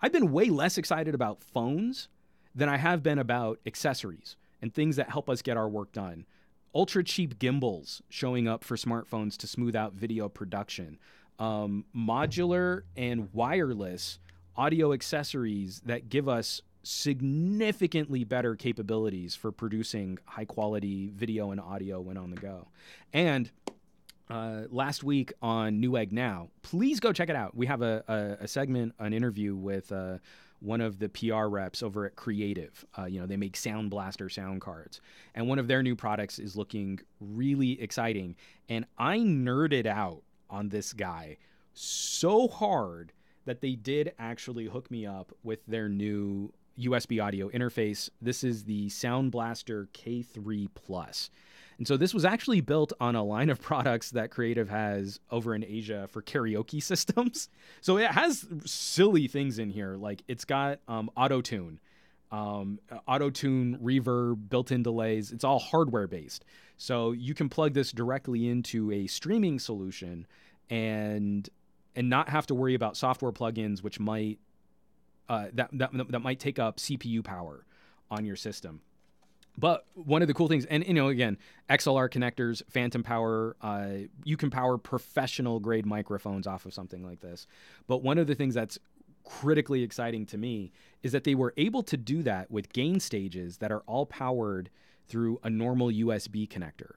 Speaker 3: I've been way less excited about phones than I have been about accessories and things that help us get our work done ultra cheap gimbals showing up for smartphones to smooth out video production, um, modular and wireless audio accessories that give us significantly better capabilities for producing high quality video and audio when on the go. And uh, last week on Newegg Now, please go check it out. We have a, a, a segment, an interview with uh, one of the PR reps over at Creative. Uh, you know, they make Sound Blaster sound cards, and one of their new products is looking really exciting. And I nerded out on this guy so hard that they did actually hook me up with their new USB audio interface. This is the Sound Blaster K3 Plus. And so this was actually built on a line of products that Creative has over in Asia for karaoke [laughs] systems. So it has silly things in here, like it's got um, auto tune, um, auto tune, reverb, built-in delays. It's all hardware based. So you can plug this directly into a streaming solution and and not have to worry about software plugins, which might uh, that, that that might take up CPU power on your system. But one of the cool things, and you know, again, XLR connectors, phantom power, uh, you can power professional grade microphones off of something like this. But one of the things that's critically exciting to me is that they were able to do that with gain stages that are all powered through a normal USB connector.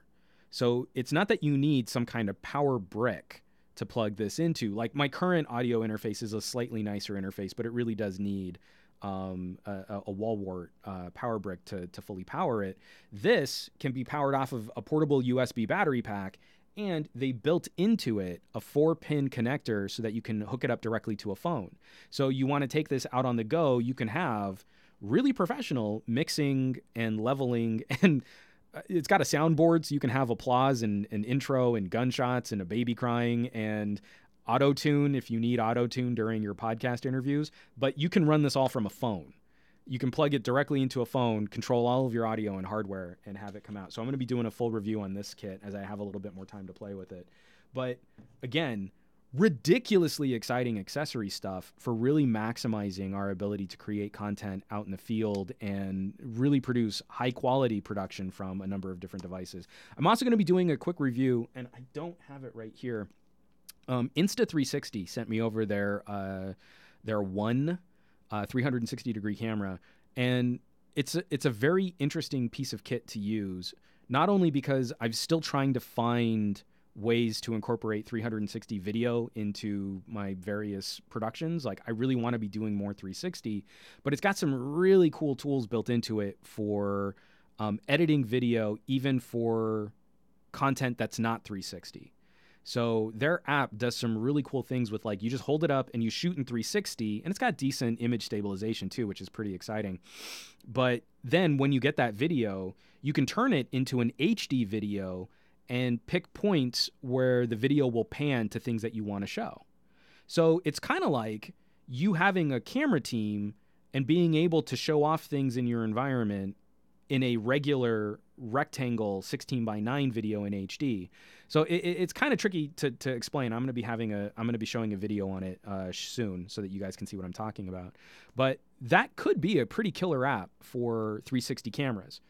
Speaker 3: So it's not that you need some kind of power brick to plug this into. Like my current audio interface is a slightly nicer interface, but it really does need um, a, a wall wart uh, power brick to, to fully power it. This can be powered off of a portable USB battery pack, and they built into it a four pin connector so that you can hook it up directly to a phone. So you want to take this out on the go, you can have really professional mixing and leveling [laughs] and uh, it's got a soundboard so you can have applause and an intro and gunshots and a baby crying and auto tune if you need auto tune during your podcast interviews, but you can run this all from a phone. You can plug it directly into a phone, control all of your audio and hardware, and have it come out. So I'm going to be doing a full review on this kit as I have a little bit more time to play with it. But again, ridiculously exciting accessory stuff for really maximizing our ability to create content out in the field and really produce high quality production from a number of different devices. I'm also going to be doing a quick review, and I don't have it right here. Um, Insta360 sent me over their uh, their one uh, 360 degree camera, and it's a, it's a very interesting piece of kit to use. Not only because I'm still trying to find ways to incorporate 360 video into my various productions. Like I really want to be doing more 360, but it's got some really cool tools built into it for um, editing video, even for content that's not 360. So their app does some really cool things with like you just hold it up and you shoot in 360 and it's got decent image stabilization too, which is pretty exciting. But then when you get that video, you can turn it into an HD video and pick points where the video will pan to things that you want to show. So it's kind of like you having a camera team and being able to show off things in your environment in a regular rectangle 16 by 9 video in HD. So it, it's kind of tricky to, to explain. I'm going to be having a I'm going to be showing a video on it uh, soon so that you guys can see what I'm talking about. But that could be a pretty killer app for 360 cameras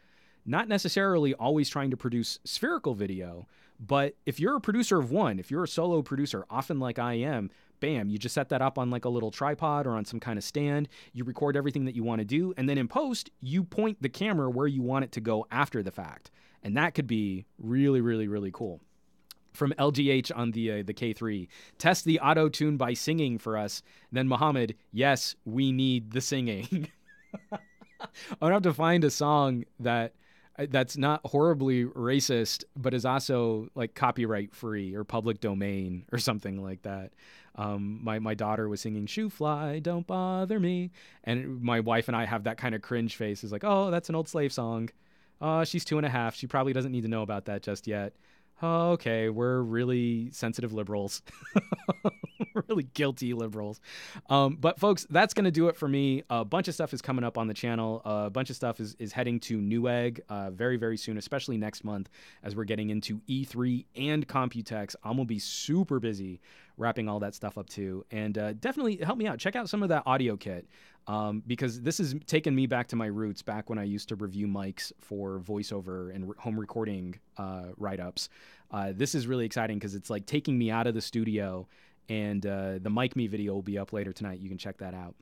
Speaker 3: not necessarily always trying to produce spherical video, but if you're a producer of one, if you're a solo producer, often like I am, bam, you just set that up on like a little tripod or on some kind of stand. You record everything that you want to do. And then in post, you point the camera where you want it to go after the fact. And that could be really, really, really cool. From LGH on the uh, the K3, test the auto tune by singing for us. Then Muhammad, yes, we need the singing. [laughs] I'm gonna have to find a song that that's not horribly racist, but is also like copyright free or public domain or something like that. Um, my my daughter was singing "Shoo Fly, Don't Bother Me," and my wife and I have that kind of cringe face. Is like, oh, that's an old slave song. Uh, she's two and a half. She probably doesn't need to know about that just yet oh, okay, we're really sensitive liberals, [laughs] really guilty liberals. Um, but folks, that's going to do it for me. A bunch of stuff is coming up on the channel. a bunch of stuff is, is heading to Newegg uh, very, very soon, especially next month as we're getting into E3 and Computex. I'm going to be super busy wrapping all that stuff up too. And uh, definitely help me out. Check out some of that audio kit um, because this has taken me back to my roots, back when I used to review mics for voiceover and re- home recording uh, write ups. Uh, this is really exciting because it's like taking me out of the studio. And uh, the Mikme video will be up later tonight. You can check that out.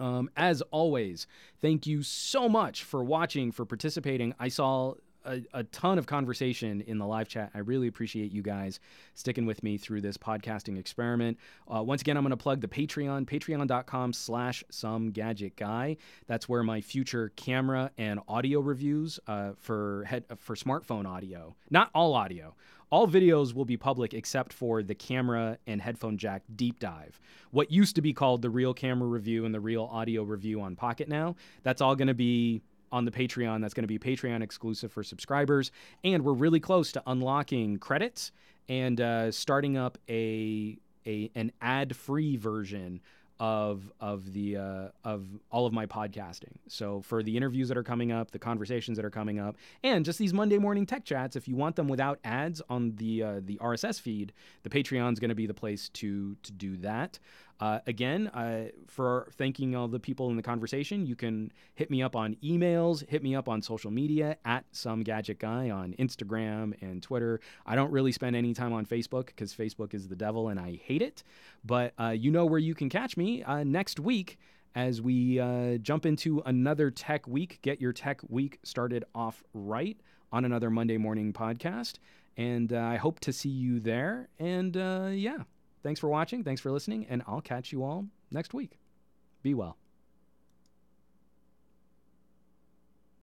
Speaker 3: Um, as always, thank you so much for watching, for participating. I saw a, a, ton of conversation in the live chat. I really appreciate you guys sticking with me through this podcasting experiment. Uh, once again, I'm going to plug the Patreon, patreon.com slash some gadget guy. That's where my future camera and audio reviews uh, for head for smartphone audio, not all audio. All videos will be public except for the camera and headphone jack deep dive. What used to be called the real camera review and the real audio review on Pocketnow, that's all going to be on the Patreon. That's going to be Patreon exclusive for subscribers. And we're really close to unlocking credits and uh, starting up a, a an ad free version of of the uh, of all of my podcasting. So for the interviews that are coming up, the conversations that are coming up, and just these Monday morning tech chats, if you want them without ads on the uh, the RSS feed, the Patreon is going to be the place to to do that. Uh, again, uh, for thanking all the people in the conversation, you can hit me up on emails, hit me up on social media at some gadget guy on Instagram and Twitter. I don't really spend any time on Facebook because Facebook is the devil and I hate it. But uh, you know where you can catch me uh, next week as we uh, jump into another tech week. Get your tech week started off right on another Monday morning podcast. And uh, I hope to see you there. And yeah. Thanks for watching. Thanks for listening. And I'll catch you all next week. Be well.